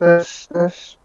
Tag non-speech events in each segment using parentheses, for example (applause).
this This.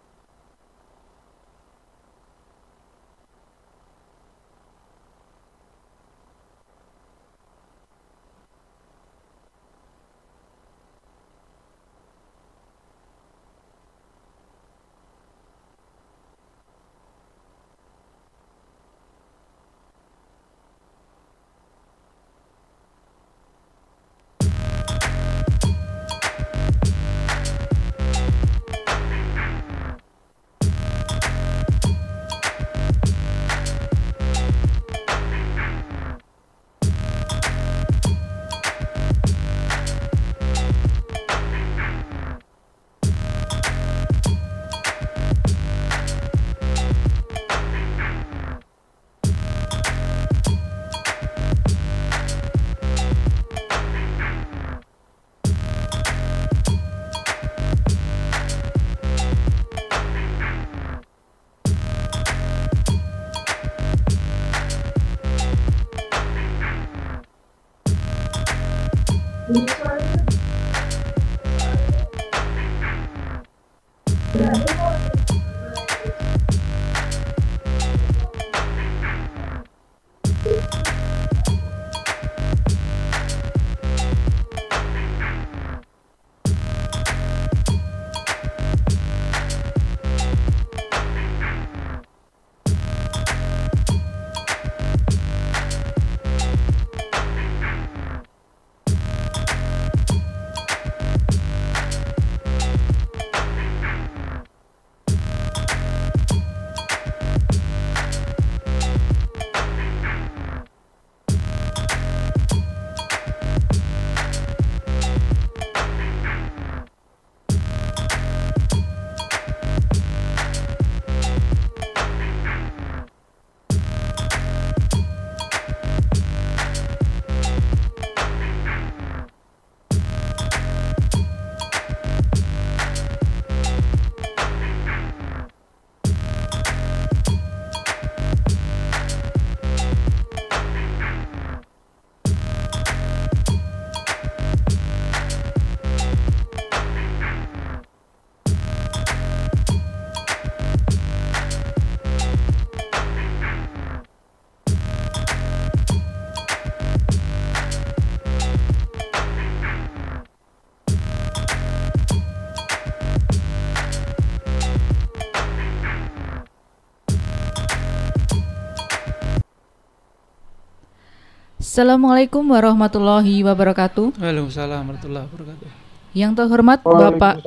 Assalamualaikum warahmatullahi wabarakatuh. Waalaikumsalam warahmatullahi wabarakatuh. Yang terhormat Bapak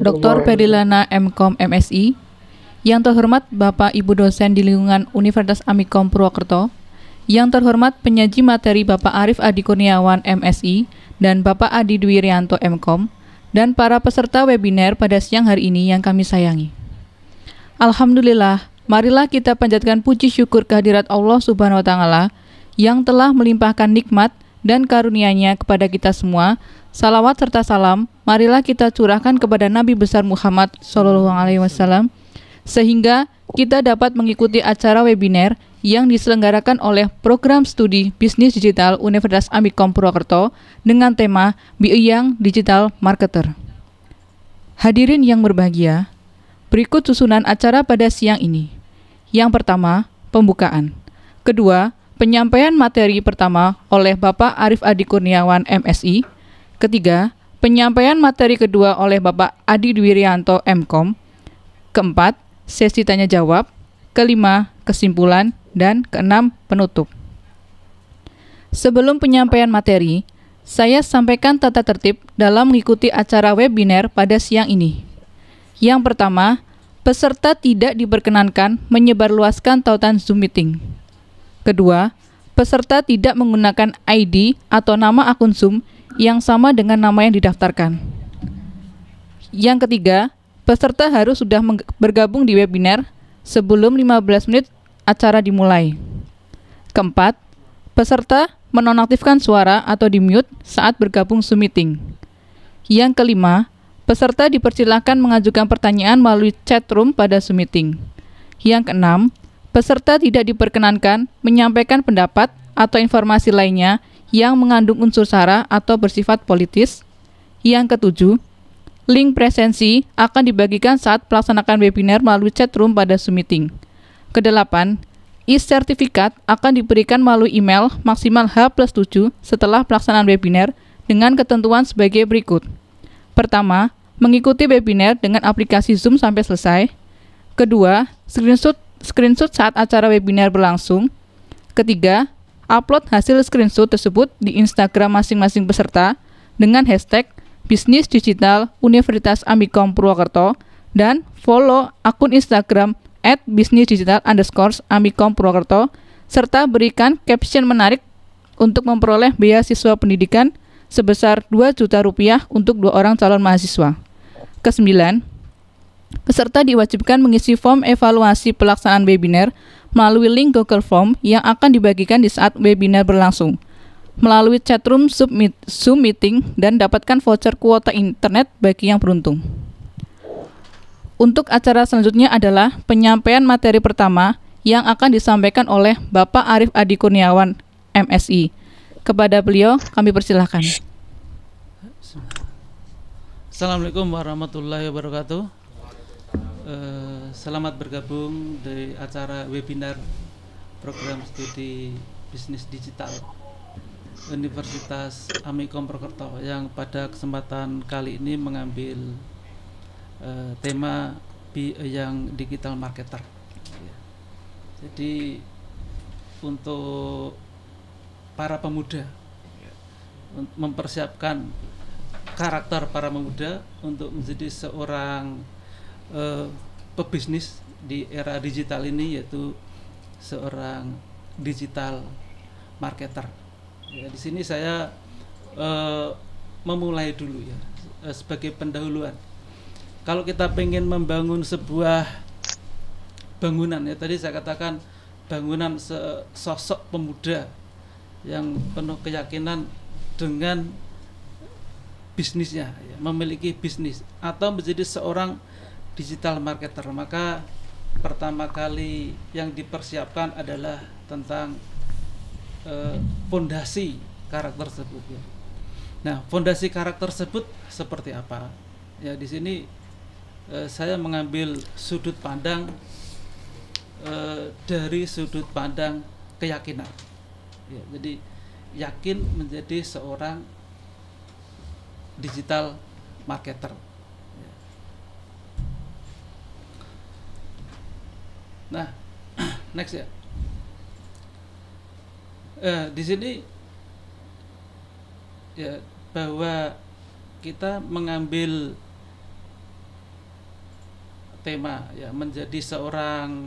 Dr. Pedilana MKOM MSI. Yang terhormat Bapak Ibu dosen di lingkungan Universitas Amikom Purwokerto. Yang terhormat penyaji materi Bapak Arif Adi Kurniawan MSI dan Bapak Adi Dwi Rianto MKOM dan para peserta webinar pada siang hari ini yang kami sayangi. Alhamdulillah, marilah kita panjatkan puji syukur kehadirat Allah Subhanahu wa taala yang telah melimpahkan nikmat dan karunia-Nya kepada kita semua. Salawat serta salam, marilah kita curahkan kepada Nabi besar Muhammad wasallam sehingga kita dapat mengikuti acara webinar yang diselenggarakan oleh Program Studi Bisnis Digital Universitas Amikom Purwokerto dengan tema Be a Young Digital Marketer. Hadirin yang berbahagia, berikut susunan acara pada siang ini. Yang pertama, pembukaan. Kedua, penyampaian materi pertama oleh Bapak Arif Adi Kurniawan MSI. Ketiga, penyampaian materi kedua oleh Bapak Adi Dwirianto MKOM. Keempat, sesi tanya jawab. Kelima, kesimpulan dan keenam, penutup. Sebelum penyampaian materi, saya sampaikan tata tertib dalam mengikuti acara webinar pada siang ini. Yang pertama, peserta tidak diperkenankan menyebarluaskan tautan Zoom meeting. Kedua, peserta tidak menggunakan ID atau nama akun Zoom yang sama dengan nama yang didaftarkan. Yang ketiga, peserta harus sudah bergabung di webinar sebelum 15 menit acara dimulai. Keempat, peserta menonaktifkan suara atau di-mute saat bergabung Zoom meeting. Yang kelima, peserta dipersilakan mengajukan pertanyaan melalui chat room pada Zoom meeting. Yang keenam, peserta tidak diperkenankan menyampaikan pendapat atau informasi lainnya yang mengandung unsur sara atau bersifat politis. Yang ketujuh, link presensi akan dibagikan saat pelaksanakan webinar melalui chat room pada Zoom meeting. Kedelapan, e-sertifikat akan diberikan melalui email maksimal H plus 7 setelah pelaksanaan webinar dengan ketentuan sebagai berikut. Pertama, mengikuti webinar dengan aplikasi Zoom sampai selesai. Kedua, screenshot, screenshot saat acara webinar berlangsung. Ketiga, upload hasil screenshot tersebut di Instagram masing-masing peserta dengan hashtag Bisnis Digital Universitas Amikom Purwokerto dan follow akun Instagram at bisnisdigital underscore amikom Purwokerto serta berikan caption menarik untuk memperoleh beasiswa pendidikan sebesar 2 juta rupiah untuk dua orang calon mahasiswa. Kesembilan, peserta diwajibkan mengisi form evaluasi pelaksanaan webinar melalui link Google Form yang akan dibagikan di saat webinar berlangsung melalui chatroom Zoom meeting dan dapatkan voucher kuota internet bagi yang beruntung. Untuk acara selanjutnya adalah penyampaian materi pertama yang akan disampaikan oleh Bapak Arif Adi Kurniawan, MSI. Kepada beliau, kami persilahkan. Assalamualaikum warahmatullahi wabarakatuh. Uh, selamat bergabung di acara webinar program studi bisnis digital Universitas Amikom Purwokerto yang pada kesempatan kali ini mengambil uh, tema yang digital marketer. Jadi untuk para pemuda mempersiapkan karakter para pemuda untuk menjadi seorang uh, pebisnis di era digital ini yaitu seorang digital marketer. Ya, di sini saya uh, memulai dulu ya sebagai pendahuluan kalau kita pengen membangun sebuah bangunan ya tadi saya katakan bangunan sosok pemuda yang penuh keyakinan dengan bisnisnya ya, memiliki bisnis atau menjadi seorang digital marketer maka pertama kali yang dipersiapkan adalah tentang eh, fondasi karakter tersebut ya. Nah, fondasi karakter tersebut seperti apa? Ya di sini eh, saya mengambil sudut pandang eh, dari sudut pandang keyakinan. Ya, jadi yakin menjadi seorang digital marketer. Nah, (clears throat) next ya. Eh, di sini ya bahwa kita mengambil tema ya menjadi seorang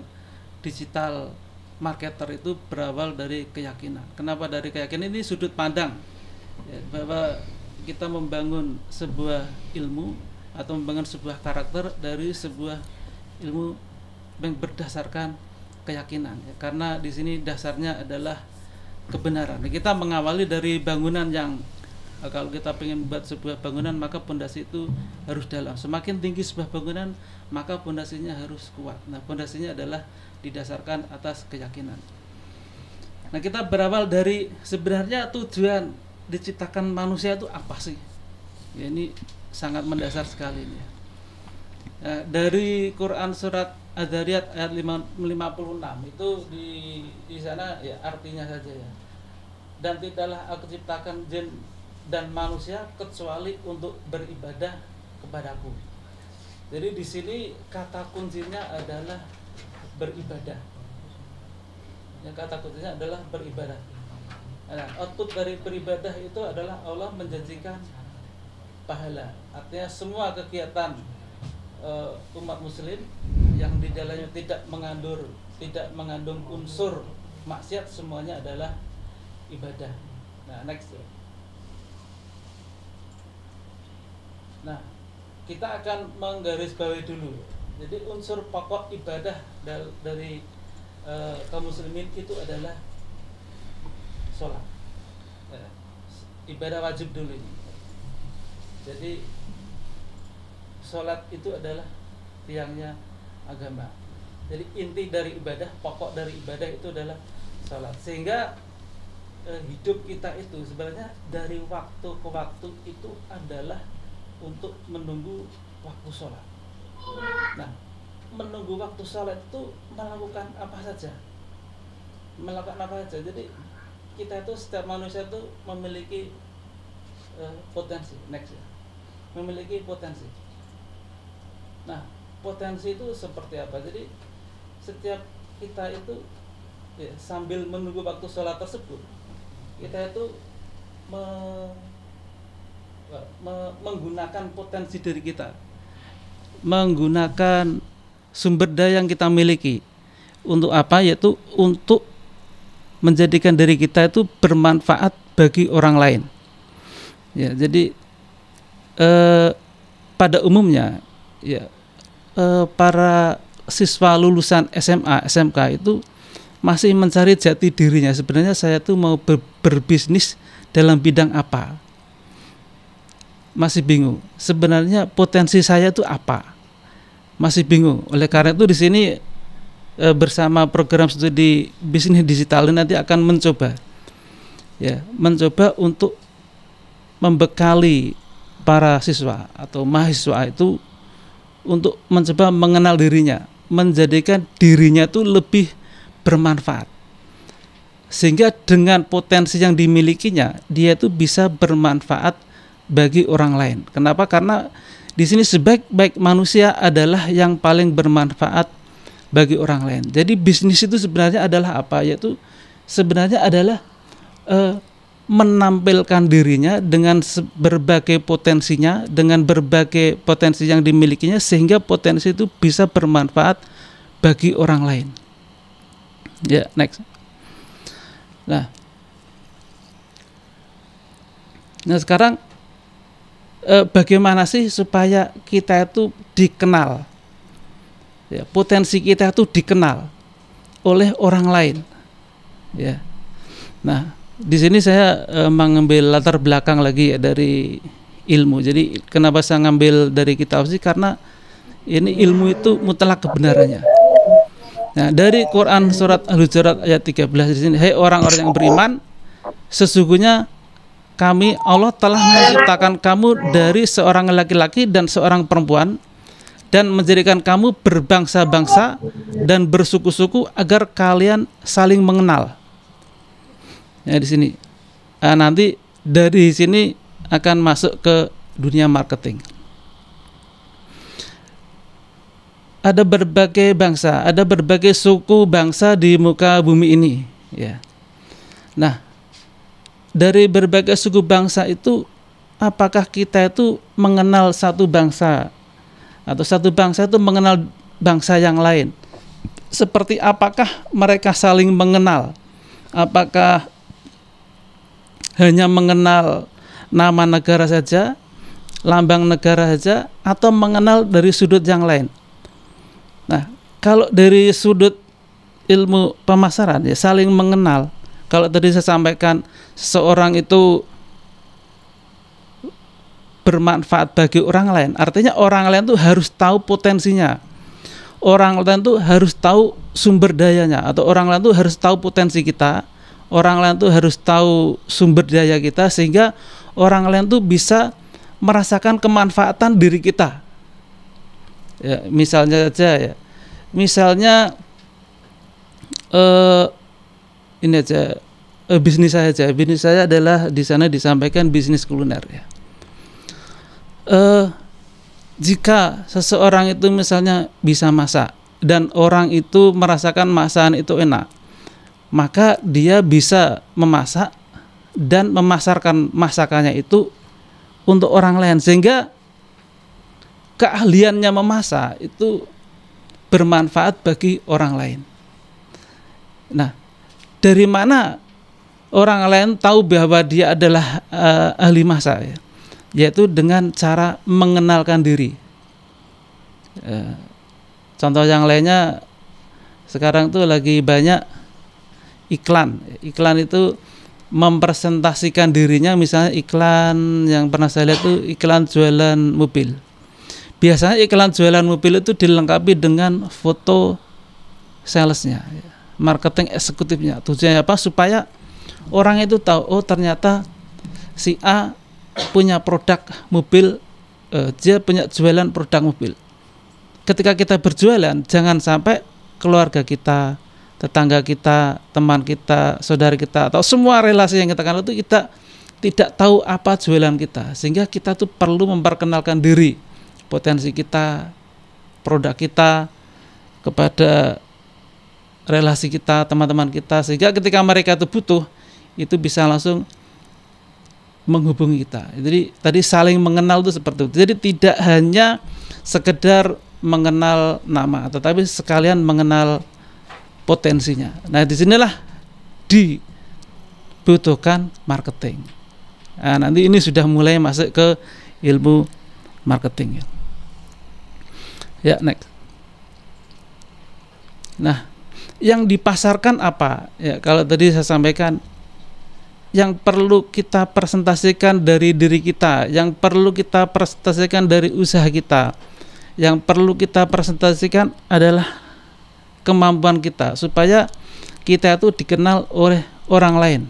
digital marketer itu berawal dari keyakinan. Kenapa dari keyakinan ini sudut pandang ya, bahwa kita membangun sebuah ilmu atau membangun sebuah karakter dari sebuah ilmu yang berdasarkan keyakinan ya. karena di sini dasarnya adalah kebenaran. Kita mengawali dari bangunan yang kalau kita ingin membuat sebuah bangunan maka pondasi itu harus dalam. Semakin tinggi sebuah bangunan maka pondasinya harus kuat. Nah pondasinya adalah didasarkan atas keyakinan. Nah kita berawal dari sebenarnya tujuan diciptakan manusia itu apa sih? Ya ini sangat mendasar sekali ini nah, dari Quran surat Ad-Dariyat ayat 56 itu di di sana ya artinya saja ya dan tidaklah aku ciptakan jin dan manusia kecuali untuk beribadah kepadaku. Jadi di sini kata kuncinya adalah beribadah. Yang kata kuncinya adalah beribadah. Nah, output dari beribadah itu adalah Allah menjanjikan pahala. Artinya semua kegiatan uh, umat muslim yang di dalamnya tidak mengandur, tidak mengandung unsur maksiat semuanya adalah ibadah. Nah, next. Nah, kita akan menggarisbawahi dulu. Jadi unsur pokok ibadah dari uh, kaum muslimin itu adalah sholat. Uh, ibadah wajib dulu ini. Jadi sholat itu adalah tiangnya agama. Jadi inti dari ibadah, pokok dari ibadah itu adalah sholat. Sehingga eh, hidup kita itu sebenarnya dari waktu ke waktu itu adalah untuk menunggu waktu sholat. Nah, menunggu waktu sholat itu melakukan apa saja, melakukan apa saja. Jadi kita itu setiap manusia itu memiliki uh, potensi, next ya, memiliki potensi. Nah, potensi itu seperti apa? Jadi setiap kita itu ya, sambil menunggu waktu sholat tersebut, kita itu me menggunakan potensi dari kita. Menggunakan sumber daya yang kita miliki. Untuk apa? Yaitu untuk menjadikan diri kita itu bermanfaat bagi orang lain. Ya jadi eh, pada umumnya ya eh, para siswa lulusan SMA SMK itu masih mencari jati dirinya sebenarnya saya tuh mau ber, berbisnis dalam bidang apa masih bingung. Sebenarnya potensi saya itu apa? Masih bingung. Oleh karena itu di sini e, bersama program studi bisnis digital ini nanti akan mencoba ya, mencoba untuk membekali para siswa atau mahasiswa itu untuk mencoba mengenal dirinya, menjadikan dirinya itu lebih bermanfaat. Sehingga dengan potensi yang dimilikinya, dia itu bisa bermanfaat bagi orang lain. Kenapa? Karena di sini sebaik-baik manusia adalah yang paling bermanfaat bagi orang lain. Jadi bisnis itu sebenarnya adalah apa? Yaitu sebenarnya adalah uh, menampilkan dirinya dengan berbagai potensinya, dengan berbagai potensi yang dimilikinya sehingga potensi itu bisa bermanfaat bagi orang lain. Ya, next. Nah, nah sekarang eh, bagaimana sih supaya kita itu dikenal ya, potensi kita itu dikenal oleh orang lain ya nah di sini saya eh, mengambil latar belakang lagi ya dari ilmu. Jadi kenapa saya ngambil dari kitab sih? Karena ini ilmu itu mutlak kebenarannya. Nah, dari Quran surat Al-Hujurat ayat 13 di sini, "Hai orang-orang yang beriman, sesungguhnya kami Allah telah menciptakan kamu dari seorang laki-laki dan seorang perempuan dan menjadikan kamu berbangsa-bangsa dan bersuku-suku agar kalian saling mengenal. Ya di sini. Nah, nanti dari sini akan masuk ke dunia marketing. Ada berbagai bangsa, ada berbagai suku bangsa di muka bumi ini, ya. Nah, dari berbagai suku bangsa itu apakah kita itu mengenal satu bangsa atau satu bangsa itu mengenal bangsa yang lain seperti apakah mereka saling mengenal apakah hanya mengenal nama negara saja lambang negara saja atau mengenal dari sudut yang lain nah kalau dari sudut ilmu pemasaran ya saling mengenal kalau tadi saya sampaikan seseorang itu bermanfaat bagi orang lain. Artinya orang lain tuh harus tahu potensinya. Orang lain tuh harus tahu sumber dayanya atau orang lain tuh harus tahu potensi kita. Orang lain tuh harus tahu sumber daya kita sehingga orang lain tuh bisa merasakan kemanfaatan diri kita. Ya, misalnya saja ya. Misalnya eh ini aja eh, bisnis saya aja. Bisnis saya adalah di sana disampaikan bisnis kuliner ya uh, jika seseorang itu misalnya bisa masak dan orang itu merasakan masakan itu enak, maka dia bisa memasak dan memasarkan masakannya itu untuk orang lain sehingga keahliannya memasak itu bermanfaat bagi orang lain. Nah, dari mana orang lain tahu bahwa dia adalah uh, ahli masak ya? yaitu dengan cara mengenalkan diri. E, contoh yang lainnya sekarang tuh lagi banyak iklan. Iklan itu mempresentasikan dirinya misalnya iklan yang pernah saya lihat itu iklan jualan mobil. Biasanya iklan jualan mobil itu dilengkapi dengan foto salesnya, marketing eksekutifnya. Tujuannya apa? Supaya orang itu tahu oh ternyata si A punya produk mobil, uh, dia punya jualan produk mobil. Ketika kita berjualan, jangan sampai keluarga kita, tetangga kita, teman kita, saudara kita, atau semua relasi yang kita kenal itu kita tidak tahu apa jualan kita, sehingga kita tuh perlu memperkenalkan diri, potensi kita, produk kita kepada relasi kita, teman-teman kita, sehingga ketika mereka itu butuh, itu bisa langsung menghubungi kita. Jadi tadi saling mengenal itu seperti itu. Jadi tidak hanya sekedar mengenal nama, tetapi sekalian mengenal potensinya. Nah, di sinilah dibutuhkan marketing. Nah, nanti ini sudah mulai masuk ke ilmu marketing. Ya, next. Nah, yang dipasarkan apa? Ya, kalau tadi saya sampaikan yang perlu kita presentasikan dari diri kita, yang perlu kita presentasikan dari usaha kita, yang perlu kita presentasikan adalah kemampuan kita supaya kita itu dikenal oleh orang lain.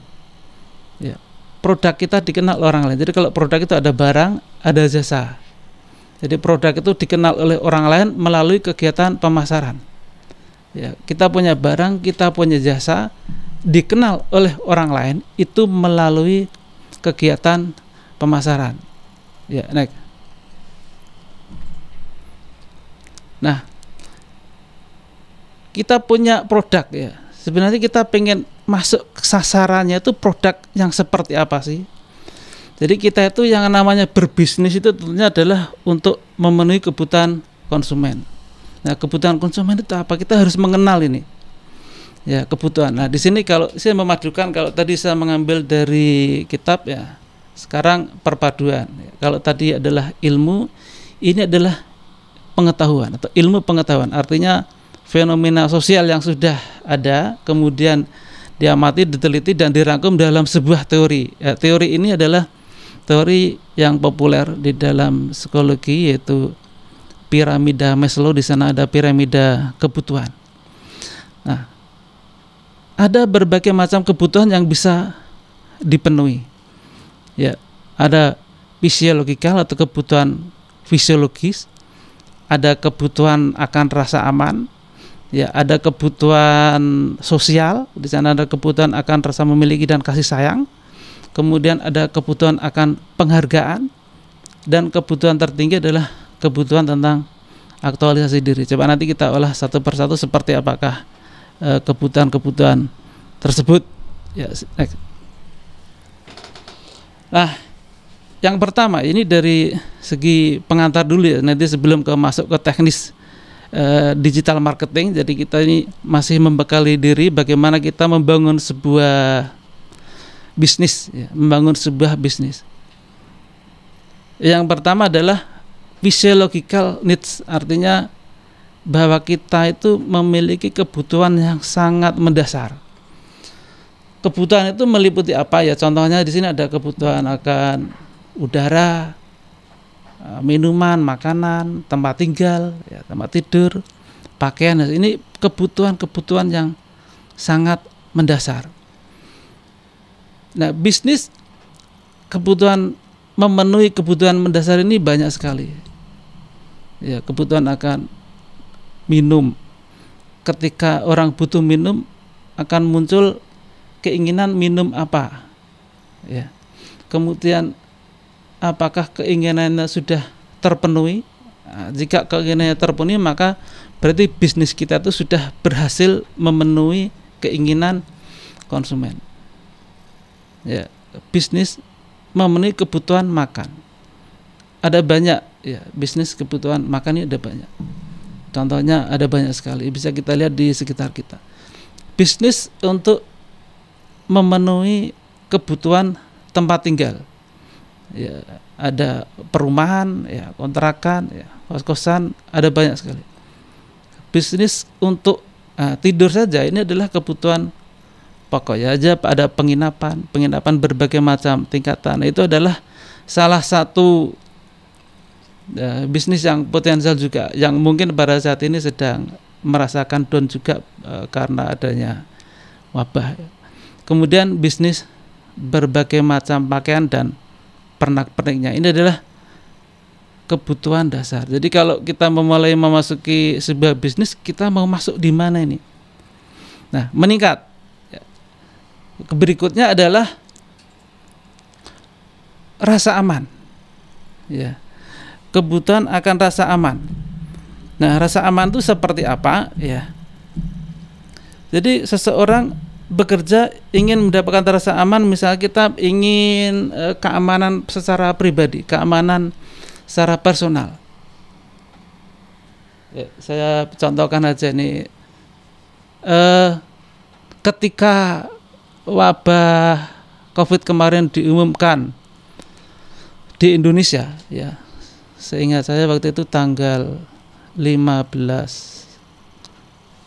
Ya. Produk kita dikenal oleh orang lain. Jadi kalau produk itu ada barang, ada jasa. Jadi produk itu dikenal oleh orang lain melalui kegiatan pemasaran. Ya, kita punya barang, kita punya jasa, dikenal oleh orang lain itu melalui kegiatan pemasaran. Ya, naik. Nah, kita punya produk ya. Sebenarnya kita pengen masuk sasarannya itu produk yang seperti apa sih? Jadi kita itu yang namanya berbisnis itu tentunya adalah untuk memenuhi kebutuhan konsumen. Nah, kebutuhan konsumen itu apa? Kita harus mengenal ini ya kebutuhan. Nah di sini kalau saya memadukan kalau tadi saya mengambil dari kitab ya sekarang perpaduan. Kalau tadi adalah ilmu, ini adalah pengetahuan atau ilmu pengetahuan. Artinya fenomena sosial yang sudah ada kemudian diamati, diteliti dan dirangkum dalam sebuah teori. Ya, teori ini adalah teori yang populer di dalam psikologi yaitu piramida Maslow di sana ada piramida kebutuhan. Nah, ada berbagai macam kebutuhan yang bisa dipenuhi. Ya, ada fisiologikal atau kebutuhan fisiologis, ada kebutuhan akan rasa aman, ya ada kebutuhan sosial, di sana ada kebutuhan akan rasa memiliki dan kasih sayang, kemudian ada kebutuhan akan penghargaan, dan kebutuhan tertinggi adalah kebutuhan tentang aktualisasi diri. Coba nanti kita olah satu persatu seperti apakah Eh, kebutuhan-kebutuhan tersebut. Ya, next. Nah, yang pertama ini dari segi pengantar dulu ya. Nanti sebelum ke masuk ke teknis uh, digital marketing. Jadi kita ini masih membekali diri bagaimana kita membangun sebuah bisnis, ya, membangun sebuah bisnis. Yang pertama adalah physiological needs, artinya bahwa kita itu memiliki kebutuhan yang sangat mendasar. Kebutuhan itu meliputi apa ya? Contohnya di sini ada kebutuhan akan udara, eh, minuman, makanan, tempat tinggal, ya, tempat tidur, pakaian. Ini kebutuhan-kebutuhan yang sangat mendasar. Nah, bisnis kebutuhan memenuhi kebutuhan mendasar ini banyak sekali. Ya, kebutuhan akan minum. Ketika orang butuh minum akan muncul keinginan minum apa. Ya. Kemudian apakah keinginannya sudah terpenuhi? Nah, jika keinginannya terpenuhi maka berarti bisnis kita itu sudah berhasil memenuhi keinginan konsumen. Ya, bisnis memenuhi kebutuhan makan. Ada banyak ya, bisnis kebutuhan makan ini ada banyak. Contohnya ada banyak sekali, bisa kita lihat di sekitar kita. Bisnis untuk memenuhi kebutuhan tempat tinggal. Ya, ada perumahan, ya, kontrakan, ya, kos-kosan, ada banyak sekali. Bisnis untuk uh, tidur saja ini adalah kebutuhan pokok ya aja ada penginapan, penginapan berbagai macam tingkatan. Itu adalah salah satu uh, bisnis yang potensial juga yang mungkin pada saat ini sedang merasakan down juga uh, karena adanya wabah. Kemudian bisnis berbagai macam pakaian dan pernak-perniknya ini adalah kebutuhan dasar. Jadi kalau kita memulai memasuki sebuah bisnis, kita mau masuk di mana ini? Nah, meningkat berikutnya adalah rasa aman. Ya. Kebutuhan akan rasa aman. Nah, rasa aman itu seperti apa? Ya. Jadi seseorang bekerja ingin mendapatkan rasa aman, misalnya kita ingin e, keamanan secara pribadi, keamanan secara personal. Ya, saya contohkan aja nih. E, ketika wabah Covid kemarin diumumkan di Indonesia ya. Seingat saya waktu itu tanggal 15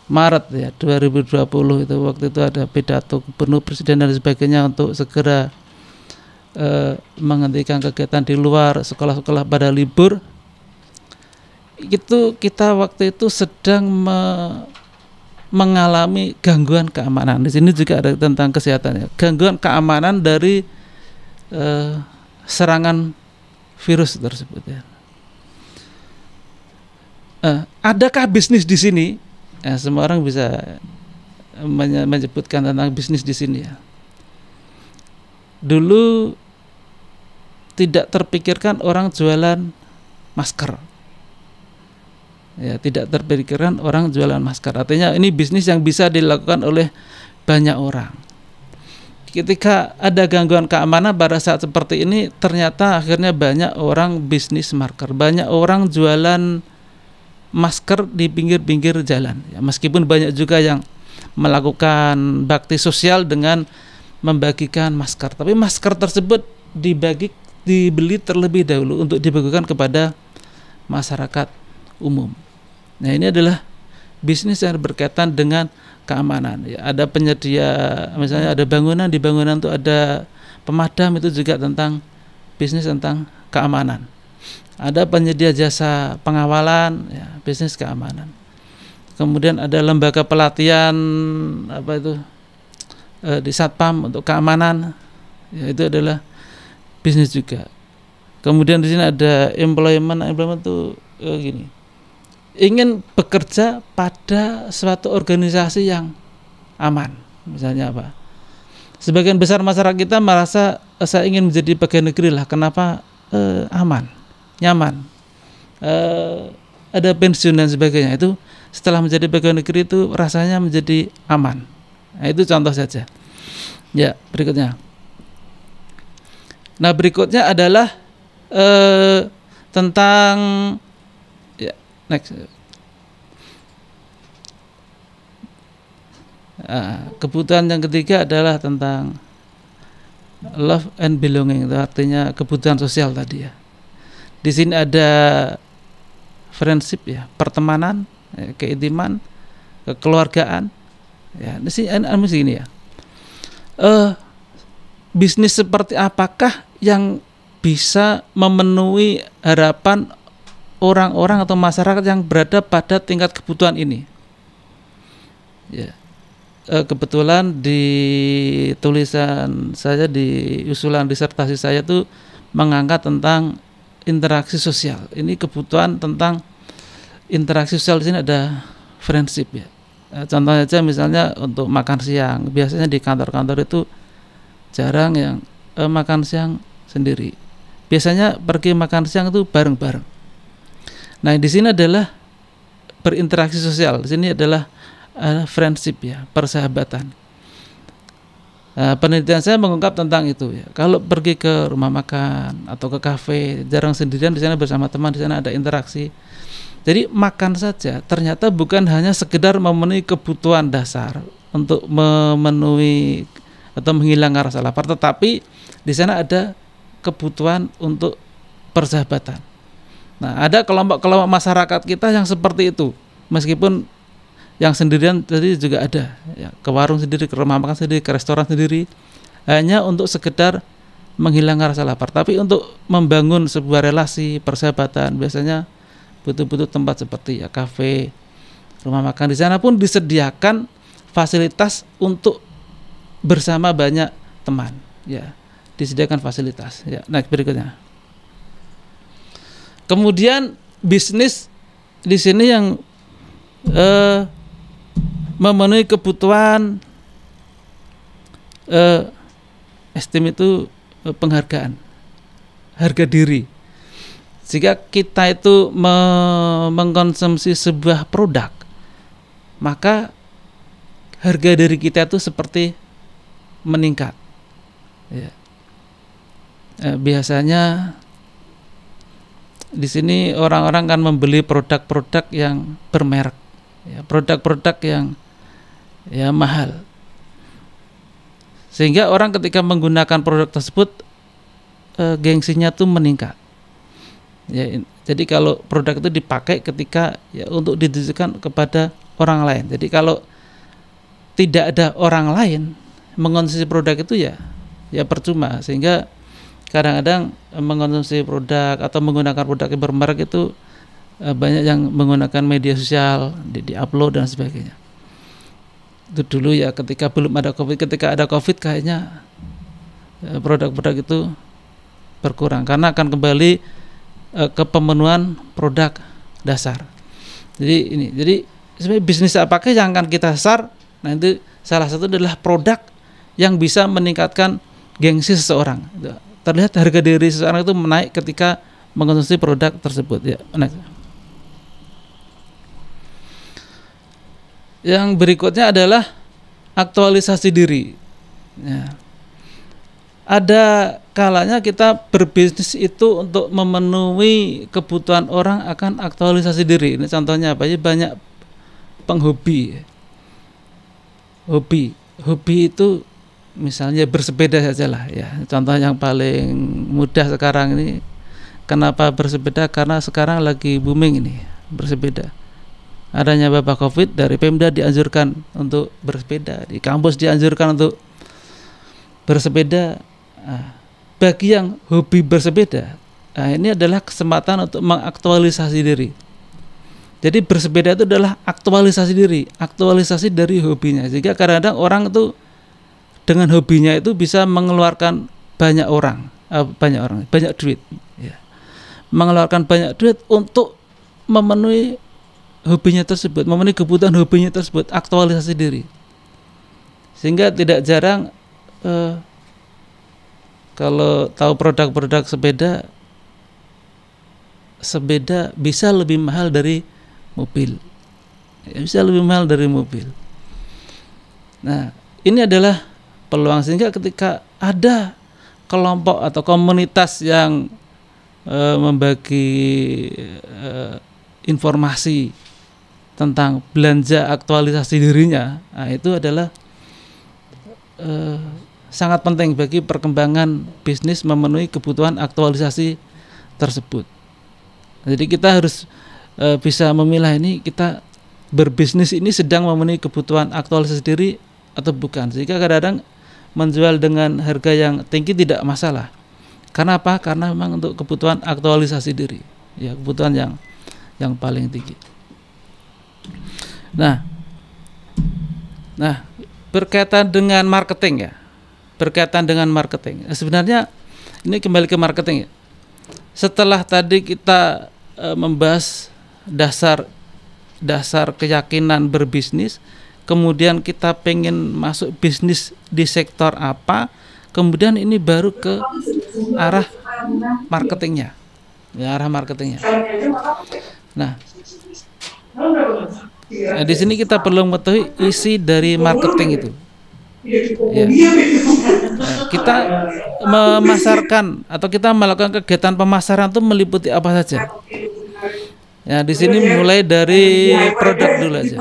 Maret ya 2020 itu waktu itu ada pidato gubernur presiden dan sebagainya untuk segera eh, menghentikan kegiatan di luar sekolah-sekolah pada libur itu kita waktu itu sedang me mengalami gangguan keamanan. Di sini juga ada tentang kesehatan ya. Gangguan keamanan dari uh, serangan virus tersebut ya. Uh, adakah bisnis di sini? Ya, semua orang bisa menyebutkan tentang bisnis di sini ya. Dulu tidak terpikirkan orang jualan masker. Ya tidak terpikirkan orang jualan masker. Artinya ini bisnis yang bisa dilakukan oleh banyak orang. Ketika ada gangguan keamanan pada saat seperti ini ternyata akhirnya banyak orang bisnis masker. Banyak orang jualan masker di pinggir-pinggir jalan ya, meskipun banyak juga yang melakukan bakti sosial dengan membagikan masker tapi masker tersebut dibagi dibeli terlebih dahulu untuk dibagikan kepada masyarakat umum Nah ini adalah bisnis yang berkaitan dengan keamanan. Ya, ada penyedia, misalnya ada bangunan di bangunan itu ada pemadam itu juga tentang bisnis tentang keamanan. Ada penyedia jasa pengawalan, ya, bisnis keamanan. Kemudian ada lembaga pelatihan apa itu e, di satpam untuk keamanan, ya, itu adalah bisnis juga. Kemudian di sini ada employment, employment itu e, gini ingin bekerja pada suatu organisasi yang aman misalnya apa sebagian besar masyarakat kita merasa eh, saya ingin menjadi pegawai negeri lah kenapa eh, aman nyaman. Eh, ada pensiun dan sebagainya. Itu setelah menjadi pegawai negeri itu rasanya menjadi aman. Nah, itu contoh saja. Ya berikutnya. Nah berikutnya adalah eh, tentang next. Nah, kebutuhan yang ketiga adalah tentang love and belonging artinya kebutuhan sosial tadi ya. Di sini ada friendship ya, pertemanan, ya, keintiman, kekeluargaan. Ya, di sini ini sini ya. Uh, bisnis seperti apakah yang bisa memenuhi harapan orang-orang atau masyarakat yang berada pada tingkat kebutuhan ini. Ya. E, kebetulan di tulisan saya di usulan disertasi saya itu mengangkat tentang interaksi sosial. Ini kebutuhan tentang interaksi sosial di sini ada friendship ya. E, contohnya aja misalnya untuk makan siang, biasanya di kantor-kantor itu jarang yang e, makan siang sendiri biasanya pergi makan siang itu bareng-bareng. Nah, di sini adalah berinteraksi sosial. Di sini adalah uh, friendship ya, persahabatan. Uh, penelitian saya mengungkap tentang itu ya. Kalau pergi ke rumah makan atau ke kafe, jarang sendirian di sana bersama teman, di sana ada interaksi. Jadi makan saja ternyata bukan hanya sekedar memenuhi kebutuhan dasar untuk memenuhi atau menghilangkan rasa lapar, tetapi di sana ada kebutuhan untuk persahabatan. Nah, ada kelompok-kelompok masyarakat kita yang seperti itu. Meskipun yang sendirian tadi juga ada, ya, ke warung sendiri, ke rumah makan sendiri, ke restoran sendiri, hanya untuk sekedar menghilangkan rasa lapar. Tapi untuk membangun sebuah relasi persahabatan, biasanya butuh-butuh tempat seperti ya kafe, rumah makan. Di sana pun disediakan fasilitas untuk bersama banyak teman, ya disediakan fasilitas. Ya, naik berikutnya. Kemudian bisnis di sini yang eh, memenuhi kebutuhan eh, estim itu eh, penghargaan, harga diri. Jika kita itu me mengkonsumsi sebuah produk, maka harga diri kita itu seperti meningkat. Ya eh, biasanya di sini orang-orang kan membeli produk-produk yang bermerek, ya, produk-produk yang ya mahal. Sehingga orang ketika menggunakan produk tersebut eh, gengsinya tuh meningkat. Ya, jadi kalau produk itu dipakai ketika ya untuk ditujukan kepada orang lain. Jadi kalau tidak ada orang lain mengonsumsi produk itu ya ya percuma sehingga kadang-kadang eh, mengonsumsi produk atau menggunakan produk yang bermerek itu eh, banyak yang menggunakan media sosial di, di upload dan sebagainya itu dulu ya ketika belum ada covid ketika ada covid kayaknya eh, produk-produk itu berkurang. Karena akan kembali ke pemenuhan produk dasar. Jadi ini jadi sebenarnya bisnis apakah yang akan kita sar nah itu salah satu adalah produk yang bisa meningkatkan gengsi seseorang. Terlihat harga diri seseorang itu menaik ketika mengonsumsi produk tersebut ya. Next. Yang berikutnya adalah aktualisasi diri. Ya. ada kalanya kita berbisnis itu untuk memenuhi kebutuhan orang akan aktualisasi diri. Ini contohnya apa? Ya banyak penghobi. Hobi. Hobi itu misalnya bersepeda saja lah ya. Contoh yang paling mudah sekarang ini kenapa bersepeda? Karena sekarang lagi booming ini bersepeda adanya bapak covid dari Pemda dianjurkan untuk bersepeda di kampus dianjurkan untuk bersepeda. Nah, bagi yang hobi bersepeda nah, ini adalah kesempatan untuk mengaktualisasi diri. Jadi bersepeda itu adalah aktualisasi diri aktualisasi dari hobinya. Sehingga kadang-kadang orang itu dengan hobinya itu bisa mengeluarkan banyak orang uh, banyak orang banyak duit ya. mengeluarkan banyak duit untuk memenuhi hobinya tersebut memenuhi kebutuhan hobinya tersebut aktualisasi diri. Sehingga tidak jarang uh, kalau tahu produk-produk sepeda sepeda bisa lebih mahal dari mobil. Ya, bisa lebih mahal dari mobil. Nah ini adalah peluang sehingga ketika ada kelompok atau komunitas yang e, membagi e, informasi tentang belanja aktualisasi dirinya, nah, itu adalah e, sangat penting bagi perkembangan bisnis memenuhi kebutuhan aktualisasi tersebut. Jadi kita harus e, bisa memilah ini kita berbisnis ini sedang memenuhi kebutuhan aktualisasi diri atau bukan. Sehingga kadang-kadang menjual dengan harga yang tinggi tidak masalah Karena apa? Karena memang untuk kebutuhan aktualisasi diri, ya kebutuhan yang yang paling tinggi. Nah, nah berkaitan dengan marketing ya, berkaitan dengan marketing. Sebenarnya ini kembali ke marketing ya. Setelah tadi kita e, membahas dasar dasar keyakinan berbisnis, kemudian kita pengen masuk bisnis di sektor apa, kemudian ini baru ke arah marketingnya, ya arah marketingnya. Nah, nah di sini kita perlu mengetahui isi dari marketing itu. Ya. Nah, kita memasarkan atau kita melakukan kegiatan pemasaran itu meliputi apa saja? Ya, di sini mulai dari produk dulu aja.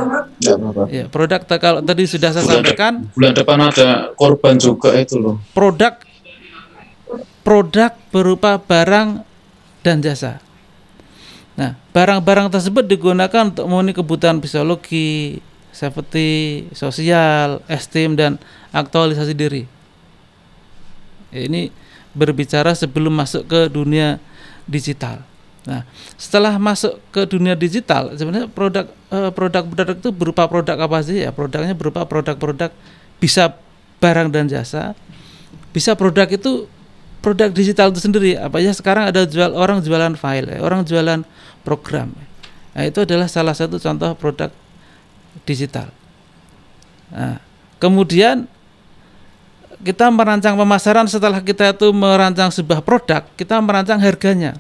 Ya, produk kalau tadi sudah saya bulan sampaikan. Bulan depan ada korban juga itu loh. Produk produk berupa barang dan jasa. Nah, barang-barang tersebut digunakan untuk memenuhi kebutuhan psikologi, safety, sosial, esteem dan aktualisasi diri. Ini berbicara sebelum masuk ke dunia digital. Nah, setelah masuk ke dunia digital, sebenarnya produk eh, produk-produk itu berupa produk apa sih ya? Produknya berupa produk-produk bisa barang dan jasa. Bisa produk itu produk digital itu sendiri. Apa ya sekarang ada jual orang jualan file, ya, orang jualan program. Nah, itu adalah salah satu contoh produk digital. Nah, kemudian kita merancang pemasaran setelah kita itu merancang sebuah produk, kita merancang harganya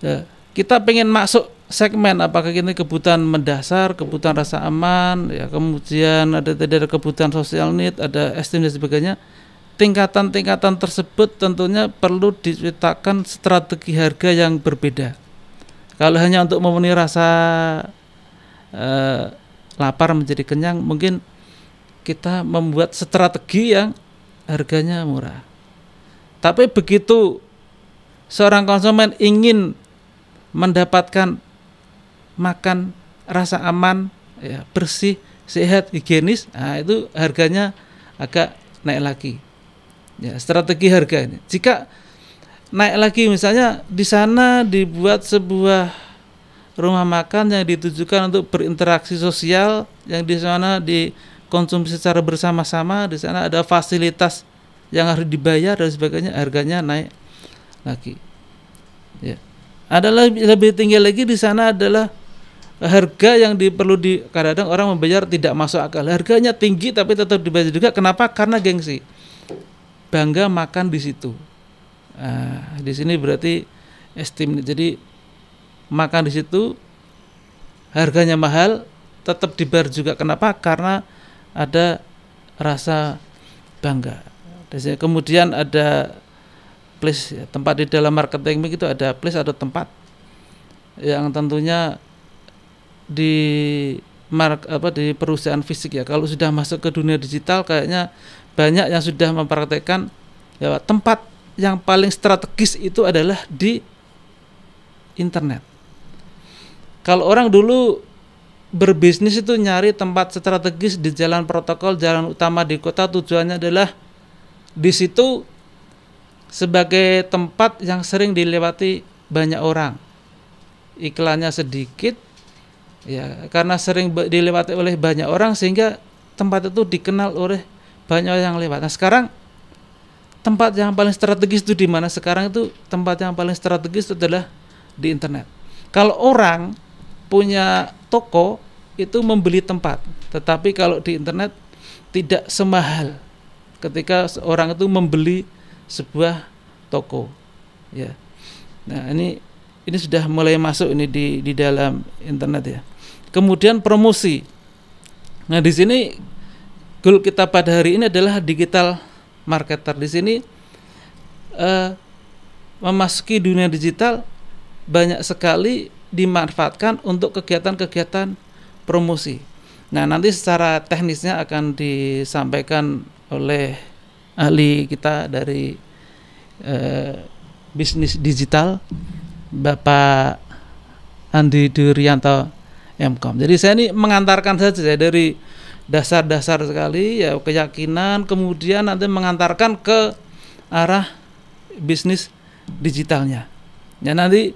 ya, kita pengen masuk segmen apakah ini kebutuhan mendasar, kebutuhan rasa aman, ya kemudian ada ada kebutuhan sosial need, ada esteem dan sebagainya. Tingkatan-tingkatan tersebut tentunya perlu diciptakan strategi harga yang berbeda. Kalau hanya untuk memenuhi rasa eh, lapar menjadi kenyang, mungkin kita membuat strategi yang harganya murah. Tapi begitu seorang konsumen ingin mendapatkan makan rasa aman, ya, bersih, sehat, higienis, nah itu harganya agak naik lagi. Ya, strategi harga ini. Jika naik lagi misalnya di sana dibuat sebuah rumah makan yang ditujukan untuk berinteraksi sosial yang di sana dikonsumsi secara bersama-sama, di sana ada fasilitas yang harus dibayar dan sebagainya, harganya naik lagi. Ya. Adalah lebih tinggi lagi di sana adalah harga yang diperlu di kadang-kadang orang membayar tidak masuk akal. Harganya tinggi tapi tetap dibayar juga. Kenapa? Karena gengsi. Bangga makan di situ. Nah, di sini berarti estim. Jadi makan di situ harganya mahal tetap dibayar juga. Kenapa? Karena ada rasa bangga. Kemudian ada place ya, tempat di dalam marketing itu ada place atau tempat yang tentunya di mark apa di perusahaan fisik ya kalau sudah masuk ke dunia digital kayaknya banyak yang sudah mempraktekkan ya tempat yang paling strategis itu adalah di internet kalau orang dulu berbisnis itu nyari tempat strategis di jalan protokol jalan utama di kota tujuannya adalah di situ sebagai tempat yang sering dilewati banyak orang. Iklannya sedikit, ya karena sering dilewati oleh banyak orang sehingga tempat itu dikenal oleh banyak yang lewat. Nah sekarang tempat yang paling strategis itu di mana? Sekarang itu tempat yang paling strategis itu adalah di internet. Kalau orang punya toko itu membeli tempat, tetapi kalau di internet tidak semahal ketika orang itu membeli sebuah toko ya nah ini ini sudah mulai masuk ini di di dalam internet ya kemudian promosi nah di sini goal kita pada hari ini adalah digital marketer di sini uh, memasuki dunia digital banyak sekali dimanfaatkan untuk kegiatan-kegiatan promosi. Nah, nanti secara teknisnya akan disampaikan oleh ahli kita dari eh, bisnis digital Bapak Andi Durianto Mkom. Jadi saya ini mengantarkan saja dari dasar-dasar sekali ya keyakinan kemudian nanti mengantarkan ke arah bisnis digitalnya. Ya nanti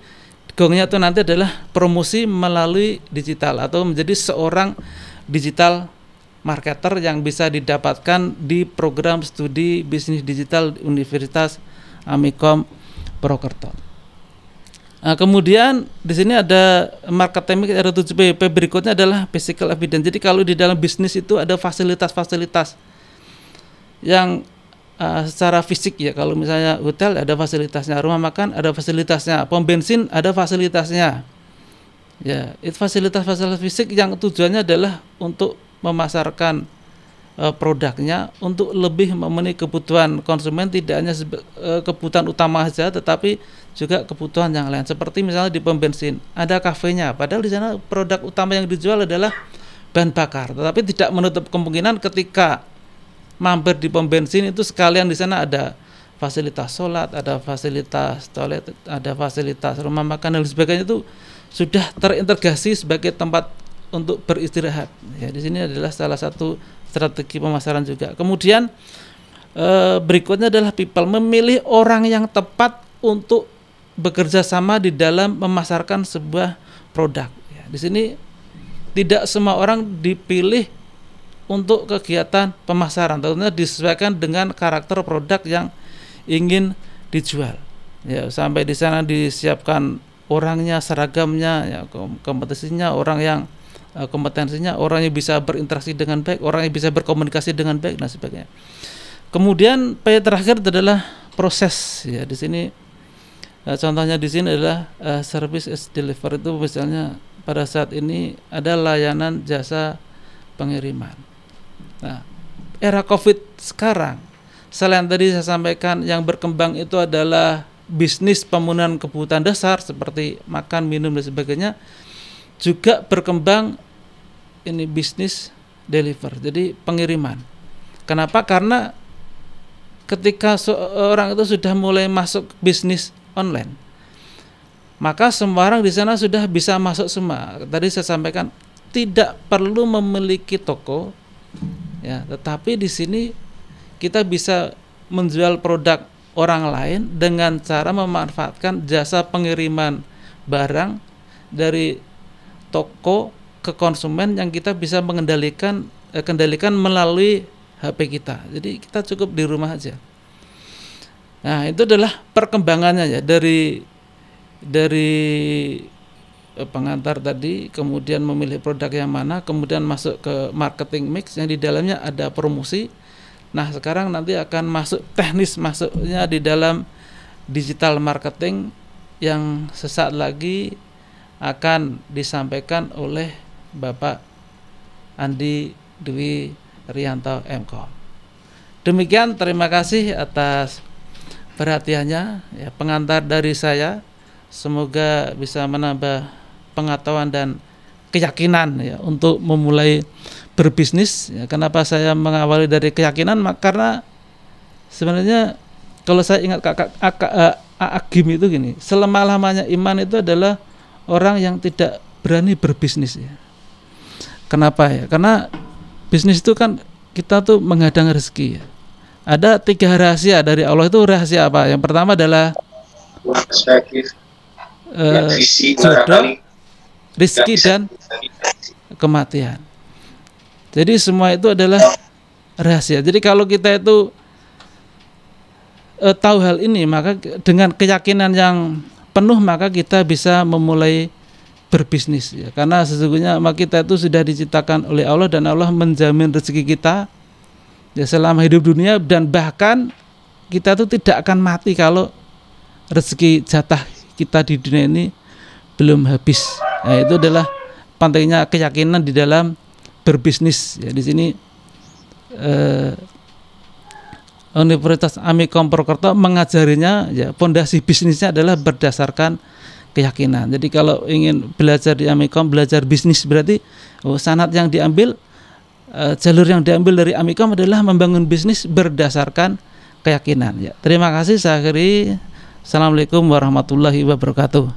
gongnya itu nanti adalah promosi melalui digital atau menjadi seorang digital marketer yang bisa didapatkan di program studi bisnis digital Universitas Amikom Purwokerto. Nah, kemudian di sini ada market timing ada 7 P. P berikutnya adalah physical evidence. Jadi kalau di dalam bisnis itu ada fasilitas-fasilitas yang uh, secara fisik ya. Kalau misalnya hotel ada fasilitasnya, rumah makan ada fasilitasnya, pom bensin ada fasilitasnya. Ya, itu fasilitas-fasilitas fisik yang tujuannya adalah untuk memasarkan produknya untuk lebih memenuhi kebutuhan konsumen tidak hanya uh, kebutuhan utama saja tetapi juga kebutuhan yang lain. Seperti misalnya di pom bensin ada kafenya. Padahal di sana produk utama yang dijual adalah bahan bakar. Tetapi tidak menutup kemungkinan ketika mampir di pom bensin itu sekalian di sana ada fasilitas sholat ada fasilitas toilet ada fasilitas rumah makan dan sebagainya itu sudah terintegrasi sebagai tempat untuk beristirahat. Ya di sini adalah salah satu strategi pemasaran juga kemudian e, berikutnya adalah people memilih orang yang tepat untuk bekerja sama di dalam memasarkan sebuah produk. Ya, di sini tidak semua orang dipilih untuk kegiatan pemasaran, tentunya disesuaikan dengan karakter produk yang ingin dijual. Ya, sampai di sana disiapkan orangnya, seragamnya, ya, kompetisinya, orang yang eh, kompetensinya, orang yang bisa berinteraksi dengan baik, orang yang bisa berkomunikasi dengan baik dan sebagainya. Kemudian P terakhir adalah proses ya di sini Nah, contohnya di sini adalah uh, service is deliver itu misalnya pada saat ini ada layanan jasa pengiriman. Nah, era Covid sekarang selain tadi saya sampaikan yang berkembang itu adalah bisnis pemenuhan kebutuhan dasar seperti makan, minum dan sebagainya juga berkembang ini bisnis deliver. Jadi pengiriman. Kenapa? Karena ketika seorang itu sudah mulai masuk bisnis online. Maka semua orang di sana sudah bisa masuk semua. Tadi saya sampaikan tidak perlu memiliki toko, ya, tetapi di sini kita bisa menjual produk orang lain dengan cara memanfaatkan jasa pengiriman barang dari toko ke konsumen yang kita bisa mengendalikan eh, kendalikan melalui HP kita. Jadi kita cukup di rumah aja. Nah, itu adalah perkembangannya ya dari dari eh, pengantar tadi, kemudian memilih produk yang mana, kemudian masuk ke marketing mix yang di dalamnya ada promosi. Nah, sekarang nanti akan masuk teknis masuknya di dalam digital marketing yang sesaat lagi akan disampaikan oleh Bapak Andi Dwi Rianto MKOM. Demikian terima kasih atas perhatiannya ya pengantar dari saya. Semoga bisa menambah pengetahuan dan keyakinan ya untuk memulai berbisnis ya, kenapa saya mengawali dari keyakinan? Karena sebenarnya kalau saya ingat kakak uh, Agim itu gini selama lamanya iman itu adalah orang yang tidak berani berbisnis ya kenapa ya karena bisnis itu kan kita tuh menghadang rezeki ya ada tiga rahasia dari Allah itu rahasia apa? Yang pertama adalah uh, jodoh, rizki dan kematian. Jadi semua itu adalah rahasia. Jadi kalau kita itu uh, tahu hal ini, maka dengan keyakinan yang penuh maka kita bisa memulai berbisnis ya. Karena sesungguhnya maka kita itu sudah diciptakan oleh Allah dan Allah menjamin rezeki kita ya selama hidup dunia dan bahkan kita tuh tidak akan mati kalau rezeki jatah kita di dunia ini belum habis. Nah, itu adalah pentingnya keyakinan di dalam berbisnis. Ya, di sini eh, Universitas Amikom Purwokerto mengajarinya ya pondasi bisnisnya adalah berdasarkan keyakinan. Jadi kalau ingin belajar di Amikom belajar bisnis berarti oh, sanat yang diambil uh, jalur yang diambil dari Amikom adalah membangun bisnis berdasarkan keyakinan. Ya, terima kasih saya akhiri. Assalamualaikum warahmatullahi wabarakatuh.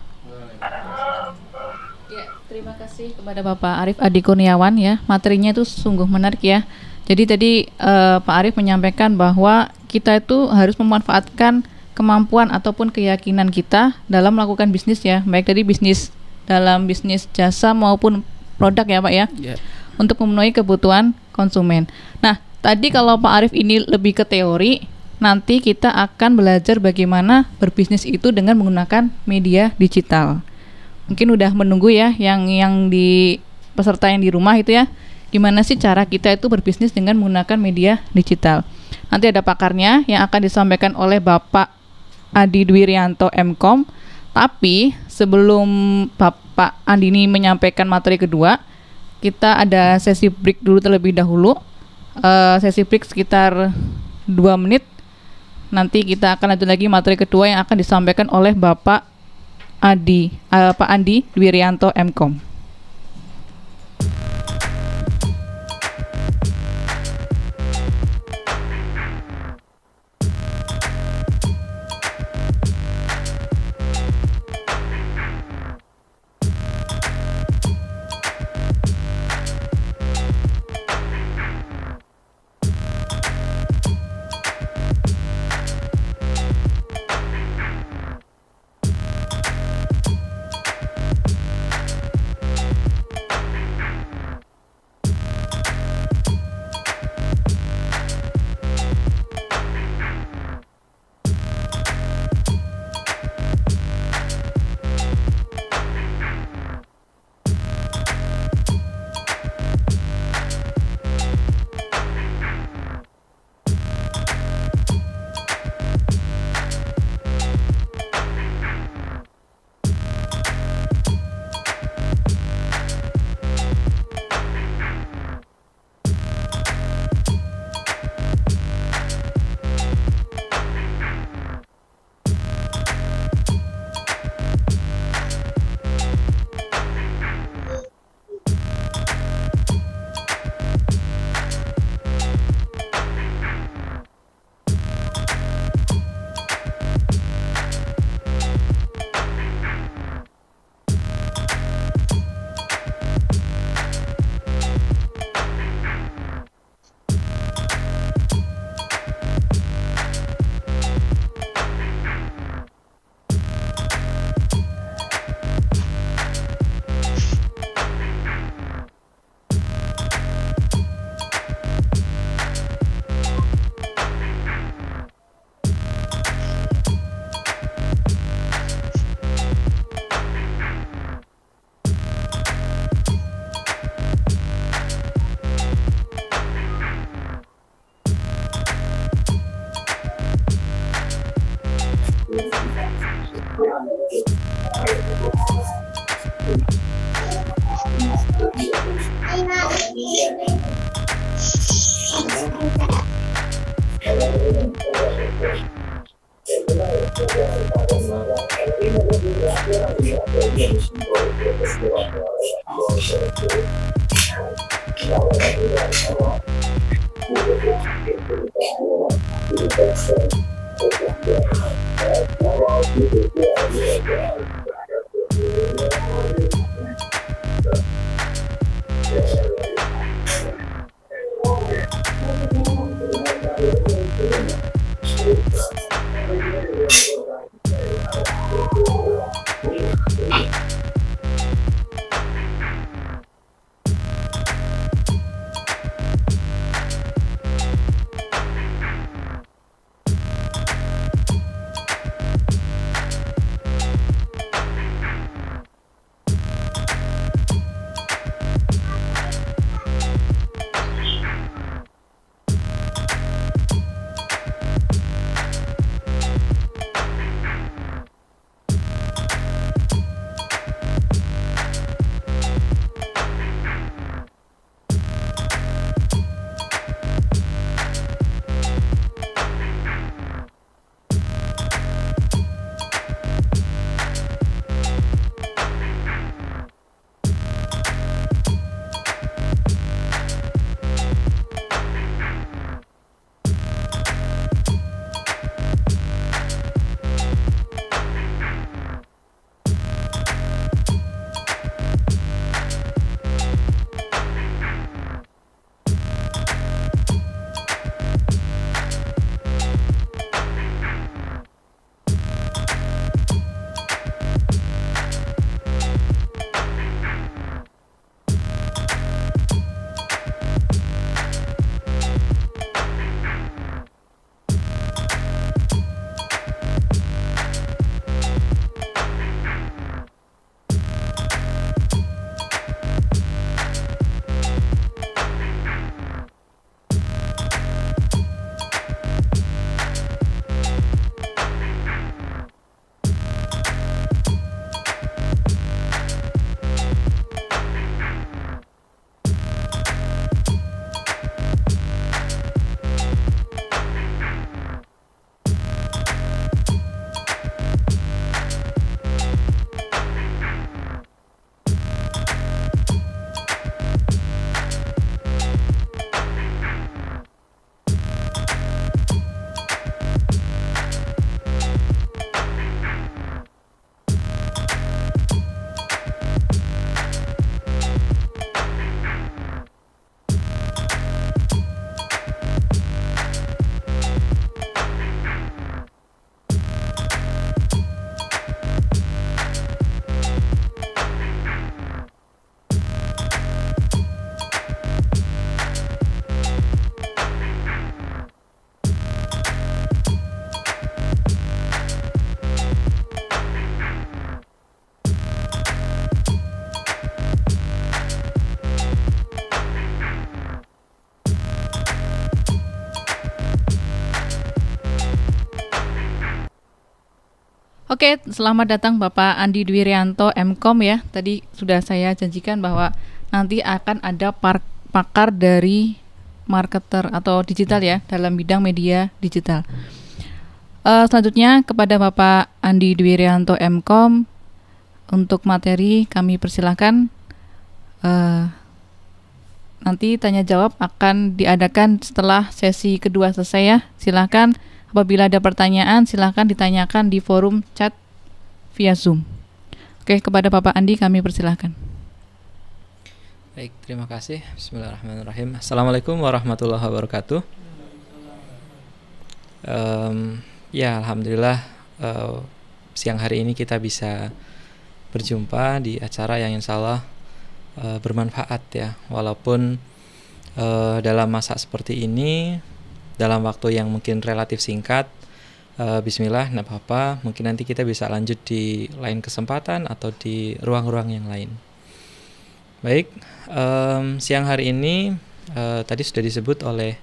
Ya, terima kasih kepada Bapak Arif Adi Kurniawan ya. Materinya itu sungguh menarik ya. Jadi tadi uh, Pak Arif menyampaikan bahwa kita itu harus memanfaatkan kemampuan ataupun keyakinan kita dalam melakukan bisnis ya, baik dari bisnis dalam bisnis jasa maupun produk ya Pak ya, Ya. untuk memenuhi kebutuhan konsumen. Nah, tadi kalau Pak Arif ini lebih ke teori, nanti kita akan belajar bagaimana berbisnis itu dengan menggunakan media digital. Mungkin udah menunggu ya yang yang di peserta yang di rumah itu ya. Gimana sih cara kita itu berbisnis dengan menggunakan media digital? Nanti ada pakarnya yang akan disampaikan oleh Bapak Adi Dwirianto Mkom. Tapi sebelum Bapak Andi ini menyampaikan materi kedua, kita ada sesi break dulu terlebih dahulu. Eh, sesi break sekitar 2 menit. Nanti kita akan lanjut lagi materi kedua yang akan disampaikan oleh Bapak Adi, eh, Pak Andi Dwirianto Mkom. Yes. Oke, selamat datang Bapak Andi Dwirianto Mkom ya. Tadi sudah saya janjikan bahwa nanti akan ada pakar dari marketer atau digital ya dalam bidang media digital. Uh, selanjutnya kepada Bapak Andi Dwirianto Mkom untuk materi kami persilahkan uh, nanti tanya jawab akan diadakan setelah sesi kedua selesai ya. Silakan Apabila ada pertanyaan, silahkan ditanyakan di forum chat via Zoom. Oke, kepada Bapak Andi kami persilahkan. Baik, terima kasih. Bismillahirrahmanirrahim. Assalamualaikum warahmatullahi wabarakatuh. Um, ya, alhamdulillah uh, siang hari ini kita bisa berjumpa di acara yang insya Allah uh, bermanfaat ya, walaupun uh, dalam masa seperti ini dalam waktu yang mungkin relatif singkat. Uh, Bismillah, tidak apa-apa. Mungkin nanti kita bisa lanjut di lain kesempatan atau di ruang-ruang yang lain. Baik, um, siang hari ini uh, tadi sudah disebut oleh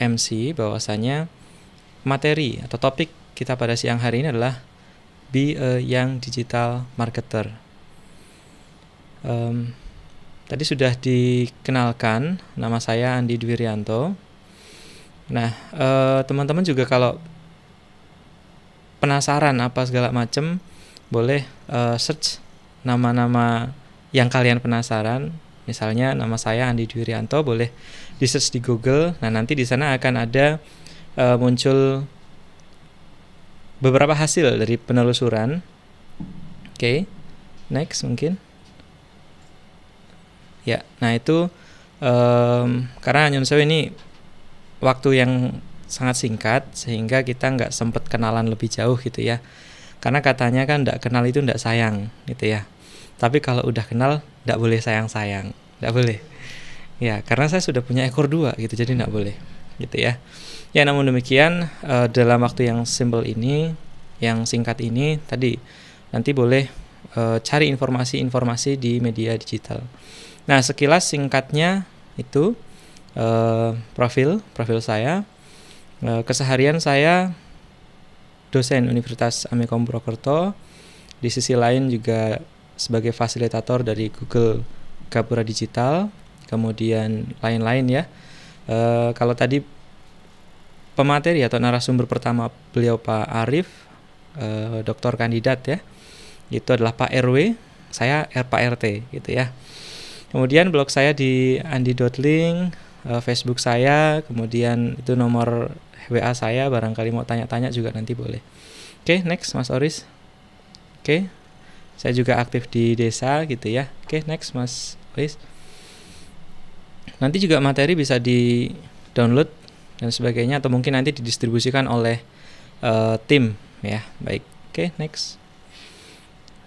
MC bahwasanya materi atau topik kita pada siang hari ini adalah be a young digital marketer. Um, tadi sudah dikenalkan nama saya Andi Dwirianto Nah, eh, teman-teman juga kalau penasaran apa segala macam, boleh uh, search nama-nama yang kalian penasaran. Misalnya nama saya Andi Dwirianto, boleh di search di Google. Nah, nanti di sana akan ada uh, muncul beberapa hasil dari penelusuran. Oke, okay. next mungkin. Ya, nah itu um, karena Nyun ini waktu yang sangat singkat sehingga kita nggak sempat kenalan lebih jauh gitu ya. Karena katanya kan nggak kenal itu nggak sayang gitu ya. Tapi kalau udah kenal nggak boleh sayang sayang nggak boleh. Ya karena saya sudah punya ekor dua gitu jadi nggak boleh gitu ya. Ya namun demikian uh, dalam waktu yang simple ini yang singkat ini tadi nanti boleh uh, cari informasi-informasi di media digital. Nah sekilas singkatnya itu uh, profil profil saya. Uh, keseharian saya dosen Universitas Amikom Purwokerto. Di sisi lain juga sebagai fasilitator dari Google Gapura Digital. Kemudian lain-lain ya. Uh, kalau tadi pemateri atau narasumber pertama beliau Pak Arif uh, doktor kandidat ya itu adalah Pak RW saya Pak RT gitu ya. Kemudian blog saya di andi.link uh, Facebook saya, kemudian itu nomor WA saya, barangkali mau tanya-tanya juga nanti boleh. Oke, okay, next Mas Oris. Oke, okay. saya juga aktif di desa gitu ya. Oke, okay, next Mas Oris. Nanti juga materi bisa di download dan sebagainya atau mungkin nanti didistribusikan oleh uh, tim ya. Baik. Oke, okay, next.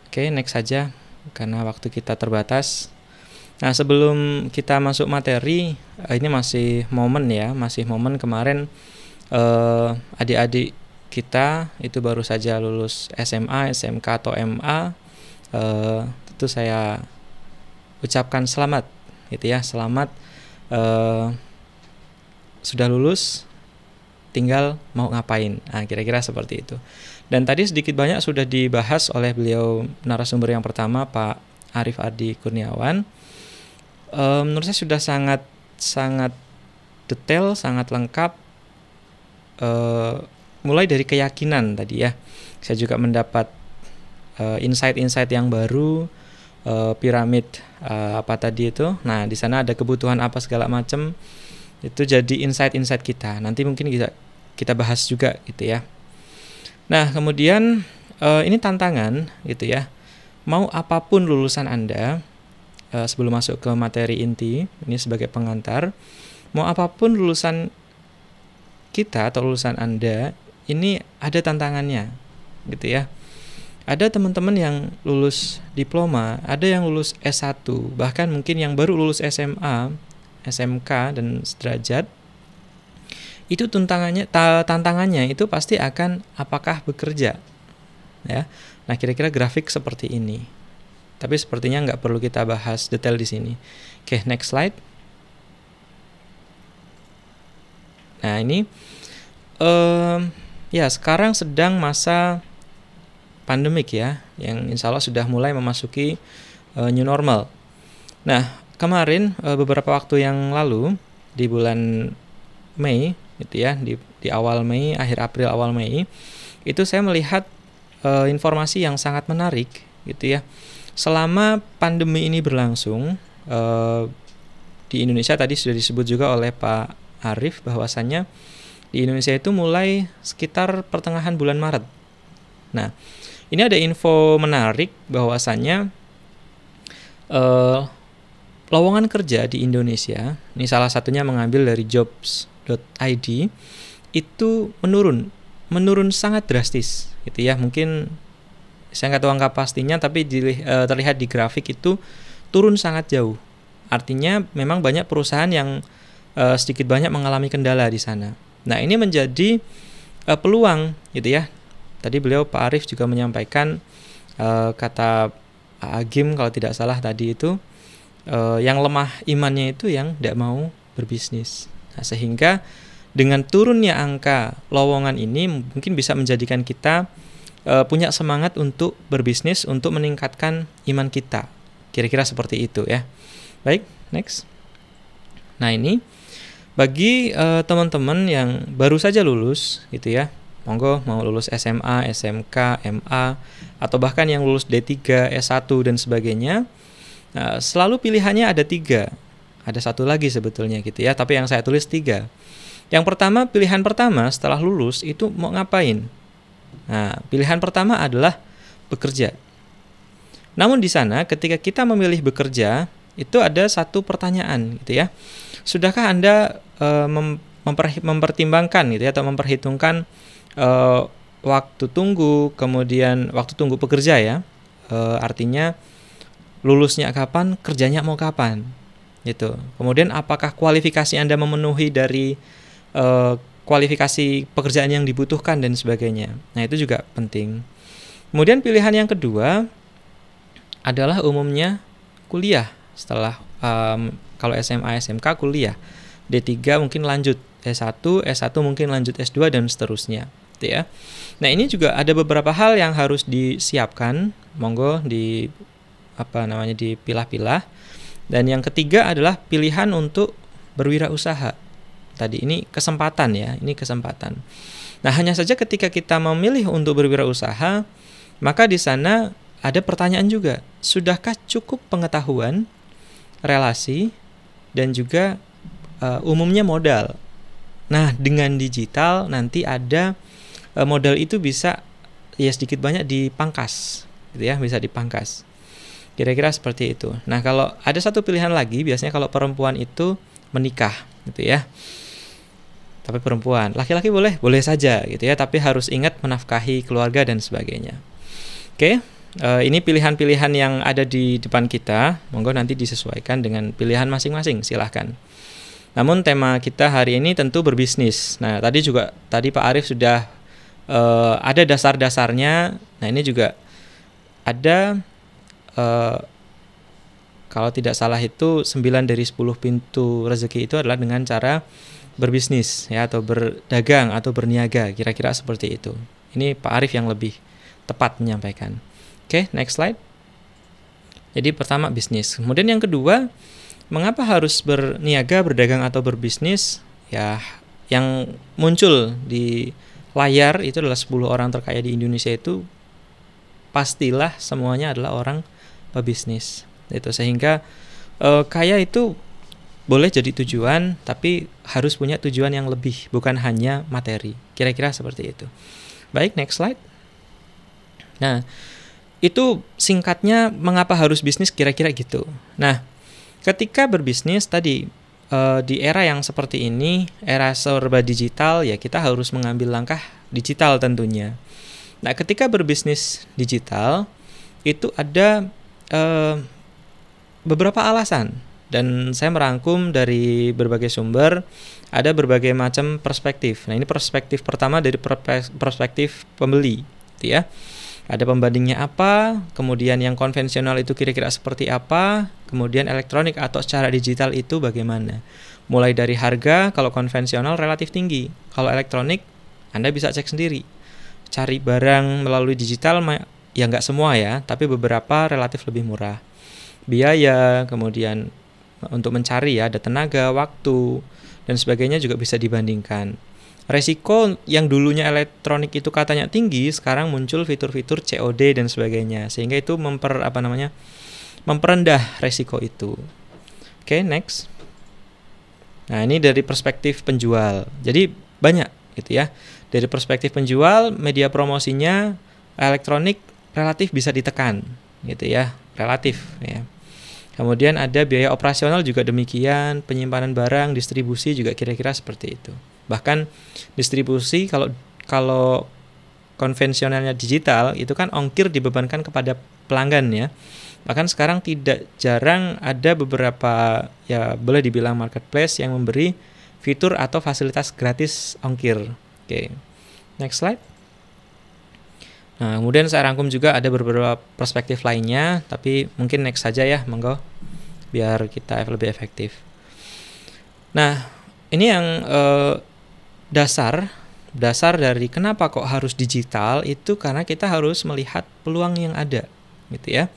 Oke, okay, next saja karena waktu kita terbatas. Nah, sebelum kita masuk materi, eh, ini masih momen ya, masih momen kemarin eh, adik-adik kita itu baru saja lulus SMA, SMK atau MA. Eh, itu saya ucapkan selamat gitu ya, selamat eh, sudah lulus tinggal mau ngapain. Nah, kira-kira seperti itu. Dan tadi sedikit banyak sudah dibahas oleh beliau narasumber yang pertama Pak Arif Adi Kurniawan uh, menurut saya sudah sangat sangat detail, sangat lengkap. Uh, mulai dari keyakinan tadi ya, saya juga mendapat uh, insight-insight yang baru, uh, piramid uh, apa tadi itu. Nah di sana ada kebutuhan apa segala macam, itu jadi insight-insight kita. Nanti mungkin kita kita bahas juga gitu ya. Nah kemudian uh, ini tantangan gitu ya. Mau apa pun lulusan anda, uh, sebelum masuk ke materi inti ini sebagai pengantar mau apa pun lulusan kita atau lulusan anda ini ada tantangannya gitu ya. Ada teman-teman yang lulus diploma ada yang lulus S1 bahkan mungkin yang baru lulus SMA SMK dan sederajat itu tantangannya tantangannya itu pasti akan apakah bekerja ya. Nah kira-kira grafik seperti ini tapi sepertinya nggak perlu kita bahas detail di sini. Oke, next slide. Nah ini, um, ya sekarang sedang masa pandemik ya, yang insya Allah sudah mulai memasuki uh, new normal. Nah, kemarin uh, beberapa waktu yang lalu di bulan Mei, gitu ya, di, di awal Mei, akhir April, awal Mei, itu saya melihat uh, informasi yang sangat menarik, gitu ya. Selama pandemi ini berlangsung, uh, di Indonesia tadi sudah disebut juga oleh Pak Arif bahwasannya di Indonesia itu mulai sekitar pertengahan bulan Maret. Nah, ini ada info menarik bahwasannya uh, lowongan kerja di Indonesia, ini salah satunya mengambil dari jobs.id itu menurun, menurun sangat drastis, gitu ya. Mungkin saya nggak tahu angka pastinya, tapi di, uh, terlihat di grafik itu turun sangat jauh. Artinya memang banyak perusahaan yang uh, sedikit banyak mengalami kendala di sana. Nah, ini menjadi uh, peluang gitu ya. Tadi beliau Pak Arief juga menyampaikan uh, kata Agim kalau tidak salah tadi itu uh, yang lemah imannya itu yang tidak mau berbisnis. Nah, sehingga dengan turunnya angka lowongan ini mungkin bisa menjadikan kita uh, punya semangat untuk berbisnis untuk meningkatkan iman kita. Kira-kira seperti itu ya. Baik, next. Nah, ini bagi uh, teman-teman yang baru saja lulus gitu ya, monggo mau lulus SMA, SMK, MA atau bahkan yang lulus D3, S1 dan sebagainya, nah, selalu pilihannya ada tiga. Ada satu lagi sebetulnya gitu ya, tapi yang saya tulis tiga. Yang pertama, pilihan pertama setelah lulus itu mau ngapain? Nah, pilihan pertama adalah bekerja. Namun di sana ketika kita memilih bekerja, itu ada satu pertanyaan gitu ya. Sudahkah Anda uh, mem mempertimbangkan gitu ya atau memperhitungkan uh, waktu tunggu, kemudian waktu tunggu pekerja ya. Uh, artinya lulusnya kapan, kerjanya mau kapan. Gitu. Kemudian apakah kualifikasi Anda memenuhi dari uh, kualifikasi pekerjaan yang dibutuhkan dan sebagainya. Nah, itu juga penting. Kemudian pilihan yang kedua adalah umumnya kuliah setelah um, kalau SMA SMK kuliah D3 mungkin lanjut S1, S1 mungkin lanjut S2 dan seterusnya, gitu ya. Nah, ini juga ada beberapa hal yang harus disiapkan, monggo di apa namanya dipilah-pilah. Dan yang ketiga adalah pilihan untuk berwirausaha. Tadi ini kesempatan ya, ini kesempatan. Nah, hanya saja ketika kita memilih untuk berwirausaha, maka di sana ada pertanyaan juga, sudahkah cukup pengetahuan, relasi, dan juga uh, umumnya modal. Nah, dengan digital nanti ada uh, modal itu bisa ya sedikit banyak dipangkas, gitu ya, bisa dipangkas. Kira-kira seperti itu. Nah, kalau ada satu pilihan lagi, biasanya kalau perempuan itu menikah, gitu ya. Tapi perempuan, laki-laki boleh, boleh saja, gitu ya. Tapi harus ingat menafkahi keluarga dan sebagainya. Oke, uh, ini pilihan-pilihan yang ada di depan kita. Monggo nanti disesuaikan dengan pilihan masing-masing. Silahkan. Namun tema kita hari ini tentu berbisnis. Nah, tadi juga tadi Pak Arief sudah uh, ada dasar-dasarnya. Nah, ini juga ada uh, kalau tidak salah itu 9 dari 10 pintu rezeki itu adalah dengan cara berbisnis ya atau berdagang atau berniaga, kira-kira seperti itu. Ini Pak Arief yang lebih tepat menyampaikan. Oke, okay, next slide. Jadi pertama bisnis. Kemudian yang kedua, mengapa harus berniaga, berdagang atau berbisnis? Ya, yang muncul di layar itu adalah 10 orang terkaya di Indonesia itu pastilah semuanya adalah orang pebisnis. Itu sehingga e, kaya itu boleh jadi tujuan, tapi harus punya tujuan yang lebih, bukan hanya materi. Kira-kira seperti itu. Baik, next slide. Nah, itu singkatnya mengapa harus bisnis kira-kira gitu. Nah, ketika berbisnis tadi uh, di era yang seperti ini, era serba digital, ya kita harus mengambil langkah digital tentunya. Nah, ketika berbisnis digital itu ada uh, beberapa alasan dan saya merangkum dari berbagai sumber ada berbagai macam perspektif. Nah, ini perspektif pertama dari perspektif pembeli, gitu ya ada pembandingnya apa, kemudian yang konvensional itu kira-kira seperti apa, kemudian elektronik atau secara digital itu bagaimana. Mulai dari harga, kalau konvensional relatif tinggi, kalau elektronik Anda bisa cek sendiri. Cari barang melalui digital ya nggak semua ya, tapi beberapa relatif lebih murah. Biaya, kemudian untuk mencari ya ada tenaga, waktu dan sebagainya juga bisa dibandingkan. Resiko yang dulunya elektronik itu katanya tinggi, sekarang muncul fitur-fitur COD dan sebagainya, sehingga itu memper apa namanya memperendah resiko itu. Oke, okay, next. Nah ini dari perspektif penjual, jadi banyak gitu ya. Dari perspektif penjual, media promosinya elektronik relatif bisa ditekan, gitu ya, relatif ya. Kemudian ada biaya operasional juga demikian, penyimpanan barang, distribusi juga kira-kira seperti itu. Bahkan distribusi kalau kalau konvensionalnya digital itu kan ongkir dibebankan kepada pelanggan ya. Bahkan sekarang tidak jarang ada beberapa ya boleh dibilang marketplace yang memberi fitur atau fasilitas gratis ongkir. Oke. Next slide. Nah, kemudian saya rangkum juga ada beberapa perspektif lainnya, tapi mungkin next saja ya, monggo, biar kita lebih efektif. Nah, ini yang eh, dasar, dasar dari kenapa kok harus digital itu karena kita harus melihat peluang yang ada, gitu ya.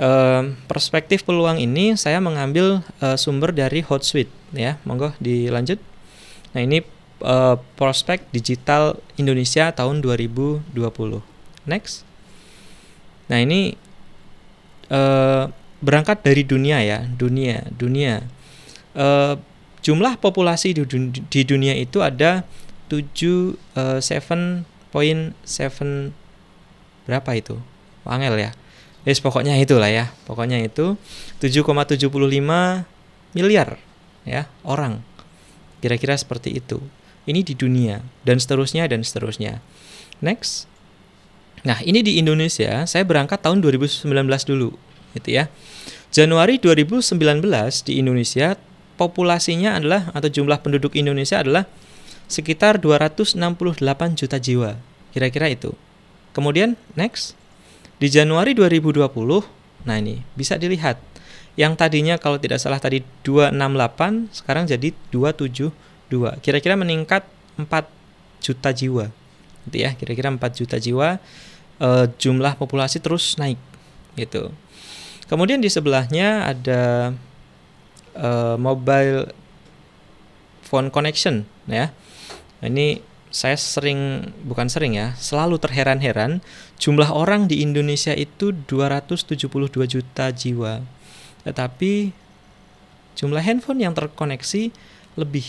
Eh, perspektif peluang ini saya mengambil eh, sumber dari Hotsuite, ya, monggo dilanjut. Nah, ini eh, prospek digital Indonesia tahun 2020. Next. Nah ini uh, berangkat dari dunia ya, dunia, dunia. Uh, jumlah populasi di, dun di dunia itu ada 7 uh, 7.7 berapa itu? Angel ya. Yes, pokoknya itulah ya. Pokoknya itu 7,75 miliar ya orang. Kira-kira seperti itu. Ini di dunia dan seterusnya dan seterusnya. Next. Nah, ini di Indonesia, saya berangkat tahun 2019 dulu, gitu ya. Januari 2019 di Indonesia populasinya adalah atau jumlah penduduk Indonesia adalah sekitar 268 juta jiwa. Kira-kira itu. Kemudian next di Januari 2020, nah ini bisa dilihat yang tadinya kalau tidak salah tadi 268 sekarang jadi 272. Kira-kira meningkat 4 juta jiwa. Gitu ya, kira-kira 4 juta jiwa uh, jumlah populasi terus naik gitu. Kemudian di sebelahnya ada uh, mobile phone connection ya. Ini saya sering bukan sering ya, selalu terheran-heran jumlah orang di Indonesia itu 272 juta jiwa. Tetapi jumlah handphone yang terkoneksi lebih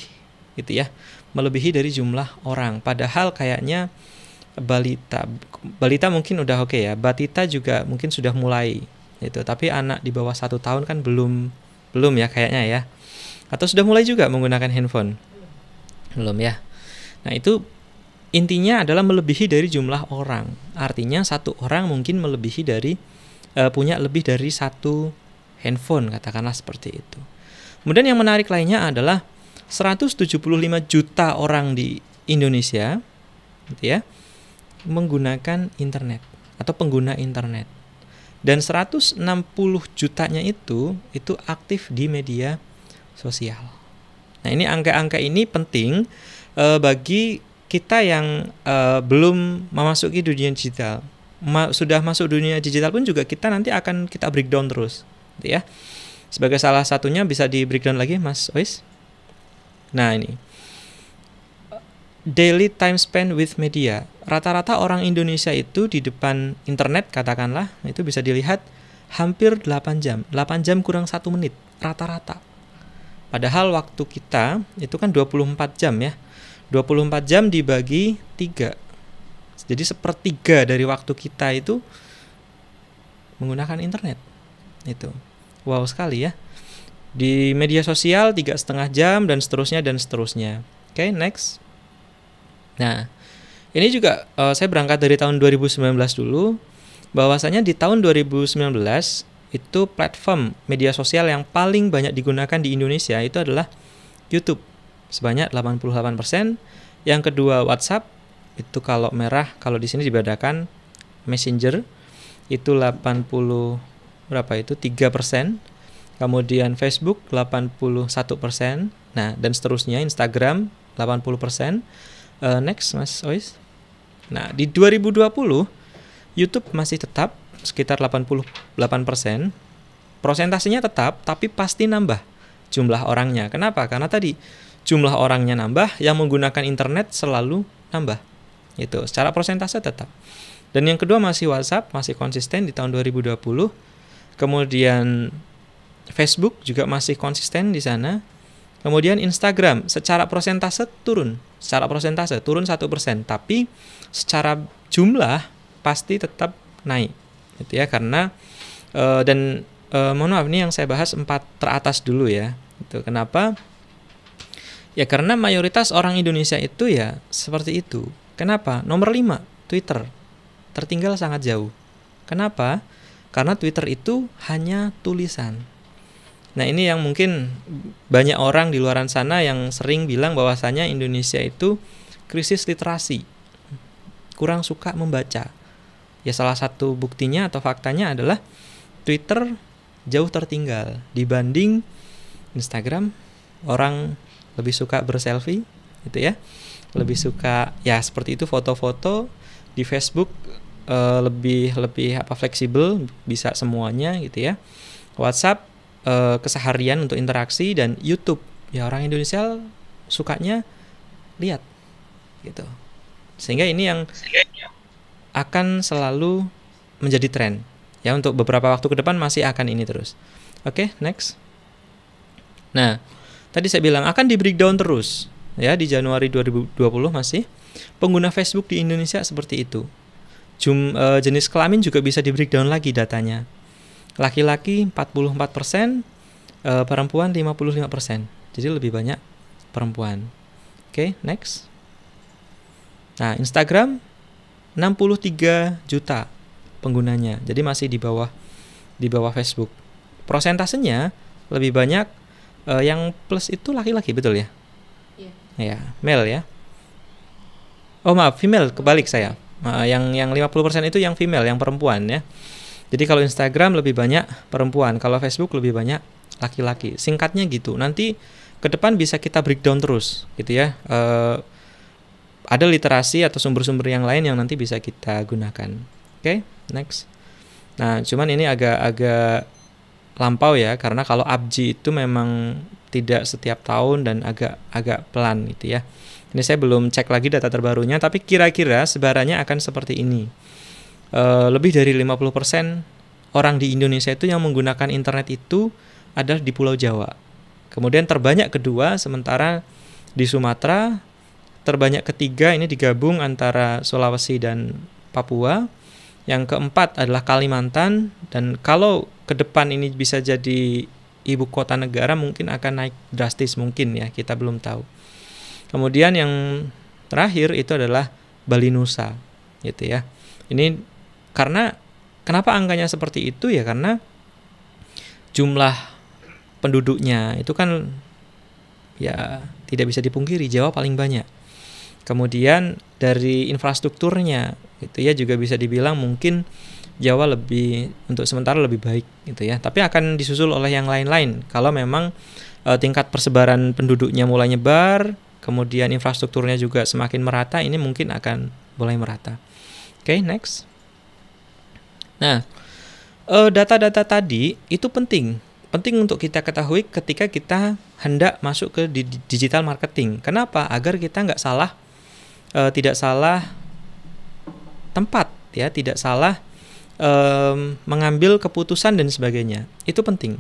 gitu ya, melebihi dari jumlah orang. Padahal kayaknya balita. Balita mungkin udah oke okay ya batita juga mungkin sudah mulai itu tapi anak di bawah satu tahun kan belum belum ya kayaknya ya. Atau sudah mulai juga menggunakan handphone? Belum ya. Nah itu intinya adalah melebihi dari jumlah orang. Artinya satu orang mungkin melebihi dari uh, punya lebih dari satu handphone katakanlah seperti itu. Kemudian yang menarik lainnya adalah 175 juta orang di Indonesia gitu ya menggunakan internet atau pengguna internet. Dan 160 jutanya itu itu aktif di media sosial. Nah, ini angka-angka ini penting uh, bagi kita yang uh, belum memasuki dunia digital. Ma sudah masuk dunia digital pun juga kita nanti akan kita breakdown terus, gitu ya. Sebagai salah satunya bisa di breakdown lagi, Mas Ois. Nah, ini daily time spent with media. Rata-rata orang Indonesia itu di depan internet katakanlah itu bisa dilihat hampir 8 jam. 8 jam kurang satu menit rata-rata. Padahal waktu kita itu kan 24 jam ya. 24 jam dibagi 3. Jadi sepertiga dari waktu kita itu menggunakan internet. Itu. Wow sekali ya. Di media sosial tiga setengah jam dan seterusnya dan seterusnya. Oke, okay, next. Nah, ini juga uh, saya berangkat dari tahun 2019 dulu, bahwasanya di tahun 2019 itu platform media sosial yang paling banyak digunakan di Indonesia itu adalah YouTube. Sebanyak 88%, yang kedua WhatsApp. Itu kalau merah kalau di sini dibedakan Messenger. Itu 80 berapa itu? 3%, kemudian Facebook 81%, nah dan seterusnya Instagram 80%, Uh, next Mas Ois. Nah, di 2020 YouTube masih tetap sekitar 88%. Prosentasenya tetap tapi pasti nambah jumlah orangnya. Kenapa? Karena tadi jumlah orangnya nambah, yang menggunakan internet selalu nambah. Itu secara persentase tetap. Dan yang kedua masih WhatsApp, masih konsisten di tahun 2020. Kemudian Facebook juga masih konsisten di sana. Kemudian Instagram secara persentase turun, secara persentase turun satu persen, tapi secara jumlah pasti tetap naik, gitu ya karena e, dan e, mohon maaf ini yang saya bahas empat teratas dulu ya, itu kenapa? Ya karena mayoritas orang Indonesia itu ya seperti itu. Kenapa? Nomor 5, Twitter. Tertinggal sangat jauh. Kenapa? Karena Twitter itu hanya tulisan Nah ini yang mungkin banyak orang di luar sana yang sering bilang bahwasanya Indonesia itu krisis literasi, kurang suka membaca. Ya salah satu buktinya atau faktanya adalah Twitter jauh tertinggal dibanding Instagram. Orang lebih suka berselfie, gitu ya, lebih suka ya seperti itu foto-foto di Facebook uh, lebih lebih apa fleksibel bisa semuanya gitu ya. WhatsApp uh, keseharian untuk interaksi dan YouTube. Ya orang Indonesia sukanya lihat gitu. Sehingga ini yang akan selalu menjadi tren. Ya untuk beberapa waktu ke depan masih akan ini terus. Oke okay, next. Nah tadi saya bilang akan di breakdown terus. Ya di Januari 2020 masih pengguna Facebook di Indonesia seperti itu. Jum, uh, jenis kelamin juga bisa di breakdown lagi datanya laki-laki 44%, e, perempuan 55%. Jadi lebih banyak perempuan. Oke, okay, next. Nah, Instagram 63 juta penggunanya. Jadi masih di bawah di bawah Facebook. Prosentasenya lebih banyak e, yang plus itu laki-laki, betul ya? Iya. Ya, male ya. Oh, maaf, female kebalik saya. Uh, yang yang 50% itu yang female, yang perempuan ya. Jadi kalau Instagram lebih banyak perempuan, kalau Facebook lebih banyak laki-laki. Singkatnya gitu. Nanti ke depan bisa kita breakdown terus, gitu ya. E, ada literasi atau sumber-sumber yang lain yang nanti bisa kita gunakan. Oke, okay? next. Nah, cuman ini agak-agak lampau ya, karena kalau abji itu memang tidak setiap tahun dan agak agak pelan gitu ya. Ini saya belum cek lagi data terbarunya, tapi kira-kira sebarannya akan seperti ini uh, lebih dari 50% orang di Indonesia itu yang menggunakan internet itu adalah di Pulau Jawa. Kemudian terbanyak kedua sementara di Sumatera, terbanyak ketiga ini digabung antara Sulawesi dan Papua. Yang keempat adalah Kalimantan dan kalau ke depan ini bisa jadi ibu kota negara mungkin akan naik drastis mungkin ya, kita belum tahu. Kemudian yang terakhir itu adalah Bali Nusa gitu ya. Ini karena kenapa angkanya seperti itu ya karena jumlah penduduknya itu kan ya tidak bisa dipungkiri Jawa paling banyak. Kemudian dari infrastrukturnya itu ya juga bisa dibilang mungkin Jawa lebih untuk sementara lebih baik gitu ya. Tapi akan disusul oleh yang lain-lain kalau memang e, tingkat persebaran penduduknya mulai nyebar, kemudian infrastrukturnya juga semakin merata, ini mungkin akan mulai merata. Oke, okay, next. Nah, eh, data-data tadi itu penting, penting untuk kita ketahui ketika kita hendak masuk ke digital marketing. Kenapa? Agar kita nggak salah, uh, tidak salah tempat, ya, tidak salah mengambil keputusan dan sebagainya. Itu penting,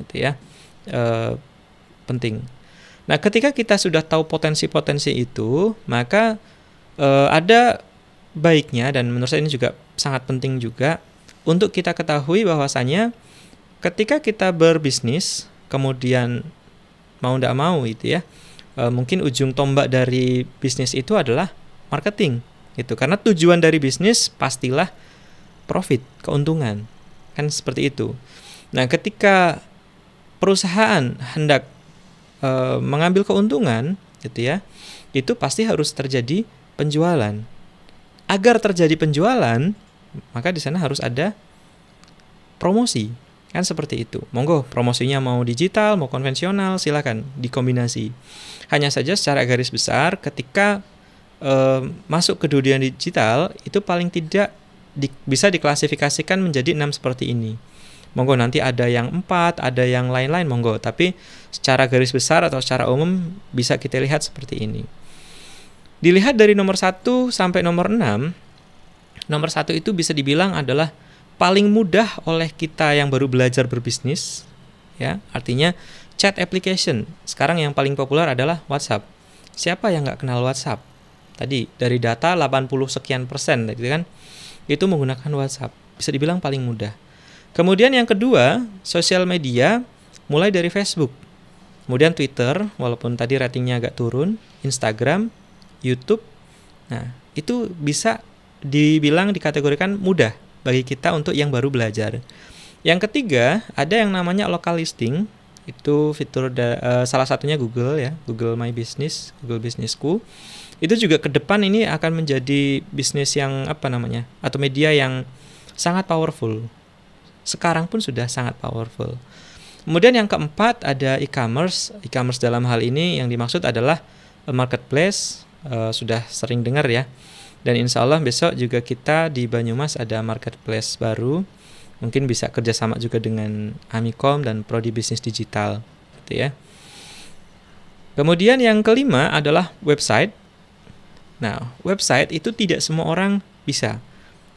gitu ya, uh, penting. Nah, ketika kita sudah tahu potensi-potensi itu, maka uh, ada baiknya dan menurut saya ini juga sangat penting juga untuk kita ketahui bahwasanya ketika kita berbisnis kemudian mau tidak mau itu ya e, mungkin ujung tombak dari bisnis itu adalah marketing gitu. Karena tujuan dari bisnis pastilah profit keuntungan. Kan seperti itu. Nah ketika perusahaan hendak e, mengambil keuntungan gitu ya itu pasti harus terjadi penjualan. Agar terjadi penjualan maka di sana harus ada promosi kan seperti itu monggo promosinya mau digital mau konvensional silakan dikombinasi hanya saja secara garis besar ketika e, masuk ke dunia digital itu paling tidak di- bisa diklasifikasikan menjadi enam seperti ini. Monggo nanti ada yang empat, ada yang lain-lain monggo. Tapi secara garis besar atau secara umum bisa kita lihat seperti ini. Dilihat dari nomor 1 sampai nomor 6, nomor satu itu bisa dibilang adalah paling mudah oleh kita yang baru belajar berbisnis, ya. Artinya chat application. Sekarang yang paling populer adalah WhatsApp. Siapa yang nggak kenal WhatsApp? Tadi dari data 80 sekian persen, gitu kan? Itu menggunakan WhatsApp. Bisa dibilang paling mudah. Kemudian yang kedua, sosial media mulai dari Facebook. Kemudian Twitter, walaupun tadi ratingnya agak turun, Instagram, YouTube. Nah, itu bisa dibilang dikategorikan mudah bagi kita untuk yang baru belajar. Yang ketiga, ada yang namanya local listing. Itu fitur da- eh, salah satunya Google ya, Google My Business, Google Businessku. Itu juga ke depan ini akan menjadi bisnis yang apa namanya? atau media yang sangat powerful. Sekarang pun sudah sangat powerful. Kemudian yang keempat ada e-commerce. E-commerce dalam hal ini yang dimaksud adalah eh, marketplace. Eh, sudah sering dengar ya. Dan insya Allah besok juga kita di Banyumas ada marketplace baru. Mungkin bisa kerjasama juga dengan Amikom dan Prodi Bisnis Digital, gitu ya. Kemudian yang kelima adalah website. Nah, website itu tidak semua orang bisa.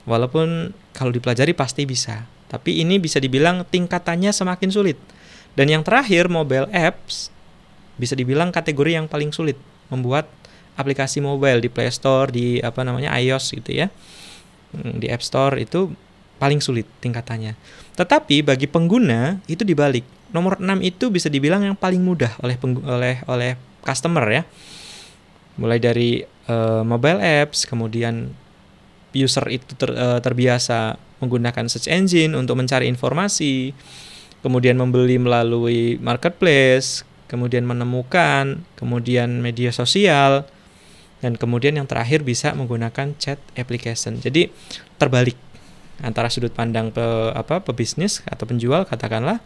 Walaupun kalau dipelajari pasti bisa. Tapi ini bisa dibilang tingkatannya semakin sulit. Dan yang terakhir mobile apps bisa dibilang kategori yang paling sulit membuat aplikasi mobile di Play Store di apa namanya iOS gitu ya. Hmm, Di App Store itu paling sulit tingkatannya. Tetapi bagi pengguna itu dibalik. Nomor 6 itu bisa dibilang yang paling mudah oleh oleh oleh customer ya. Mulai dari eh, mobile apps, kemudian user itu ter- eh, terbiasa menggunakan search engine untuk mencari informasi, kemudian membeli melalui marketplace, kemudian menemukan, kemudian media sosial, dan kemudian yang terakhir bisa menggunakan chat application. Jadi terbalik antara sudut pandang pe, apa pebisnis atau penjual katakanlah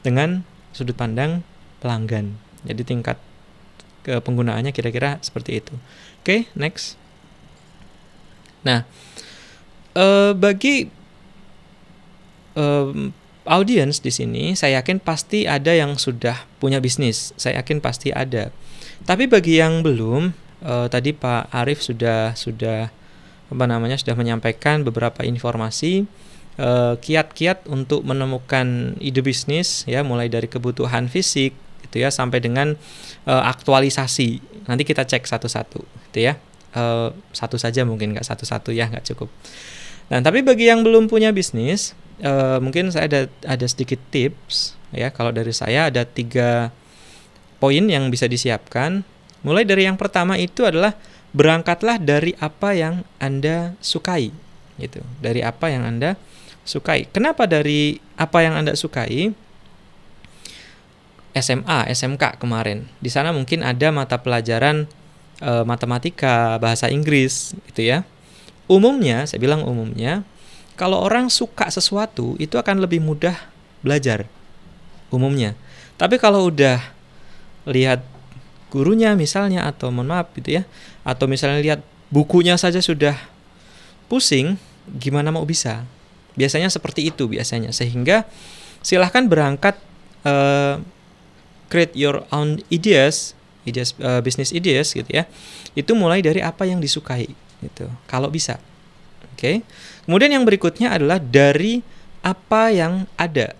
dengan sudut pandang pelanggan. Jadi tingkat ke penggunaannya kira-kira seperti itu. Oke, next. Nah, eh, bagi em, audiens di sini, saya yakin pasti ada yang sudah punya bisnis. Saya yakin pasti ada. Tapi bagi yang belum, eh, tadi Pak Arief sudah sudah apa namanya sudah menyampaikan beberapa informasi eh, kiat-kiat untuk menemukan ide bisnis ya, mulai dari kebutuhan fisik gitu ya sampai dengan eh, aktualisasi. Nanti kita cek satu-satu, gitu ya. Eh, satu saja mungkin nggak satu-satu ya nggak cukup. Nah, tapi bagi yang belum punya bisnis, eh, mungkin saya ada ada sedikit tips ya. Kalau dari saya ada tiga poin yang bisa disiapkan. Mulai dari yang pertama itu adalah berangkatlah dari apa yang anda sukai, gitu. Dari apa yang anda sukai. Kenapa dari apa yang anda sukai? SMA, SMK kemarin. Di sana mungkin ada mata pelajaran eh, matematika, bahasa Inggris, gitu ya. Umumnya, saya bilang umumnya, kalau orang suka sesuatu itu akan lebih mudah belajar. Umumnya. Tapi kalau udah lihat gurunya misalnya atau mohon maaf gitu ya, atau misalnya lihat bukunya saja sudah pusing, gimana mau bisa? Biasanya seperti itu biasanya. Sehingga silahkan berangkat eh, create your own ideas, ideas eh, business ideas gitu ya. Itu mulai dari apa yang disukai gitu. Kalau bisa. Oke. Kemudian yang berikutnya adalah dari apa yang ada.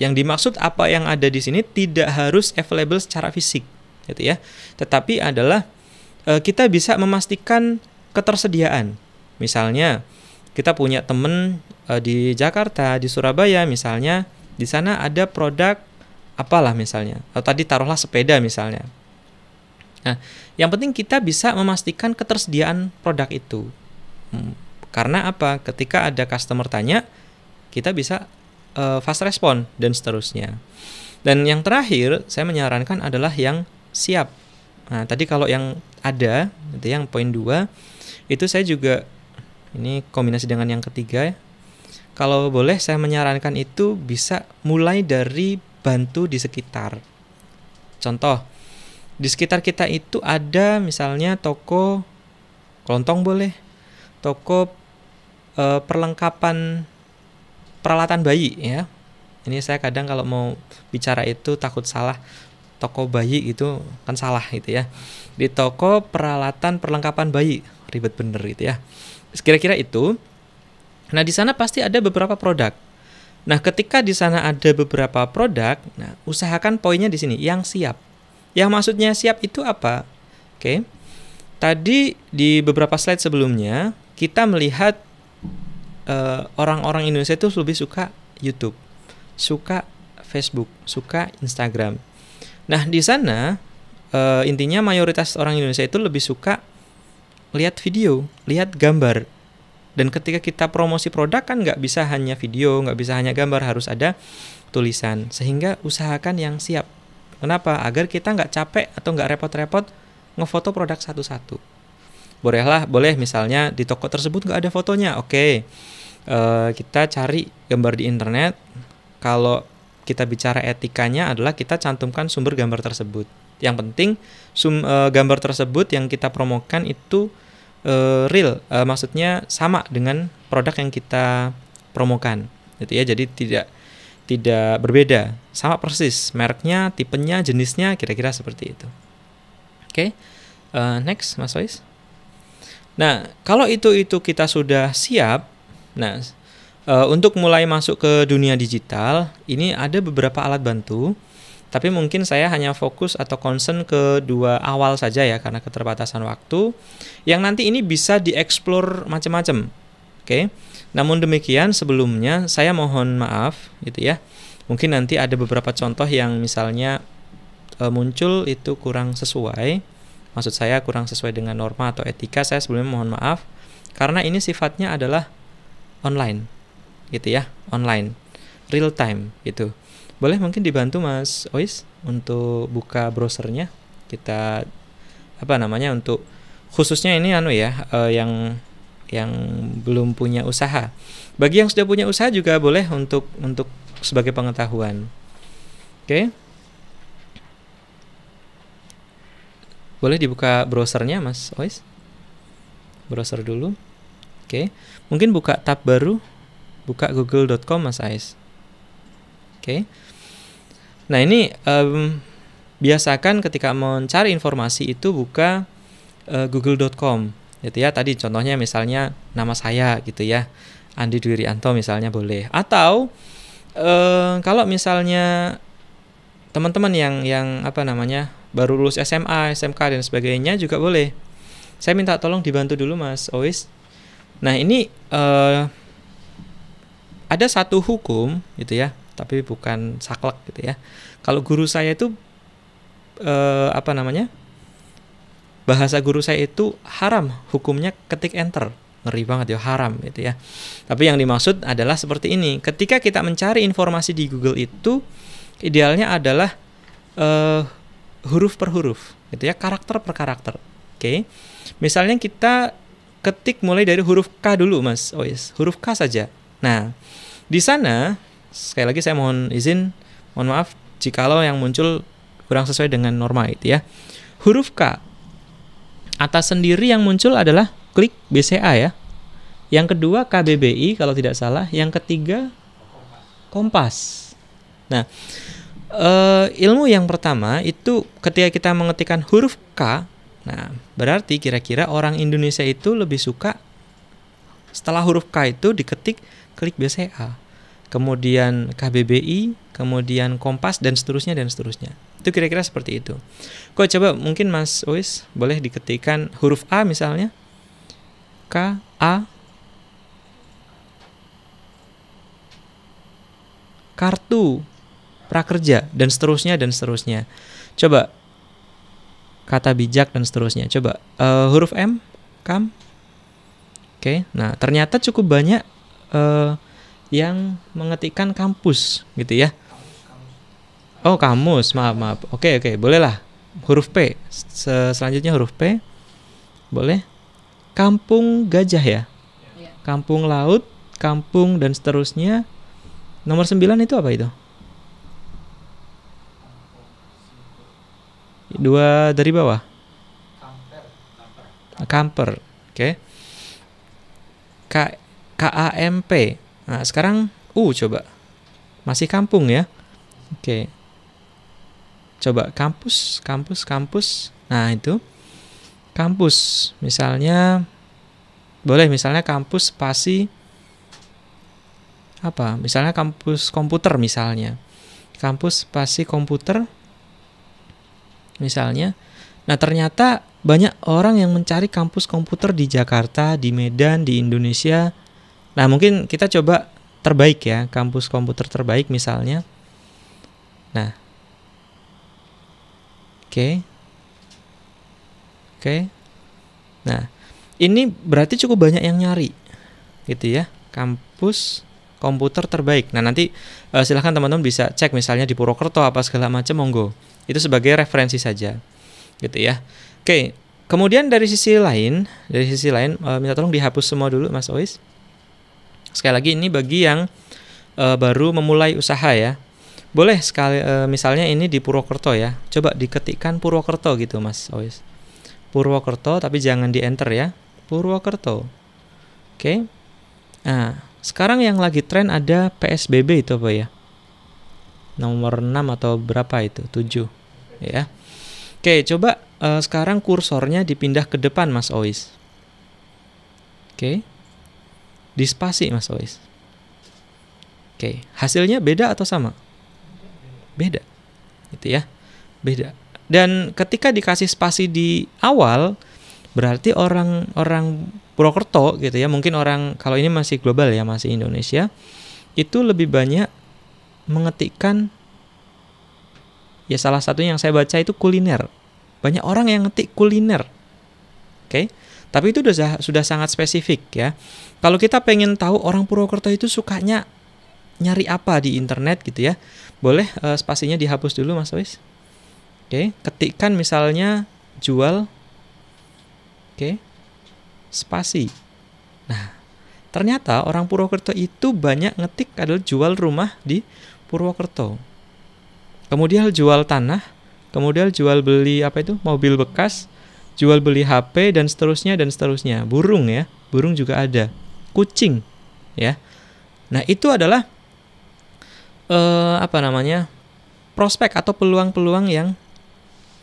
Yang dimaksud apa yang ada di sini tidak harus available secara fisik, gitu ya. Tetapi adalah eh, kita bisa memastikan ketersediaan. Misalnya kita punya temen eh, di Jakarta, di Surabaya misalnya, di sana ada produk apalah misalnya. Atau tadi taruhlah sepeda misalnya. Nah, yang penting kita bisa memastikan ketersediaan produk itu. Hmm, Karena apa? Ketika ada customer tanya, kita bisa eh, fast respon dan seterusnya. Dan yang terakhir, saya menyarankan adalah yang siap. Nah, tadi kalau yang ada, itu yang poin 2, itu saya juga ini kombinasi dengan yang ketiga ya. Kalau boleh saya menyarankan itu bisa mulai dari bantu di sekitar. Contoh, di sekitar kita itu ada misalnya toko kelontong boleh, toko eh, perlengkapan peralatan bayi ya. Ini saya kadang kalau mau bicara itu takut salah toko bayi itu kan salah gitu ya. Di toko peralatan perlengkapan bayi ribet bener gitu ya. Kira-kira itu. Nah, di sana pasti ada beberapa produk. Nah, ketika di sana ada beberapa produk, nah usahakan poinnya di sini yang siap. Yang maksudnya siap itu apa? Oke. Tadi di beberapa slide sebelumnya kita melihat eh, orang-orang Indonesia itu lebih suka YouTube, suka Facebook, suka Instagram. Nah, di sana eh, intinya mayoritas orang Indonesia itu lebih suka lihat video, lihat gambar. Dan ketika kita promosi produk kan nggak bisa hanya video, nggak bisa hanya gambar, harus ada tulisan. Sehingga usahakan yang siap. Kenapa? Agar kita nggak capek atau nggak repot-repot ngefoto produk satu-satu. Bolehlah, boleh misalnya di toko tersebut nggak ada fotonya. Oke, Eh, kita cari gambar di internet. Kalau kita bicara etikanya adalah kita cantumkan sumber gambar tersebut. Yang penting sum, eh, gambar tersebut yang kita promokan itu eh, real, eh, maksudnya sama dengan produk yang kita promokan, gitu ya. Jadi tidak tidak berbeda, sama persis mereknya, tipenya, jenisnya, kira-kira seperti itu. Oke, eh, next, Mas Wais. Nah, kalau itu itu kita sudah siap, nah eh, untuk mulai masuk ke dunia digital, ini ada beberapa alat bantu. Tapi mungkin saya hanya fokus atau concern ke dua awal saja ya karena keterbatasan waktu. Yang nanti ini bisa dieksplor macam-macam. Oke. Namun demikian sebelumnya saya mohon maaf gitu ya. Mungkin nanti ada beberapa contoh yang misalnya e, muncul itu kurang sesuai. Maksud saya kurang sesuai dengan norma atau etika. Saya sebelumnya mohon maaf karena ini sifatnya adalah online. Gitu ya, online. Real time gitu. Boleh mungkin dibantu Mas Ois untuk buka browsernya. Kita apa namanya untuk khususnya ini anu ya eh, yang yang belum punya usaha. Bagi yang sudah punya usaha juga boleh untuk untuk sebagai pengetahuan. Oke. Boleh dibuka browsernya Mas Ois? Browser dulu. Oke. Mungkin buka tab baru. Buka google.com Mas Ais. Oke. Nah, ini em, biasakan ketika mencari informasi itu buka eh, google.com gitu ya. Tadi contohnya misalnya nama saya gitu ya. Andi Dwi Rianto misalnya boleh. Atau eh, kalau misalnya teman-teman yang yang apa namanya baru lulus SMA, SMK dan sebagainya juga boleh. Saya minta tolong dibantu dulu Mas Ois. Nah ini eh, ada satu hukum gitu ya, tapi bukan saklek gitu ya. Kalau guru saya itu eh, apa namanya? Bahasa guru saya itu haram hukumnya ketik enter ngeri banget ya haram gitu ya. Tapi yang dimaksud adalah seperti ini. Ketika kita mencari informasi di Google itu idealnya adalah eh, huruf per huruf gitu ya, karakter per karakter. Oke. Misalnya kita ketik mulai dari huruf K dulu, Mas. Oh yes, huruf K saja. Nah, di sana sekali lagi saya mohon izin, mohon maaf jikalau yang muncul kurang sesuai dengan norma itu ya. Huruf K atas sendiri yang muncul adalah klik BCA ya. Yang kedua KBBI kalau tidak salah, yang ketiga Kompas. Nah, eh, ilmu yang pertama itu ketika kita mengetikkan huruf K, nah berarti kira-kira orang Indonesia itu lebih suka setelah huruf K itu diketik klik BCA, kemudian KBBI, kemudian Kompas dan seterusnya dan seterusnya. Itu kira-kira seperti itu. Kok coba mungkin Mas Ois boleh diketikkan huruf A misalnya. K A kartu prakerja dan seterusnya dan seterusnya. Coba kata bijak dan seterusnya. Coba eh, huruf M, kam. Oke, nah ternyata cukup banyak eh, yang mengetikkan kampus gitu ya. Oh kamus, maaf maaf. Oke oke, bolehlah. Huruf P. Se- selanjutnya huruf P. Boleh. Kampung Gajah ya. Kampung Laut, Kampung dan seterusnya. Nomor 9 itu apa itu? Dua dari bawah. Kamper. Oke. K KAMP. Nah, sekarang U coba. Masih kampung ya. Oke. Coba kampus, kampus, kampus. Nah, itu. Kampus. Misalnya boleh misalnya kampus spasi apa? Misalnya kampus komputer misalnya. Kampus spasi komputer misalnya. Nah, ternyata banyak orang yang mencari kampus komputer di Jakarta, di Medan, di Indonesia. Nah, mungkin kita coba terbaik ya, kampus komputer terbaik misalnya. Nah. Oke. Okay. Oke. Okay. Nah, ini berarti cukup banyak yang nyari. Gitu ya. Kampus komputer terbaik. Nah, nanti uh, silahkan teman-teman bisa cek misalnya di Purwokerto apa segala macam monggo. Itu sebagai referensi saja. Gitu ya. Oke, kemudian dari sisi lain, dari sisi lain uh, minta tolong dihapus semua dulu Mas Ois. Sekali lagi ini bagi yang uh, baru memulai usaha ya. Boleh sekali uh, misalnya ini di Purwokerto ya. Coba diketikkan Purwokerto gitu Mas Ois. Purwokerto tapi jangan di enter ya. Purwokerto. Oke. Nah, sekarang yang lagi tren ada PSBB itu apa ya? Nomor 6 atau berapa itu? 7. Ya. Oke, coba uh, sekarang kursornya dipindah ke depan Mas Ois. Oke. Dispasi Mas Ois. Oke, hasilnya beda atau sama? Beda. Gitu ya. Beda. Dan ketika dikasih spasi di awal, berarti orang-orang Purwokerto gitu ya, mungkin orang kalau ini masih global ya, masih Indonesia, itu lebih banyak mengetikkan Ya salah satunya yang saya baca itu kuliner. Banyak orang yang ngetik kuliner. Oke. Okay? Tapi itu sudah sudah sangat spesifik ya. Kalau kita pengen tahu orang Purwokerto itu sukanya nyari apa di internet gitu ya. Boleh uh, spasinya dihapus dulu Mas Wis. Oke, okay. ketikkan misalnya jual Oke. Okay. Spasi. Nah, ternyata orang Purwokerto itu banyak ngetik adalah jual rumah di Purwokerto kemudian jual tanah, kemudian jual beli apa itu mobil bekas, jual beli HP dan seterusnya dan seterusnya. Burung ya, burung juga ada, kucing ya. Nah itu adalah uh, apa namanya prospek atau peluang-peluang yang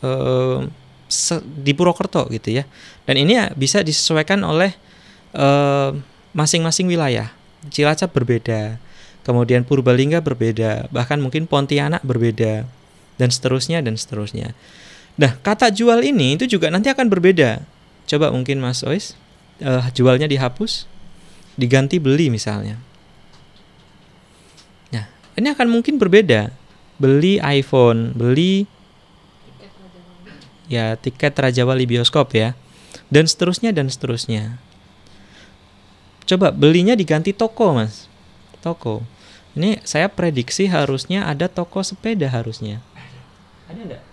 uh, di Purwokerto gitu ya. Dan ini ya bisa disesuaikan oleh masing-masing uh, wilayah. Cilacap berbeda, kemudian Purbalingga berbeda, bahkan mungkin Pontianak berbeda, dan seterusnya dan seterusnya. Nah, kata jual ini itu juga nanti akan berbeda. Coba mungkin Mas Ois, uh, jualnya dihapus, diganti beli misalnya. Nah, ini akan mungkin berbeda. Beli iPhone, beli ya tiket Raja Wali bioskop ya, dan seterusnya dan seterusnya. Coba belinya diganti toko, Mas toko. Ini saya prediksi harusnya ada toko sepeda harusnya. Ada enggak?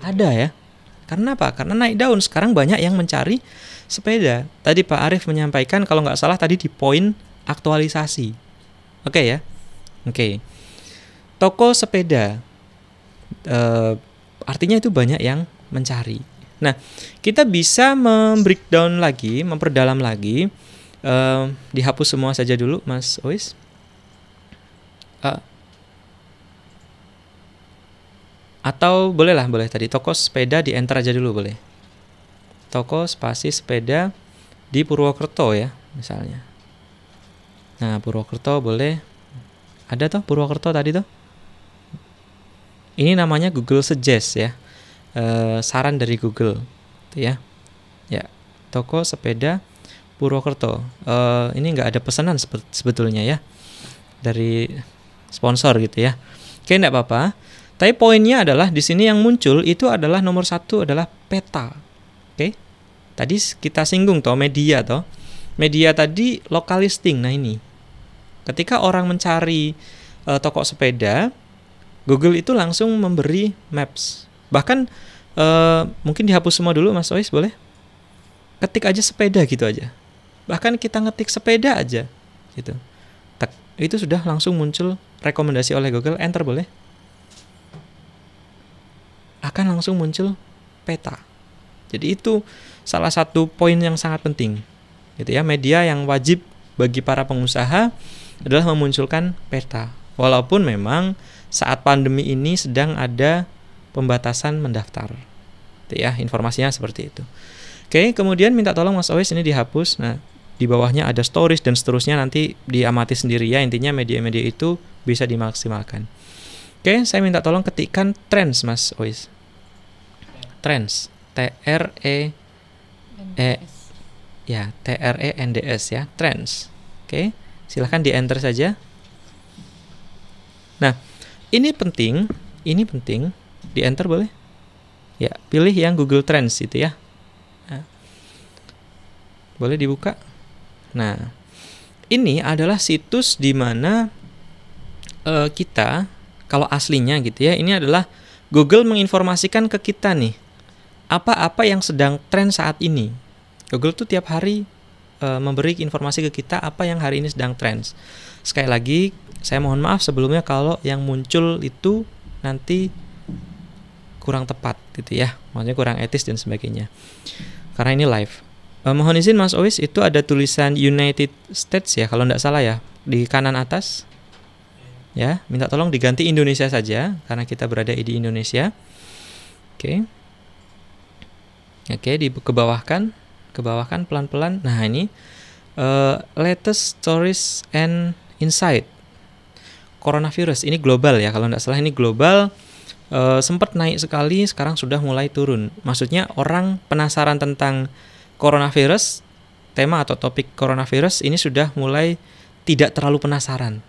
Ada. Ya. Karena apa? Karena naik daun sekarang banyak yang mencari sepeda. Tadi Pak Arief menyampaikan kalau nggak salah tadi di poin aktualisasi. Oke okay, ya. Oke. Okay. Toko sepeda. E, artinya itu banyak yang mencari. Nah, kita bisa membreakdown lagi, memperdalam lagi uh, dihapus semua saja dulu Mas Ois uh, atau bolehlah boleh. Tadi toko sepeda di enter aja dulu boleh. Toko spasi sepeda di Purwokerto ya misalnya. Nah Purwokerto boleh. Ada toh Purwokerto tadi tuh? Ini namanya Google Suggest ya. E, saran dari Google ya. Ya toko sepeda Purwokerto. Uh, ini nggak ada pesanan sebetulnya ya dari sponsor gitu ya. Oke, nggak apa-apa. Tapi poinnya adalah di sini yang muncul itu adalah nomor satu adalah peta. Oke, tadi kita singgung toh media toh. Media tadi local listing. Nah ini, ketika orang mencari uh, toko sepeda, Google itu langsung memberi maps. Bahkan uh, mungkin dihapus semua dulu, Mas Ois boleh? Ketik aja sepeda gitu aja bahkan kita ngetik sepeda aja gitu tak itu sudah langsung muncul rekomendasi oleh Google enter boleh akan langsung muncul peta jadi itu salah satu poin yang sangat penting gitu ya media yang wajib bagi para pengusaha adalah memunculkan peta. Walaupun memang saat pandemi ini sedang ada pembatasan mendaftar. Itu ya, informasinya seperti itu. Oke, kemudian minta tolong Mas Ois ini dihapus. Nah, di bawahnya ada stories dan seterusnya nanti diamati sendiri ya. Intinya media-media itu bisa dimaksimalkan. Oke, saya minta tolong ketikkan trends Mas Ois. Trends. T R E E ya, T R E N D S ya, trends. Oke, silahkan di enter saja. Nah, ini penting, ini penting, di enter boleh? Ya, pilih yang Google Trends itu ya. Nah, boleh dibuka? Nah, ini adalah situs di mana uh, kita kalau aslinya gitu ya, ini adalah Google menginformasikan ke kita nih apa-apa yang sedang tren saat ini. Google tuh tiap hari uh, memberi informasi ke kita apa yang hari ini sedang tren. Sekali lagi, saya mohon maaf sebelumnya kalau yang muncul itu nanti kurang tepat gitu ya maksudnya kurang etis dan sebagainya karena ini live uh, mohon izin Mas Ois itu ada tulisan United States ya kalau tidak salah ya di kanan atas ya minta tolong diganti Indonesia saja karena kita berada di Indonesia. Oke. Okay. oke okay, di kebawahkan kebawahkan pelan-pelan. Nah ini uh, latest stories and insight. Coronavirus ini global ya kalau tidak salah. Ini global e, sempat naik sekali, sekarang sudah mulai turun. Maksudnya orang penasaran tentang coronavirus, tema atau topik coronavirus ini sudah mulai tidak terlalu penasaran,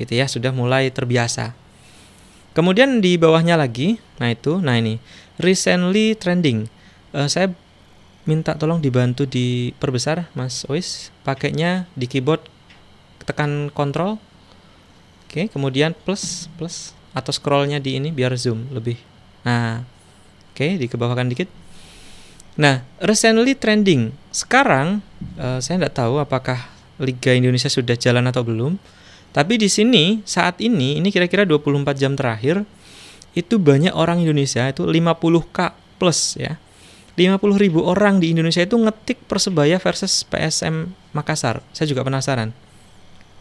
gitu ya, sudah mulai terbiasa. Kemudian di bawahnya lagi, nah itu, nah ini recently trending. E, saya minta tolong dibantu diperbesar, Mas Ois. Pakainya di keyboard tekan kontrol. Oke, kemudian plus plus atau scrollnya di ini biar zoom lebih. Nah, oke, okay, dikebawahkan dikit. Nah, recently trending. Sekarang uh, saya tidak tahu apakah Liga Indonesia sudah jalan atau belum. Tapi di sini saat ini ini kira-kira 24 jam terakhir itu banyak orang Indonesia itu 50k plus ya. 50 ribu orang di Indonesia itu ngetik Persebaya versus PSM Makassar. Saya juga penasaran.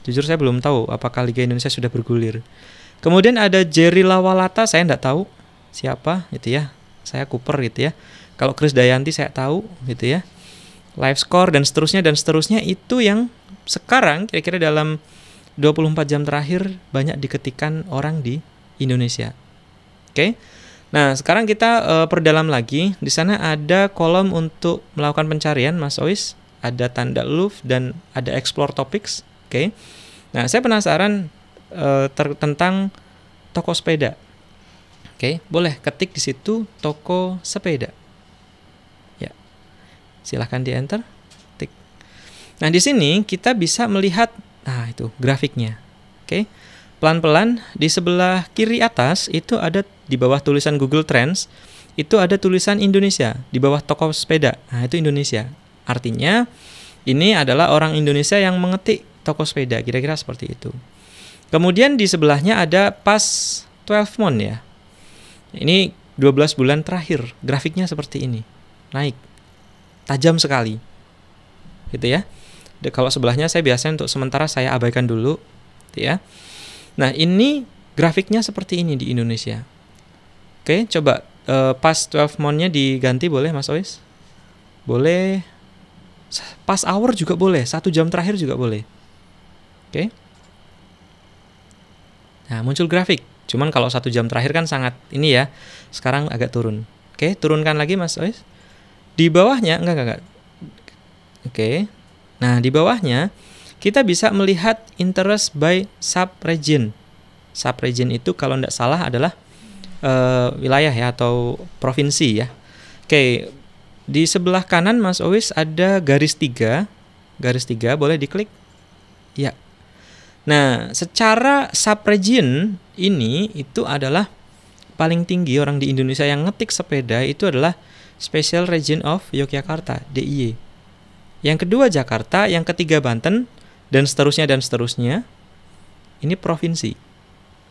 Jujur saya belum tahu apakah Liga Indonesia sudah bergulir. Kemudian ada Jerry Lawalata, saya tidak tahu siapa gitu ya. Saya Cooper gitu ya. Kalau Chris Dayanti saya tahu gitu ya. Live score dan seterusnya dan seterusnya itu yang sekarang kira-kira dalam 24 jam terakhir banyak diketikan orang di Indonesia. Oke. Okay? Nah, sekarang kita uh, perdalam lagi. Di sana ada kolom untuk melakukan pencarian, Mas Ois. Ada tanda love dan ada explore topics. Oke. Okay? Nah, saya penasaran uh, tentang toko sepeda. Oke, boleh ketik di situ toko sepeda. Ya. Silahkan di enter. Tik. Nah, di sini kita bisa melihat nah itu grafiknya. Oke. Pelan-pelan di sebelah kiri atas itu ada di bawah tulisan Google Trends itu ada tulisan Indonesia di bawah toko sepeda. Nah, itu Indonesia. Artinya ini adalah orang Indonesia yang mengetik toko sepeda, kira-kira seperti itu. Kemudian di sebelahnya ada pas 12 month ya. Ini 12 bulan terakhir, grafiknya seperti ini. Naik. Tajam sekali. Gitu ya. De, kalau sebelahnya saya biasanya untuk sementara saya abaikan dulu, gitu ya. Nah, ini grafiknya seperti ini di Indonesia. Oke, coba uh, pas 12 month-nya diganti boleh Mas Ois? Boleh. Pas hour juga boleh, satu jam terakhir juga boleh. Oke. Nah, muncul grafik. Cuman kalau satu jam terakhir kan sangat ini ya. Sekarang agak turun. Oke, turunkan lagi Mas Ois. Di bawahnya enggak enggak enggak. Oke. Nah, di bawahnya kita bisa melihat interest by sub region. Sub region itu kalau tidak salah adalah uh, wilayah ya atau provinsi ya. Oke, di sebelah kanan Mas Ois ada garis tiga. Garis tiga boleh diklik. Ya, Nah, secara subregion ini itu adalah paling tinggi orang di Indonesia yang ngetik sepeda itu adalah Special Region of Yogyakarta, DIY. Yang kedua Jakarta, yang ketiga Banten, dan seterusnya dan seterusnya. Ini provinsi.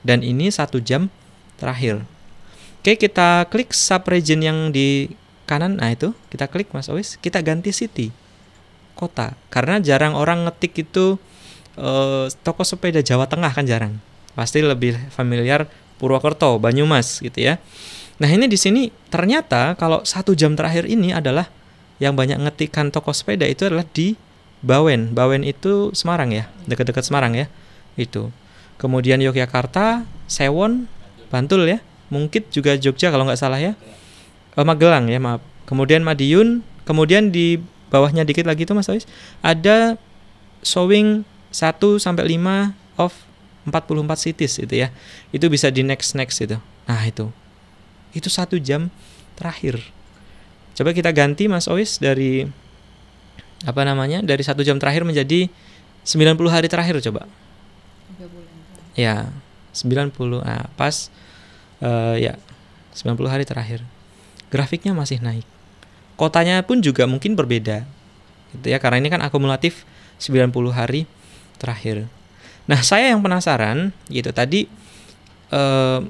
Dan ini satu jam terakhir. Oke, kita klik subregion yang di kanan. Nah itu, kita klik Mas Ois, kita ganti city. kota karena jarang orang ngetik itu eh, toko sepeda Jawa Tengah kan jarang pasti lebih familiar Purwokerto Banyumas gitu ya nah ini di sini ternyata kalau satu jam terakhir ini adalah yang banyak ngetikan toko sepeda itu adalah di Bawen. Bawen itu Semarang ya? Dekat-dekat Semarang ya? Itu. Kemudian Yogyakarta Sewon Bantul ya? Mungkin juga Jogja kalau nggak salah ya? Oh, Magelang ya maaf. Kemudian Madiun kemudian di bawahnya dikit lagi itu Mas Ois ada showing 1 sampai 5 of 44 cities itu ya. Itu bisa di next next itu. Nah itu. Itu satu jam terakhir coba kita ganti Mas Ois dari apa namanya dari satu jam terakhir menjadi 90 hari terakhir coba. Ya 90 nah pas uh, ya 90 hari terakhir. Grafiknya masih naik. Kotanya pun juga mungkin berbeda gitu ya karena ini kan akumulatif 90 hari terakhir. Nah saya yang penasaran gitu tadi uh,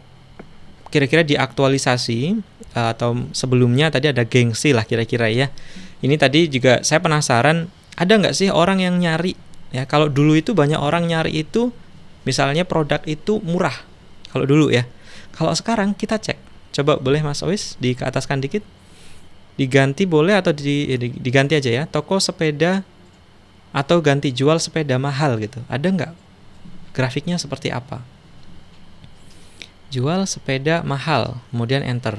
kira-kira diaktualisasi uh, atau sebelumnya tadi ada gengsi lah kira-kira ya. Ini tadi juga saya penasaran ada nggak sih orang yang nyari? Ya kalau dulu itu banyak orang nyari itu misalnya produk itu murah. Kalau dulu ya. Kalau sekarang kita cek. Coba boleh Mas Ois di ke ataskan dikit. Diganti boleh atau di, diganti aja ya. Toko sepeda atau ganti jual sepeda mahal gitu. Ada nggak? Grafiknya seperti apa jual sepeda mahal kemudian enter.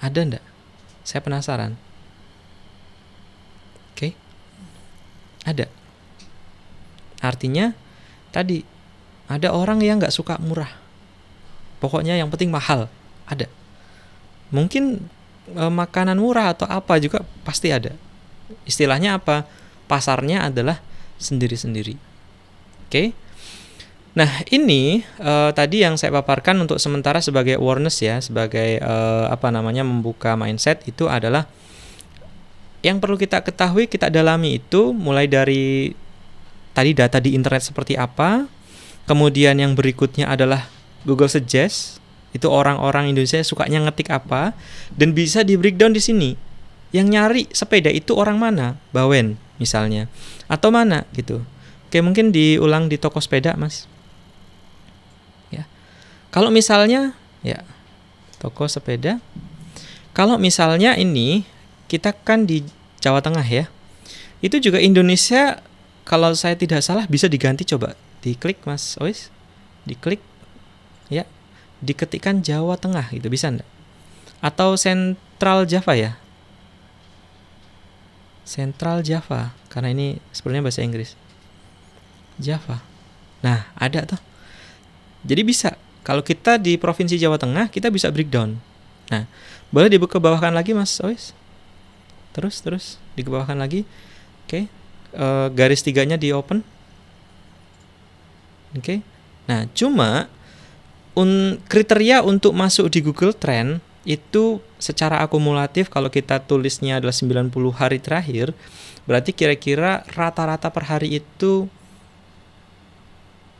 Ada ndak? Saya penasaran. Oke. Ada. Artinya tadi ada orang yang nggak suka murah. Pokoknya yang penting mahal. Ada. Mungkin e, makanan murah atau apa juga pasti ada. Istilahnya apa? Pasarnya adalah sendiri-sendiri. Oke nah ini e, tadi yang saya paparkan untuk sementara sebagai awareness ya sebagai e, apa namanya membuka mindset itu adalah yang perlu kita ketahui kita dalami itu mulai dari tadi data di internet seperti apa Kemudian yang berikutnya adalah Google Suggest. Itu orang-orang Indonesia sukanya ngetik apa dan bisa di breakdown di sini. Yang nyari sepeda itu orang mana? Bawen misalnya. Atau mana gitu. Oke, mungkin diulang di toko sepeda, Mas. Kalau misalnya ya toko sepeda. Kalau misalnya ini kita kan di Jawa Tengah ya. Itu juga Indonesia kalau saya tidak salah bisa diganti. Coba diklik Mas Ois. Diklik ya. Diketikkan Jawa Tengah gitu bisa enggak atau Central Java ya? Central Java karena ini sebenarnya bahasa Inggris. Java. Nah ada tuh. Jadi bisa kalau kita di provinsi Jawa Tengah kita bisa breakdown nah boleh dibuka bawahkan lagi Mas Ois terus terus dikebawahkan lagi oke okay. uh, garis tiganya di open Oke. Okay? Nah, cuma un kriteria untuk masuk di Google Trend itu secara akumulatif kalau kita tulisnya adalah 90 hari terakhir, berarti kira-kira rata-rata per hari itu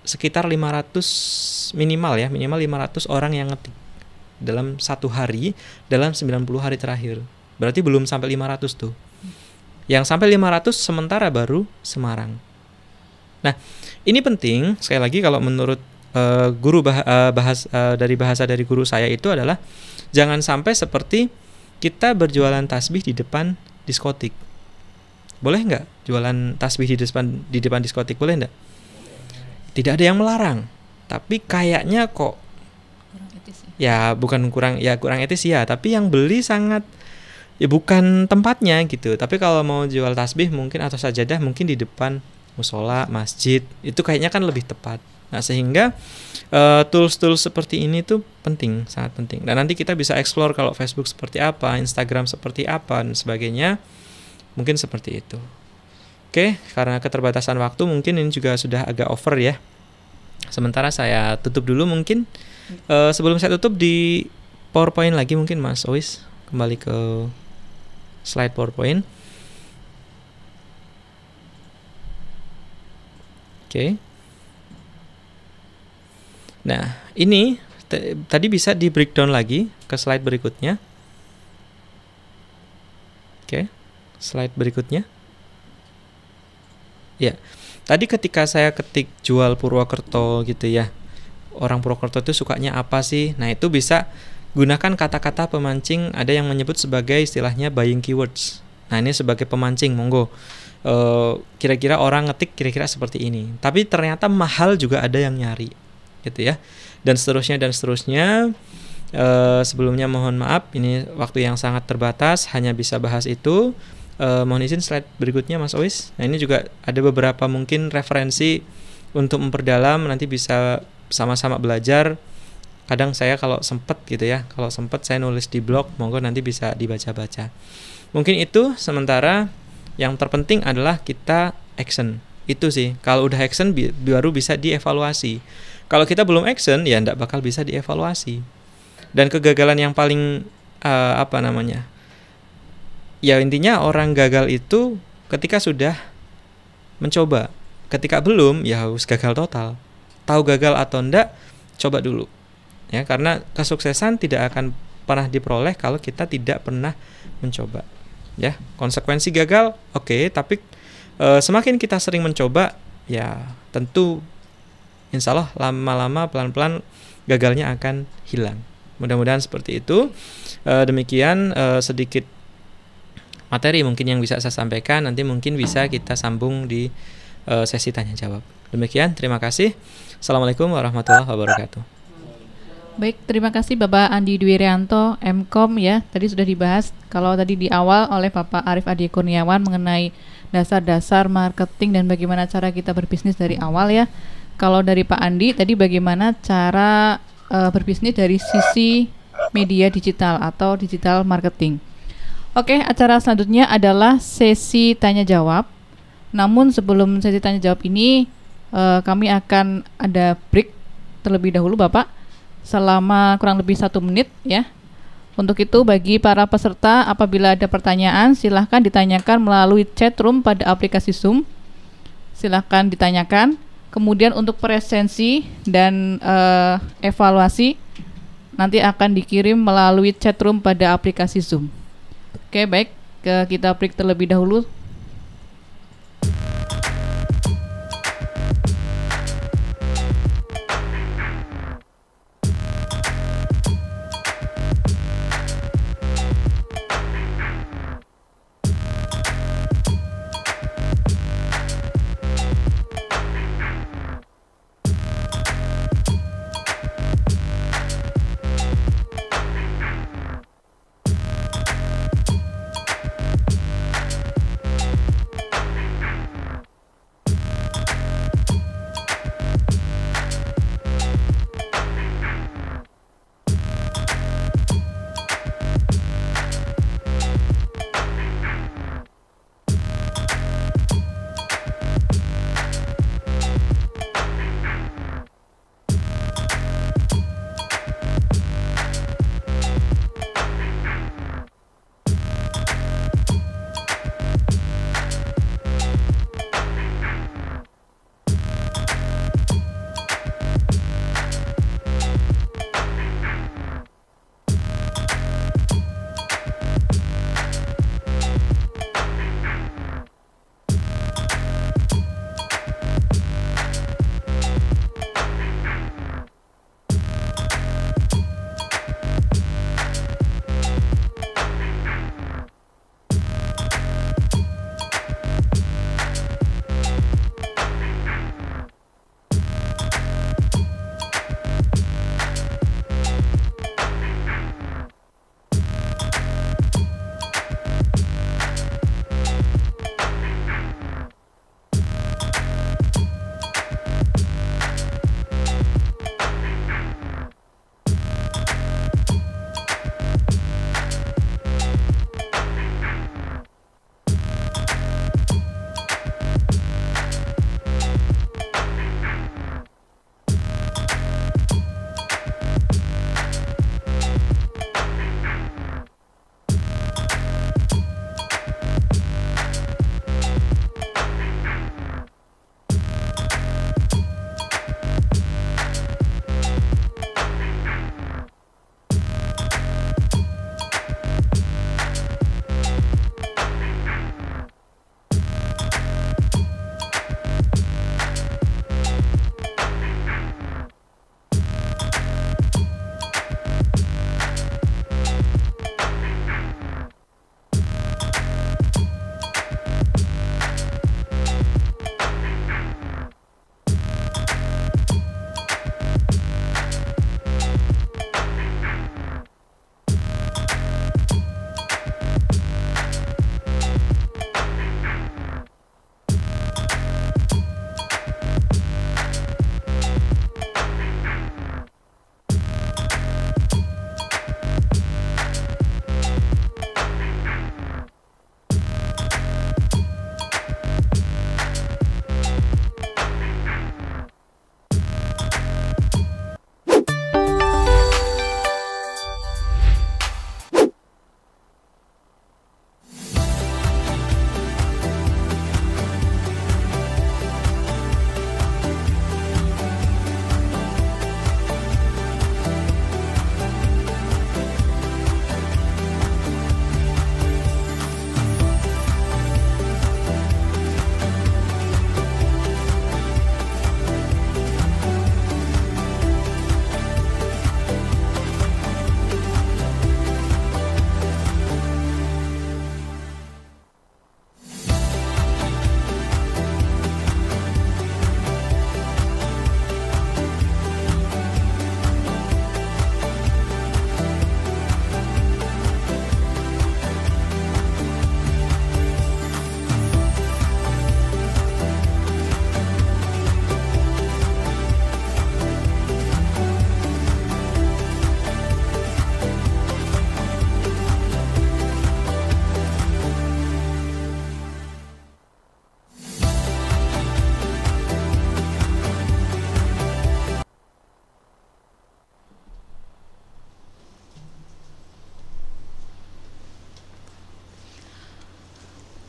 sekitar 500 minimal ya, minimal 500 orang yang ngetik dalam satu hari dalam 90 hari terakhir. Berarti belum sampai 500 tuh. Yang sampai 500 sementara baru Semarang. Nah, ini penting sekali lagi kalau menurut uh, guru bah uh, bahas uh, dari bahasa dari guru saya itu adalah jangan sampai seperti kita berjualan tasbih di depan diskotik. Boleh nggak jualan tasbih di depan di depan diskotik? Boleh nggak? Tidak ada yang melarang, tapi kayaknya kok kurang etis ya. ya bukan kurang ya kurang etis ya, tapi yang beli sangat ya bukan tempatnya gitu. Tapi kalau mau jual tasbih mungkin atau sajadah mungkin di depan musola, masjid, itu kayaknya kan lebih tepat. Nah, sehingga uh, tools-tools seperti ini tuh penting, sangat penting. Dan nanti kita bisa explore kalau Facebook seperti apa, Instagram seperti apa dan sebagainya. Mungkin seperti itu. Oke, karena keterbatasan waktu mungkin ini juga sudah agak over ya. Sementara saya tutup dulu mungkin uh, sebelum saya tutup di PowerPoint lagi mungkin Mas Ois kembali ke slide PowerPoint. Oke. Nah, ini tadi bisa di breakdown lagi ke slide berikutnya. Oke. Slide berikutnya. Ya. Tadi ketika saya ketik jual Purwokerto gitu ya. Orang Purwokerto itu sukanya apa sih? Nah, itu bisa gunakan kata-kata pemancing ada yang menyebut sebagai istilahnya buying keywords. Nah, ini sebagai pemancing, monggo. Eh, kira-kira orang ngetik kira-kira seperti ini. Tapi ternyata mahal juga ada yang nyari. Gitu ya. Dan seterusnya dan seterusnya. Eh, sebelumnya mohon maaf, ini waktu yang sangat terbatas, hanya bisa bahas itu. Uh, mohon izin slide berikutnya Mas Ois. Nah ini juga ada beberapa mungkin referensi untuk memperdalam nanti bisa sama-sama belajar. Kadang saya kalau sempet gitu ya, kalau sempet saya nulis di blog, monggo nanti bisa dibaca-baca. Mungkin itu sementara yang terpenting adalah kita action. Itu sih. Kalau udah action bi baru bisa dievaluasi. Kalau kita belum action ya ndak bakal bisa dievaluasi. Dan kegagalan yang paling uh, apa namanya? Ya intinya orang gagal itu ketika sudah mencoba. Ketika belum ya harus gagal total. Tahu gagal atau enggak coba dulu. Ya karena kesuksesan tidak akan pernah diperoleh kalau kita tidak pernah mencoba. Ya konsekuensi gagal oke okay, tapi e, semakin kita sering mencoba ya tentu insya Allah lama-lama pelan-pelan gagalnya akan hilang. Mudah-mudahan seperti itu. E, demikian e, sedikit materi mungkin yang bisa saya sampaikan nanti mungkin bisa kita sambung di uh, sesi tanya jawab. Demikian, terima kasih. Assalamualaikum warahmatullahi wabarakatuh. Baik, terima kasih Bapak Andi Dwirianto, Mkom ya. Tadi sudah dibahas kalau tadi di awal oleh Bapak Arif Adi Kurniawan mengenai dasar-dasar marketing dan bagaimana cara kita berbisnis dari awal ya. Kalau dari Pak Andi tadi bagaimana cara uh, berbisnis dari sisi media digital atau digital marketing. Oke, acara selanjutnya adalah sesi tanya jawab. Namun sebelum sesi tanya jawab ini, uh, kami akan ada break terlebih dahulu, Bapak, selama kurang lebih satu menit, ya. Untuk itu, bagi para peserta, apabila ada pertanyaan, silahkan ditanyakan melalui chat room pada aplikasi Zoom. Silahkan ditanyakan. Kemudian untuk presensi dan uh, evaluasi nanti akan dikirim melalui chat room pada aplikasi Zoom. Oke, baik. Kita break terlebih dahulu.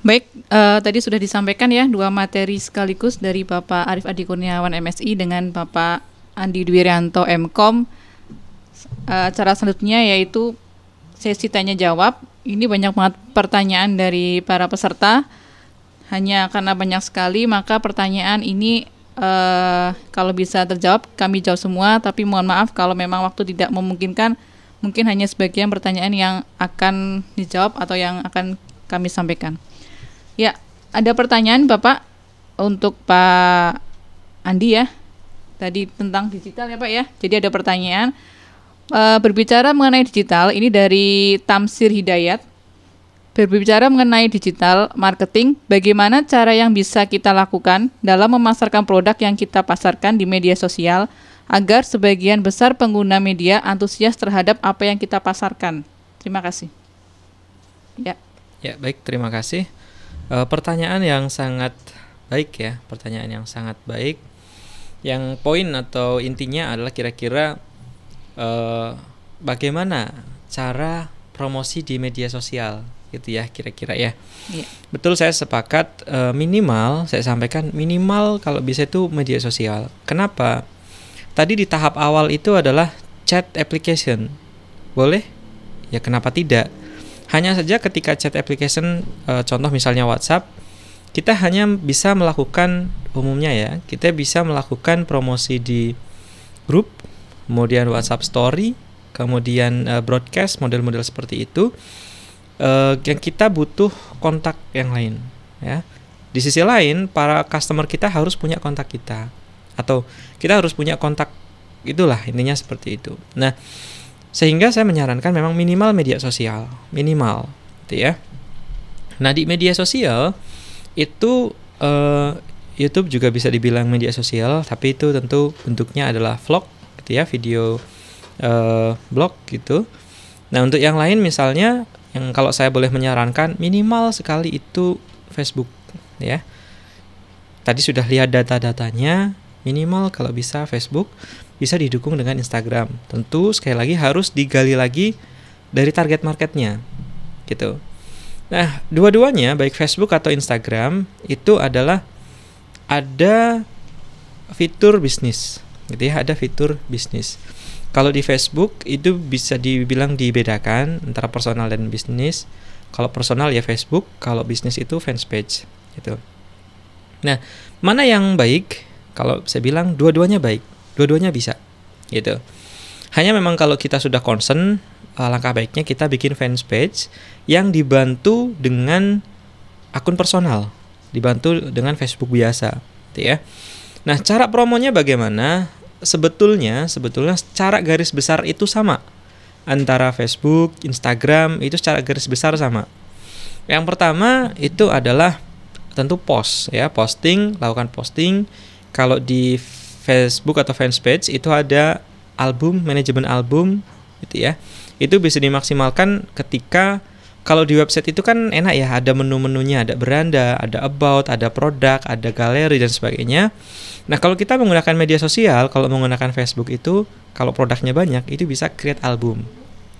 Baik, eh, tadi sudah disampaikan ya dua materi sekaligus dari Bapak Arif Adi Kurniawan MSI dengan Bapak Andi Dwirianto Mkom. Eh, cara selanjutnya yaitu sesi tanya jawab. Ini banyak banget pertanyaan dari para peserta. Hanya karena banyak sekali maka pertanyaan ini eh, kalau bisa terjawab kami jawab semua. Tapi mohon maaf kalau memang waktu tidak memungkinkan mungkin hanya sebagian pertanyaan yang akan dijawab atau yang akan kami sampaikan. Ya, ada pertanyaan Bapak untuk Pak Andi ya. Tadi tentang digital ya Pak ya. Jadi ada pertanyaan Eh, berbicara mengenai digital ini dari Tamsir Hidayat. Berbicara mengenai digital marketing, bagaimana cara yang bisa kita lakukan dalam memasarkan produk yang kita pasarkan di media sosial agar sebagian besar pengguna media antusias terhadap apa yang kita pasarkan. Terima kasih. Ya. Ya, baik, terima kasih. E, pertanyaan yang sangat baik ya, pertanyaan yang sangat baik. Yang poin atau intinya adalah kira-kira eh, bagaimana cara promosi di media sosial gitu ya kira-kira ya. Iya. Betul saya sepakat eh, minimal saya sampaikan minimal kalau bisa itu media sosial. Kenapa? Tadi di tahap awal itu adalah chat application. Boleh? Ya kenapa tidak? Hanya saja ketika chat application eh, contoh misalnya WhatsApp kita hanya bisa melakukan umumnya ya, kita bisa melakukan promosi di grup kemudian WhatsApp Story, kemudian uh, broadcast model-model seperti itu uh, yang kita butuh kontak yang lain ya. Di sisi lain para customer kita harus punya kontak kita atau kita harus punya kontak itulah intinya seperti itu. Nah, sehingga saya menyarankan memang minimal media sosial, minimal gitu ya. Nah, di media sosial itu uh, YouTube juga bisa dibilang media sosial, tapi itu tentu bentuknya adalah vlog gitu ya video uh, blog gitu. Nah untuk yang lain misalnya yang kalau saya boleh menyarankan minimal sekali itu Facebook ya. Tadi sudah lihat data-datanya minimal kalau bisa Facebook bisa didukung dengan Instagram. Tentu sekali lagi harus digali lagi dari target marketnya gitu. Nah dua-duanya baik Facebook atau Instagram itu adalah ada fitur bisnis gitu ya ada fitur bisnis. Kalau di Facebook itu bisa dibilang dibedakan antara personal dan bisnis. Kalau personal ya Facebook kalau bisnis itu fans page gitu. Nah mana yang baik? Kalau saya bilang dua-duanya baik dua-duanya bisa gitu hanya memang kalau kita sudah concern eh, langkah baiknya kita bikin fans page yang dibantu dengan akun personal dibantu dengan Facebook biasa gitu ya Nah, cara promonya bagaimana? Sebetulnya, sebetulnya cara garis besar itu sama antara Facebook, Instagram itu secara garis besar sama. Yang pertama itu adalah tentu post ya, posting, lakukan posting. Kalau di Facebook atau fanpage itu ada album, manajemen album gitu ya. Itu bisa dimaksimalkan ketika kalau di website itu kan enak ya, ada menu-menunya, ada beranda, ada about, ada produk, ada galeri dan sebagainya. Nah, kalau kita menggunakan media sosial, kalau menggunakan Facebook itu, kalau produknya banyak, itu bisa create album.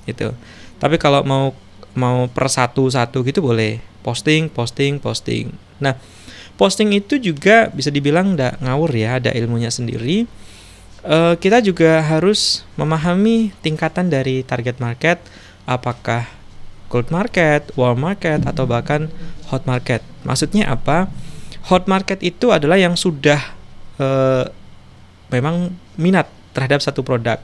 Gitu. Tapi kalau mau mau per satu-satu gitu boleh. Posting, posting, posting. Nah, posting itu juga bisa dibilang ndak ngawur ya, ada ilmunya sendiri. Uh, kita juga harus memahami tingkatan dari target market, apakah cold market, warm market atau bahkan hot market. Maksudnya apa? Hot market itu adalah yang sudah uh, memang minat terhadap satu produk.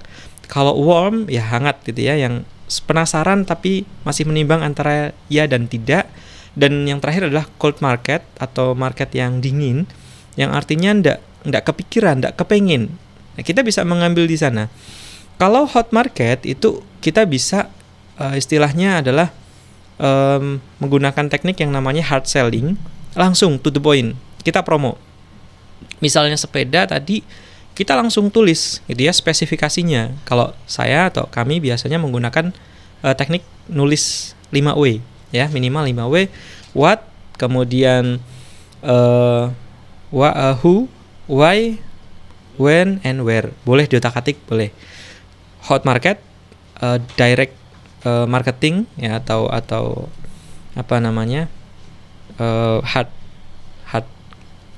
Kalau warm ya hangat gitu ya, yang penasaran tapi masih menimbang antara ya dan tidak. Dan yang terakhir adalah cold market atau market yang dingin, yang artinya ndak ndak kepikiran, ndak kepengin. Nah, kita bisa mengambil di sana. Kalau hot market itu kita bisa uh, istilahnya adalah um, menggunakan teknik yang namanya hard selling, langsung to the point. Kita promo. Misalnya sepeda tadi kita langsung tulis gitu ya spesifikasinya. Kalau saya atau kami biasanya menggunakan uh, teknik nulis 5W ya, minimal 5W. What, kemudian uh, wa, uh, who, why, when and where. Boleh diotak-atik, boleh. Hot market, uh, direct uh, marketing ya atau atau apa namanya eh, hard hard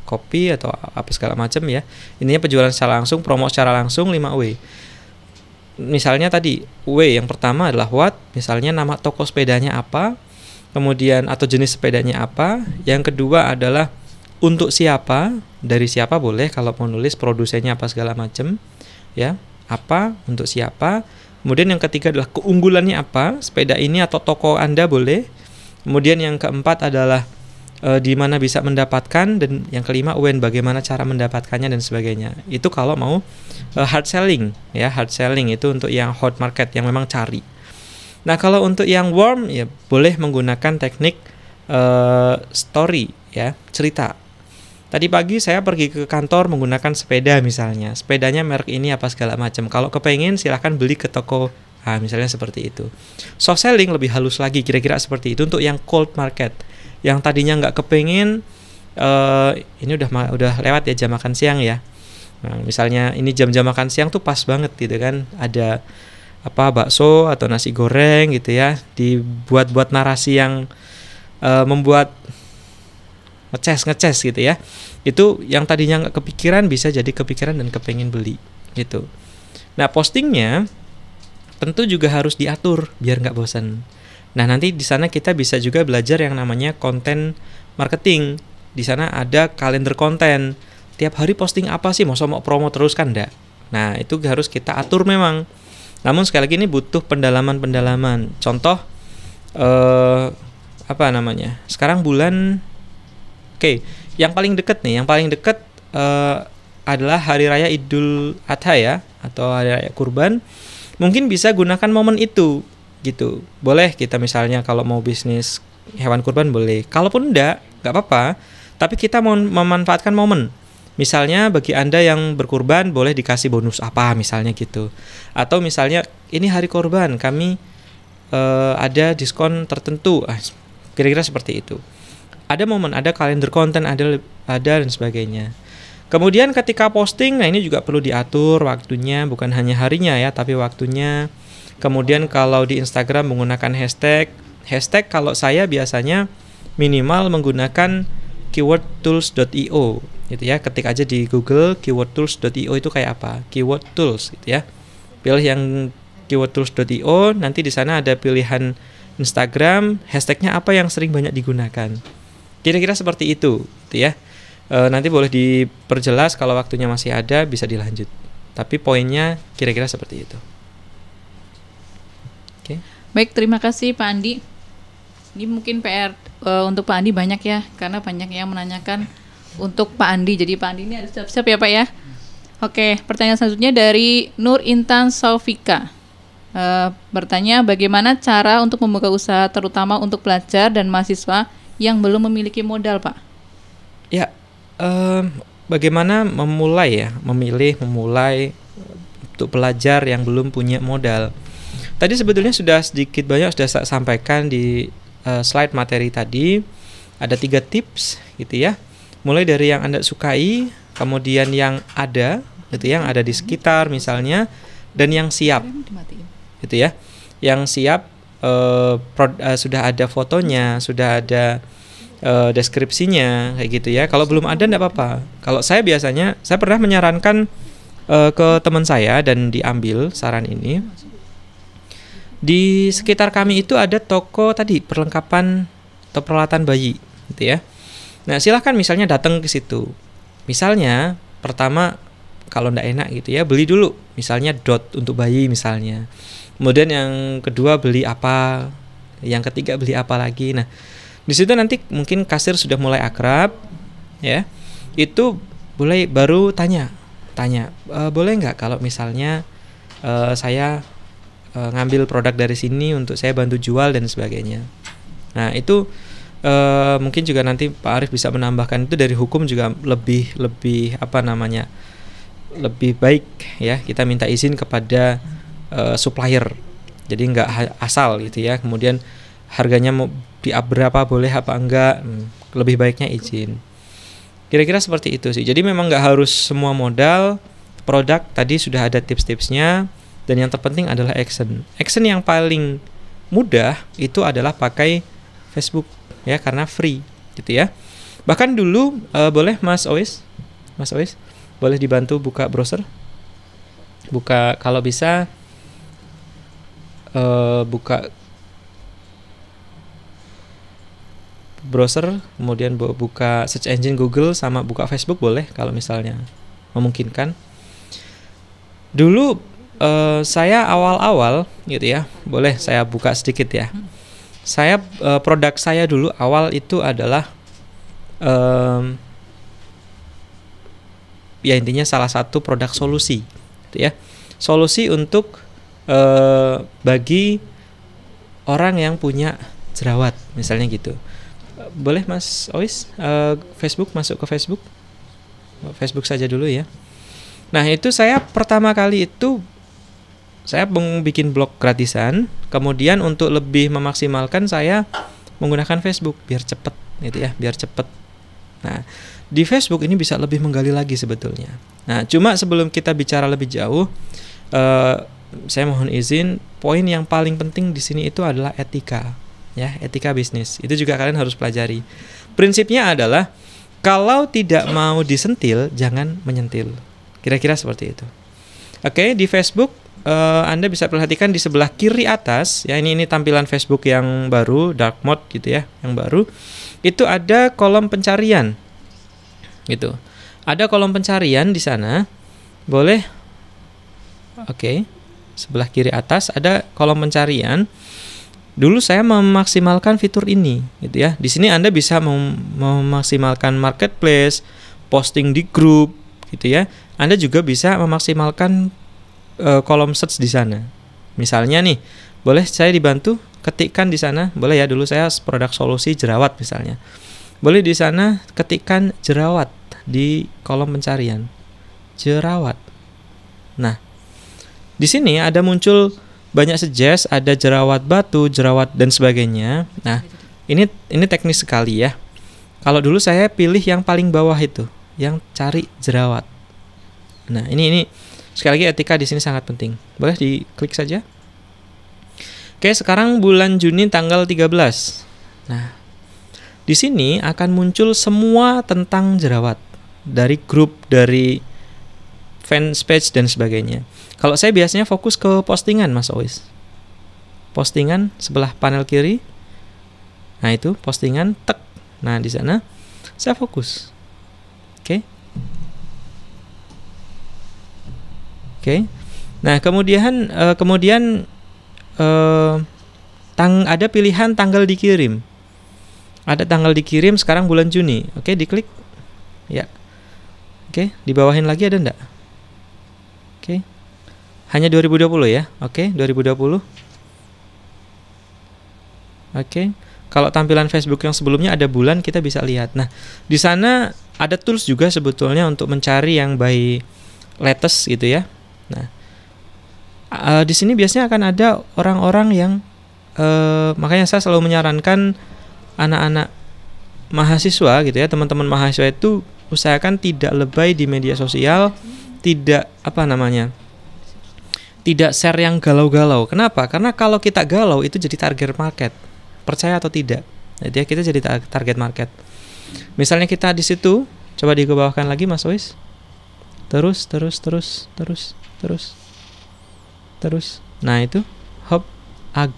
copy atau apa segala macam ya. Intinya penjualan secara langsung, promo secara langsung 5W. Misalnya tadi W yang pertama adalah what, misalnya nama toko sepedanya apa, kemudian atau jenis sepedanya apa. Yang kedua adalah untuk siapa, dari siapa boleh kalau mau nulis produsennya apa segala macam ya. Apa untuk siapa? Kemudian yang ketiga adalah keunggulannya apa? Sepeda ini atau toko Anda boleh. Kemudian yang keempat adalah e, di mana bisa mendapatkan dan yang kelima when bagaimana cara mendapatkannya dan sebagainya. Itu kalau mau e, hard selling ya, hard selling itu untuk yang hot market yang memang cari. Nah, kalau untuk yang warm ya boleh menggunakan teknik e, story ya, cerita Tadi pagi saya pergi ke kantor menggunakan sepeda misalnya. Sepedanya merek ini apa segala macam. Kalau kepengen silahkan beli ke toko Ah, misalnya seperti itu. Soft selling lebih halus lagi, kira-kira seperti itu untuk yang cold market. Yang tadinya nggak kepengen, uh, ini udah udah lewat ya jam makan siang ya. Nah, misalnya ini jam-jam makan siang tuh pas banget gitu kan. Ada apa bakso atau nasi goreng gitu ya, dibuat-buat narasi yang uh, membuat ngeces ngeces gitu ya. Itu yang tadinya nggak kepikiran bisa jadi kepikiran dan kepengen beli gitu. Nah postingnya tentu juga harus diatur biar nggak bosan nah nanti di sana kita bisa juga belajar yang namanya konten marketing. Di sana ada kalender konten. Tiap hari posting apa sih? Mau mau promo terus kan enggak nah itu harus kita atur memang namun sekali lagi ini butuh pendalaman-pendalaman contoh eh, apa namanya sekarang bulan Oke, yang paling dekat nih, yang paling dekat uh, adalah hari raya Idul Adha ya atau hari raya Kurban. Mungkin bisa gunakan momen itu gitu. Boleh kita misalnya kalau mau bisnis hewan kurban boleh. Kalaupun enggak, nggak apa-apa. Tapi kita mau memanfaatkan momen. Misalnya bagi Anda yang berkurban boleh dikasih bonus apa misalnya gitu. Atau misalnya ini hari kurban, kami uh, ada diskon tertentu. Ah, kira-kira seperti itu ada momen, ada kalender konten, ada ada dan sebagainya. Kemudian ketika posting, nah ini juga perlu diatur waktunya, bukan hanya harinya ya, tapi waktunya. Kemudian kalau di Instagram menggunakan hashtag, hashtag kalau saya biasanya minimal menggunakan keywordtools.io gitu ya. Ketik aja di Google keywordtools.io itu kayak apa? Keyword tools gitu ya. Pilih yang keywordtools.io, nanti di sana ada pilihan Instagram, hashtagnya apa yang sering banyak digunakan. Kira-kira seperti itu, gitu ya. E, nanti boleh diperjelas kalau waktunya masih ada bisa dilanjut. Tapi poinnya kira-kira seperti itu. Baik, terima kasih Pak Andi. Ini mungkin PR e, untuk Pak Andi banyak ya, karena banyak yang menanyakan untuk Pak Andi. Jadi Pak Andi ini harus siap-siap ya Pak ya. Oke, pertanyaan selanjutnya dari Nur Intan Saufika. E, bertanya bagaimana cara untuk membuka usaha terutama untuk pelajar dan mahasiswa yang belum memiliki modal, Pak? Ya, bagaimana memulai ya, memilih, memulai untuk pelajar yang belum punya modal. Tadi sebetulnya sudah sedikit banyak sudah saya sampaikan di uh, slide materi tadi. Ada tiga tips gitu ya. Mulai dari yang anda sukai, kemudian yang ada, gitu yang ada di sekitar misalnya, dan yang siap, gitu ya. Yang siap uh, uh, sudah ada fotonya, sudah ada uh, deskripsinya kayak gitu ya. Kalau belum ada tidak apa-apa. Kalau saya biasanya saya pernah menyarankan uh, ke teman saya dan diambil saran ini. Di sekitar kami itu ada toko tadi perlengkapan atau peralatan bayi gitu ya. Nah, silahkan misalnya datang ke situ. Misalnya pertama kalau ndak enak gitu ya beli dulu. Misalnya dot untuk bayi misalnya. Kemudian yang kedua beli apa. Yang ketiga beli apa lagi. Nah di situ nanti mungkin kasir sudah mulai akrab ya. Itu boleh baru tanya tanya e, boleh nggak kalau misalnya e, saya e, ngambil produk dari sini untuk saya bantu jual dan sebagainya. Nah itu e, mungkin juga nanti Pak Arif bisa menambahkan itu dari hukum juga lebih lebih apa namanya lebih baik ya. Kita minta izin kepada uh, supplier. Jadi nggak asal gitu ya. Kemudian harganya mau di berapa boleh apa enggak hmm, lebih baiknya izin. Kira-kira seperti itu sih. Jadi memang nggak harus semua modal produk tadi sudah ada tips-tipsnya dan yang terpenting adalah action action yang paling mudah itu adalah pakai Facebook ya karena free gitu ya. Bahkan dulu eh, boleh Mas Ois, Mas Ois, boleh dibantu buka browser, buka kalau bisa eh, buka browser, kemudian bu- buka search engine Google sama buka Facebook boleh kalau misalnya memungkinkan. Dulu eh, saya awal-awal gitu ya, boleh saya buka sedikit ya. Saya eh, produk saya dulu awal itu adalah em, ya intinya salah satu produk solusi, gitu ya. Solusi untuk eh, bagi orang yang punya jerawat, misalnya gitu. Eh, Boleh Mas Ois eh, Facebook masuk ke Facebook, Facebook saja dulu ya. Nah itu saya pertama kali itu saya bikin blog gratisan, kemudian untuk lebih memaksimalkan saya menggunakan Facebook biar cepet, gitu ya, biar cepet. Nah di Facebook ini bisa lebih menggali lagi sebetulnya. Nah cuma sebelum kita bicara lebih jauh, eh, saya mohon izin, poin yang paling penting di sini itu adalah etika, ya, etika bisnis. Itu juga kalian harus pelajari. Prinsipnya adalah kalau tidak mau disentil, jangan menyentil. Kira-kira seperti itu. Oke, di Facebook eh, Anda bisa perhatikan di sebelah kiri atas, ya ini ini tampilan Facebook yang baru, dark mode gitu ya, yang baru. Itu ada kolom pencarian. Gitu. Ada kolom pencarian di sana. Boleh Oke. Sebelah kiri atas ada kolom pencarian. Dulu saya memaksimalkan fitur ini, gitu ya. Di sini Anda bisa mem- memaksimalkan marketplace, posting di grup, gitu ya. Anda juga bisa memaksimalkan eh, kolom search di sana. Misalnya nih, boleh saya dibantu ketikkan di sana, boleh ya dulu saya produk solusi jerawat misalnya. Boleh di sana ketikkan jerawat di kolom pencarian. Jerawat. Nah, di sini ada muncul banyak suggest, ada jerawat batu, jerawat dan sebagainya. Nah, ini ini teknis sekali ya. Kalau dulu saya pilih yang paling bawah itu, yang cari jerawat. Nah, ini ini sekali lagi etika di sini sangat penting. Boleh diklik saja. Oke, sekarang bulan Juni tanggal 13. Nah, di sini akan muncul semua tentang jerawat dari grup, dari fans page dan sebagainya. Kalau saya biasanya fokus ke postingan Mas Ois. Postingan sebelah panel kiri. Nah, itu postingan tek. Nah, di sana saya fokus. Oke. Nah, kemudian eh, kemudian eh, tang ada pilihan tanggal dikirim. Ada tanggal dikirim sekarang bulan Juni. Oke, diklik. Ya. Oke, dibawahin lagi ada enggak? Oke. Hanya 2020 ya. Oke, 2020. Oke. Kalau tampilan Facebook yang sebelumnya ada bulan kita bisa lihat. Nah, di sana ada tools juga sebetulnya untuk mencari yang by latest gitu ya. Eh, di sini biasanya akan ada orang-orang yang eh, makanya saya selalu menyarankan anak-anak mahasiswa gitu ya, teman-teman mahasiswa itu usahakan tidak lebay di media sosial, tidak apa namanya? Tidak share yang galau-galau. Kenapa? Karena kalau kita galau itu jadi target market. Percaya atau tidak? Jadi ya kita jadi tar- target market. Misalnya kita di situ, coba dibawahkan lagi Mas Ois. Terus, terus, terus, terus, terus, terus. Nah itu, hop, ag,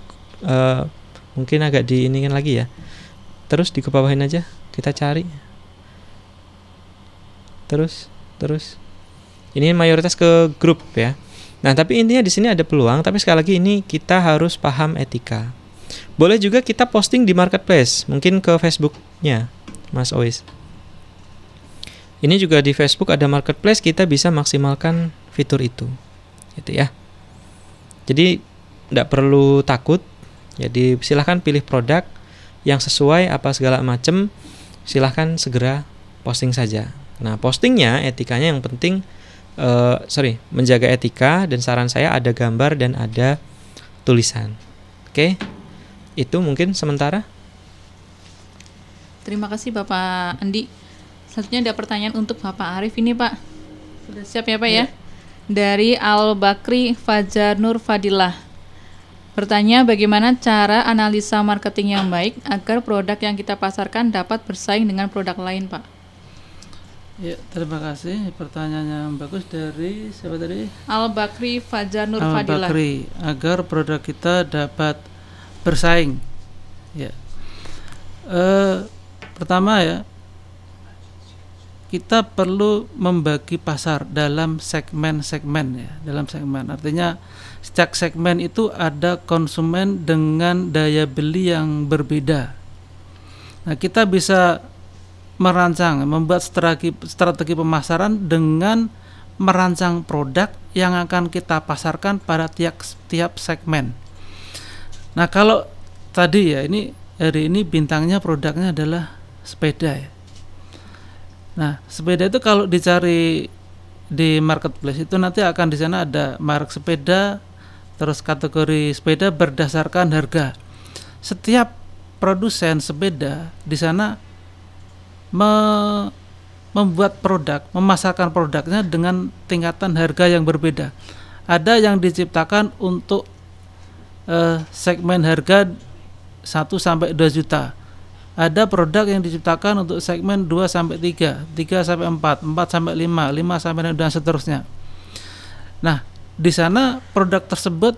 eh, mungkin agak diinginkan lagi ya. Terus dikebawahin aja, kita cari. Terus, terus. Ini mayoritas ke grup ya. Nah, tapi intinya di sini ada peluang, tapi sekali lagi ini kita harus paham etika. Boleh juga kita posting di marketplace, mungkin ke Facebooknya, Mas Ois. Ini juga di Facebook ada marketplace, kita bisa maksimalkan fitur itu, gitu ya. Jadi tidak perlu takut. Jadi silahkan pilih produk yang sesuai apa segala macam. Silahkan segera posting saja. Nah postingnya etikanya yang penting eh, sorry menjaga etika dan saran saya ada gambar dan ada tulisan. Oke, itu mungkin sementara. Terima kasih Bapak Andi. Selanjutnya ada pertanyaan untuk Bapak Arif ini Pak. Sudah siap ya Pak ya? Dari Al Bakri Fajar Nur Fadilah. Bertanya bagaimana cara analisa marketing yang baik agar produk yang kita pasarkan dapat bersaing dengan produk lain, Pak? Ya, terima kasih. Pertanyaan yang bagus dari siapa tadi? Al Bakri Fajar Nur Al Fadila. Bakri agar produk kita dapat bersaing. Ya. Eh, pertama ya, kita perlu membagi pasar dalam segmen-segmen ya, dalam segmen. Artinya setiap segmen itu ada konsumen dengan daya beli yang berbeda. Nah, kita bisa merancang, membuat strategi strategi pemasaran dengan merancang produk yang akan kita pasarkan pada tiap tiap segmen. Nah, kalau tadi ya ini hari ini bintangnya produknya adalah sepeda ya. Nah, sepeda itu kalau dicari di marketplace itu nanti akan di sana ada merek sepeda, terus kategori sepeda berdasarkan harga. Setiap produsen sepeda di sana me- membuat produk, memasarkan produknya dengan tingkatan harga yang berbeda. Ada yang diciptakan untuk eh, segmen harga 1 sampai 2 juta ada produk yang diciptakan untuk segmen 2 sampai 3, 3 sampai 4, 4 sampai 5, 5 sampai 6 dan seterusnya. Nah, di sana produk tersebut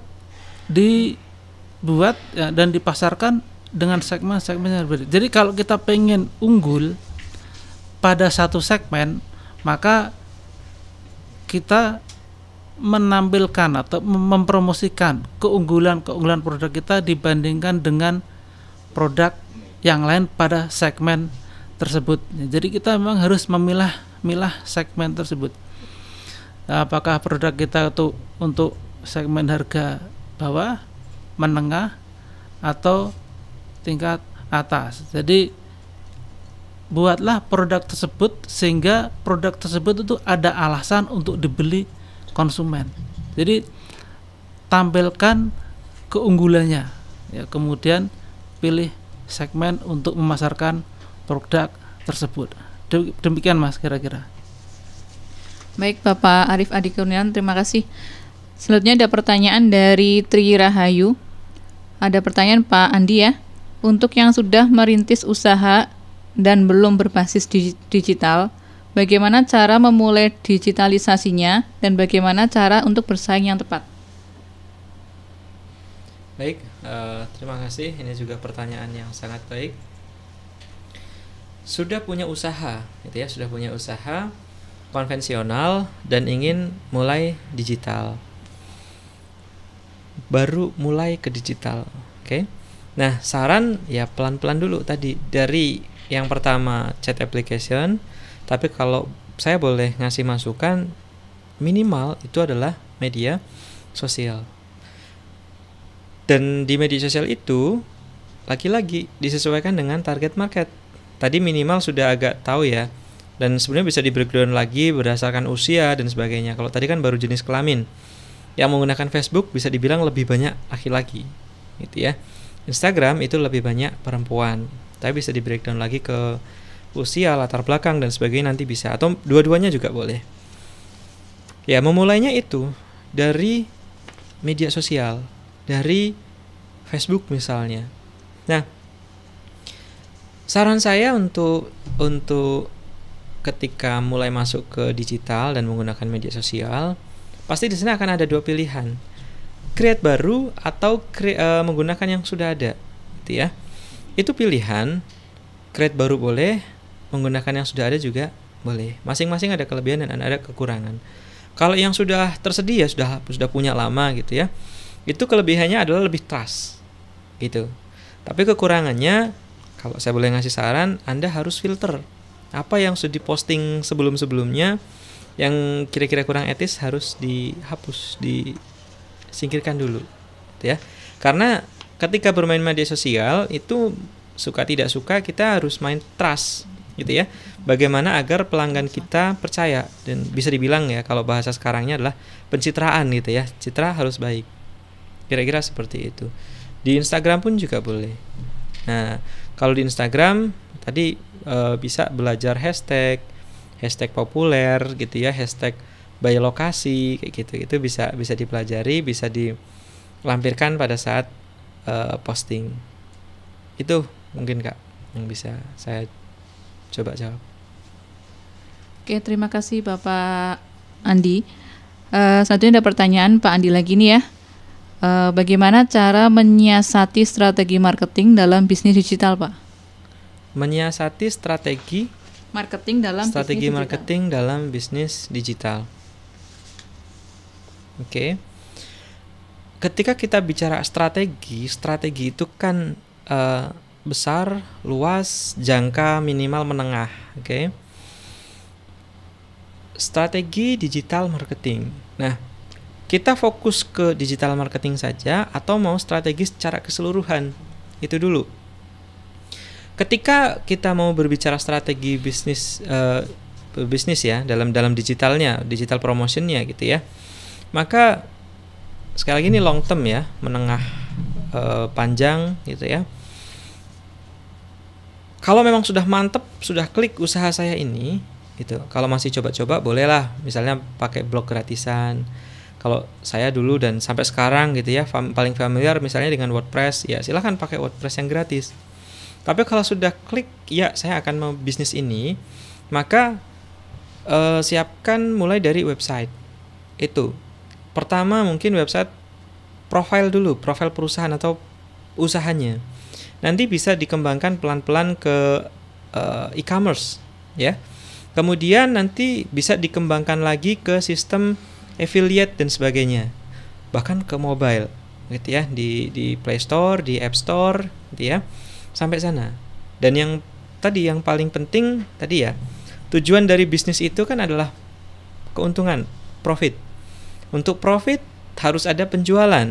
dibuat ya, dan dipasarkan dengan segmen-segmen yang berbeda. Jadi kalau kita pengen unggul pada satu segmen, maka kita menampilkan atau mempromosikan keunggulan-keunggulan produk kita dibandingkan dengan produk yang lain pada segmen tersebut. Jadi kita memang harus memilah milah segmen tersebut. Apakah produk kita itu untuk segmen harga bawah, menengah, atau tingkat atas. Jadi buatlah produk tersebut sehingga produk tersebut itu ada alasan untuk dibeli konsumen. Jadi tampilkan keunggulannya, ya kemudian pilih segmen untuk memasarkan produk tersebut. Demikian Mas kira-kira. Baik Bapak Arif Adi Kurniawan, terima kasih. Selanjutnya ada pertanyaan dari Tri Rahayu. Ada pertanyaan Pak Andi ya. Untuk yang sudah merintis usaha dan belum berbasis digital, bagaimana cara memulai digitalisasinya dan bagaimana cara untuk bersaing yang tepat? Baik, uh, terima kasih. Ini juga pertanyaan yang sangat baik. Sudah punya usaha, gitu ya, sudah punya usaha konvensional dan ingin mulai digital. Baru mulai ke digital, oke? Okay? Nah, saran ya pelan-pelan dulu tadi dari yang pertama chat application, tapi kalau saya boleh ngasih masukan minimal itu adalah media sosial dan di media sosial itu lagi-lagi disesuaikan dengan target market. Tadi minimal sudah agak tahu ya. Dan sebenarnya bisa di breakdown lagi berdasarkan usia dan sebagainya. Kalau tadi kan baru jenis kelamin. Yang menggunakan Facebook bisa dibilang lebih banyak laki-laki. Gitu ya. Instagram itu lebih banyak perempuan. Tapi bisa di breakdown lagi ke usia, latar belakang dan sebagainya nanti bisa atau dua-duanya juga boleh. Ya, memulainya itu dari media sosial dari Facebook misalnya. Nah, saran saya untuk untuk ketika mulai masuk ke digital dan menggunakan media sosial, pasti di sini akan ada dua pilihan. Create baru atau cre uh, menggunakan yang sudah ada, gitu ya. Itu pilihan. Create baru boleh, menggunakan yang sudah ada juga boleh. Masing-masing ada kelebihan dan ada kekurangan. Kalau yang sudah tersedia sudah sudah punya lama gitu ya itu kelebihannya adalah lebih trust gitu. Tapi kekurangannya kalau saya boleh ngasih saran anda harus filter. Apa yang sudah diposting sebelum-sebelumnya yang kira-kira kurang etis harus dihapus disingkirkan dulu gitu ya. Karena ketika bermain media sosial itu suka tidak suka kita harus main trust gitu ya. Bagaimana agar pelanggan kita percaya dan bisa dibilang ya kalau bahasa sekarangnya adalah pencitraan gitu ya. Citra harus baik Kira-kira seperti itu. Di Instagram pun juga boleh. Nah, kalau di Instagram tadi e, bisa belajar hashtag, hashtag populer gitu ya, hashtag by lokasi kayak gitu. Itu bisa bisa dipelajari, bisa di lampirkan pada saat uh, posting. Itu mungkin Kak yang bisa saya coba jawab. Oke, terima kasih Bapak Andi. Uh, selanjutnya ada pertanyaan Pak Andi lagi nih ya. Uh, bagaimana cara menyiasati strategi marketing dalam bisnis digital, Pak? Menyiasati strategi marketing dalam strategi bisnis marketing digital. dalam bisnis digital. Oke. Okay. Ketika kita bicara strategi, strategi itu kan uh, besar, luas, jangka minimal menengah, oke. Okay? Strategi digital marketing. Nah, kita fokus ke digital marketing saja atau mau strategi secara keseluruhan? Itu dulu. Ketika kita mau berbicara strategi bisnis uh, bisnis ya dalam dalam digitalnya digital promotionnya gitu ya maka sekali lagi ini long term ya menengah uh, panjang gitu ya. Kalau memang sudah mantep sudah klik usaha saya ini gitu. Kalau masih coba-coba bolehlah. Misalnya pakai blog gratisan kalau saya dulu dan sampai sekarang gitu ya fam paling familiar misalnya dengan WordPress ya silahkan pakai WordPress yang gratis. Tapi kalau sudah klik ya saya akan mau bisnis ini maka eh, siapkan mulai dari website. Itu. Pertama mungkin website profile dulu profil perusahaan atau usahanya. Nanti bisa dikembangkan pelan-pelan ke eh, e-commerce ya. Kemudian nanti bisa dikembangkan lagi ke sistem affiliate dan sebagainya. Bahkan ke mobile gitu ya di di Play Store di App Store gitu ya sampai sana. Dan yang tadi yang paling penting tadi ya tujuan dari bisnis itu kan adalah keuntungan profit. Untuk profit harus ada penjualan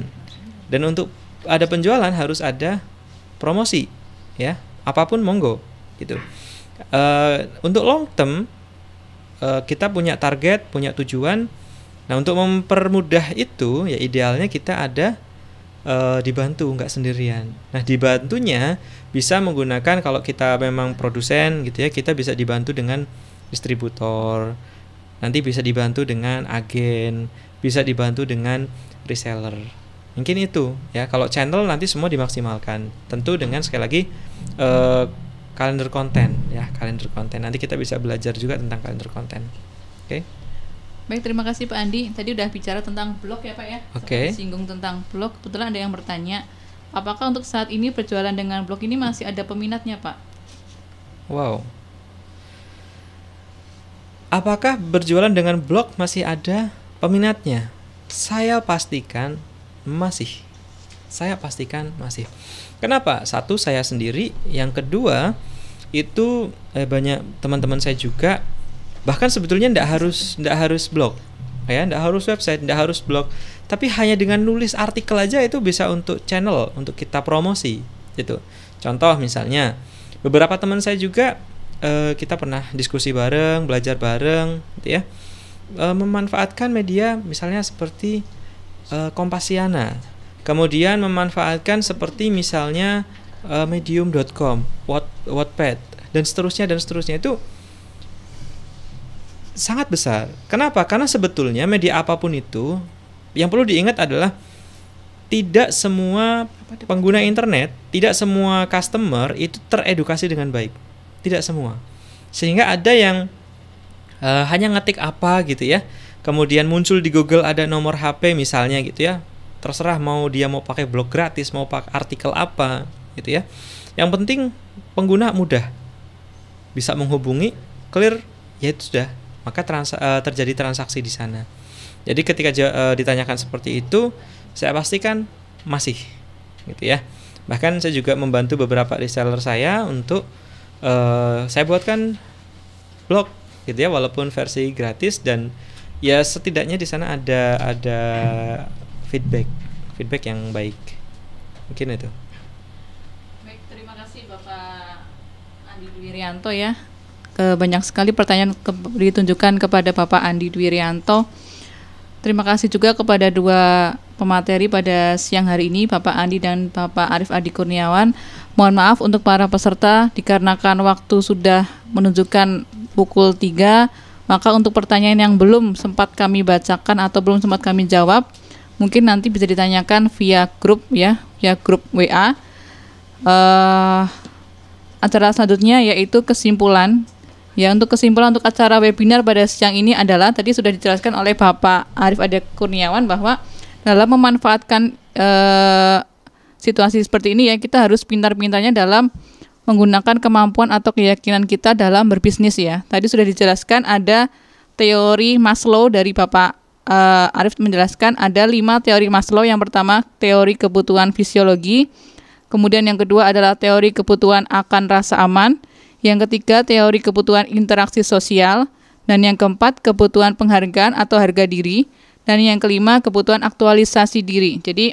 dan untuk ada penjualan harus ada promosi ya apa pun monggo gitu. Uh, untuk long term uh, kita punya target punya tujuan Nah untuk mempermudah itu ya idealnya kita ada e, dibantu nggak sendirian. Nah dibantunya bisa menggunakan kalau kita memang produsen gitu ya kita bisa dibantu dengan distributor, nanti bisa dibantu dengan agen, bisa dibantu dengan reseller. Mungkin itu ya kalau channel nanti semua dimaksimalkan. Tentu dengan sekali lagi e, kalender konten ya kalender konten. Nanti kita bisa belajar juga tentang kalender konten. Oke. Okay? Baik, terima kasih Pak Andi. Tadi udah bicara tentang blog ya Pak ya. Oke. Okay. Singgung tentang blog. Kebetulan ada yang bertanya, apakah untuk saat ini berjualan dengan blog ini masih ada peminatnya Pak? Wow. Apakah berjualan dengan blog masih ada peminatnya? Saya pastikan masih. Saya pastikan masih. Kenapa? Satu saya sendiri, yang kedua itu eh, banyak teman-teman saya juga bahkan sebetulnya tidak harus tidak harus blog. Ya tidak harus website tidak harus blog. Tapi hanya dengan nulis artikel aja itu bisa untuk channel untuk kita promosi gitu. Contoh misalnya beberapa teman saya juga uh, kita pernah diskusi bareng belajar bareng gitu ya. Uh, memanfaatkan media misalnya seperti uh, Kompasiana. Kemudian memanfaatkan seperti misalnya uh, medium.com Wattpad dan seterusnya dan seterusnya. Itu sangat besar. Kenapa? Karena sebetulnya media apa pun itu yang perlu diingat adalah tidak semua pengguna internet, tidak semua customer itu teredukasi dengan baik. Tidak semua. Sehingga ada yang uh, hanya ngetik apa gitu ya. Kemudian muncul di Google ada nomor HP misalnya gitu ya. Terserah mau dia mau pakai blog gratis, mau pakai artikel apa gitu ya. Yang penting pengguna mudah bisa menghubungi, clear, ya itu sudah maka trans uh, terjadi transaksi di sana. Jadi ketika uh, ditanyakan seperti itu, saya pastikan masih, gitu ya. Bahkan saya juga membantu beberapa reseller saya untuk uh, saya buatkan blog, gitu ya, walaupun versi gratis dan ya setidaknya di sana ada ada feedback, feedback yang baik. Mungkin itu. Baik, terima kasih Bapak Andi Dwirianto ya e, banyak sekali pertanyaan ke, ditunjukkan kepada Bapak Andi Dwirianto. Terima kasih juga kepada dua pemateri pada siang hari ini, Bapak Andi dan Bapak Arif Adi Kurniawan. Mohon maaf untuk para peserta dikarenakan waktu sudah menunjukkan pukul 3, maka untuk pertanyaan yang belum sempat kami bacakan atau belum sempat kami jawab, mungkin nanti bisa ditanyakan via grup ya, via grup WA. Eh acara selanjutnya yaitu kesimpulan. Ya, untuk kesimpulan untuk acara webinar pada siang ini adalah tadi sudah dijelaskan oleh Bapak Arif Ade Kurniawan bahwa dalam memanfaatkan eh, situasi seperti ini ya kita harus pintar-pintarnya dalam menggunakan kemampuan atau keyakinan kita dalam berbisnis ya. Tadi sudah dijelaskan ada teori Maslow dari Bapak eh, Arif menjelaskan ada lima teori Maslow. Yang pertama teori kebutuhan fisiologi, kemudian yang kedua adalah teori kebutuhan akan rasa aman, yang ketiga teori kebutuhan interaksi sosial, dan yang keempat kebutuhan penghargaan atau harga diri, dan yang kelima kebutuhan aktualisasi diri. Jadi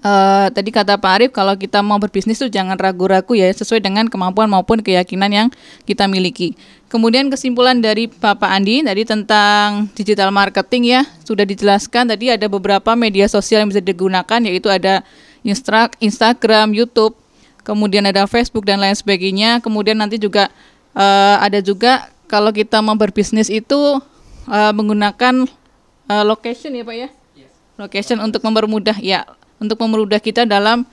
eh, tadi kata Pak Arif kalau kita mau berbisnis tuh jangan ragu-ragu ya sesuai dengan kemampuan maupun keyakinan yang kita miliki. Kemudian kesimpulan dari Bapak Andi tadi tentang digital marketing ya sudah dijelaskan tadi ada beberapa media sosial yang bisa digunakan yaitu ada Instagram, YouTube, kemudian ada Facebook dan lain sebagainya. Kemudian nanti juga eh, ada juga kalau kita mau berbisnis itu eh, menggunakan eh, location ya Pak ya. Location untuk mempermudah ya untuk mempermudah kita dalam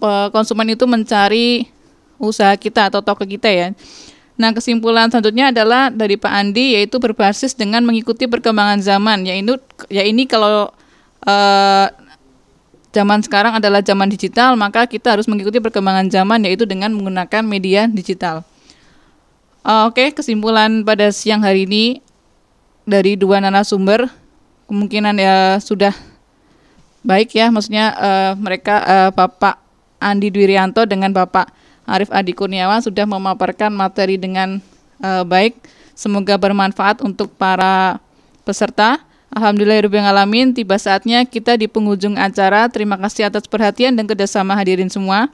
pe- konsumen itu mencari usaha kita atau toko kita ya. Nah, kesimpulan selanjutnya adalah dari Pak Andi yaitu berbasis dengan mengikuti perkembangan zaman. Ya ini ya ini kalau eh, zaman sekarang adalah zaman digital, maka kita harus mengikuti perkembangan zaman yaitu dengan menggunakan media digital. Eh, Oke, kesimpulan pada siang hari ini dari dua narasumber kemungkinan ya sudah baik ya, maksudnya eh, mereka eh, Bapak Andi Dwirianto dengan Bapak Arif Adi Kurniawan sudah memaparkan materi dengan eh, baik. Semoga bermanfaat untuk para peserta. Alhamdulillahirrahmanirrahim, tiba saatnya kita di penghujung acara. Terima kasih atas perhatian dan kerjasama hadirin semua.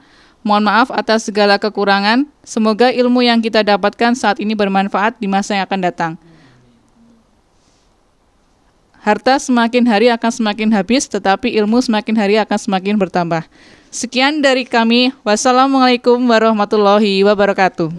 Mohon maaf atas segala kekurangan. Semoga ilmu yang kita dapatkan saat ini bermanfaat di masa yang akan datang. Harta semakin hari akan semakin habis, tetapi ilmu semakin hari akan semakin bertambah. Sekian dari kami. Wassalamualaikum warahmatullahi wabarakatuh.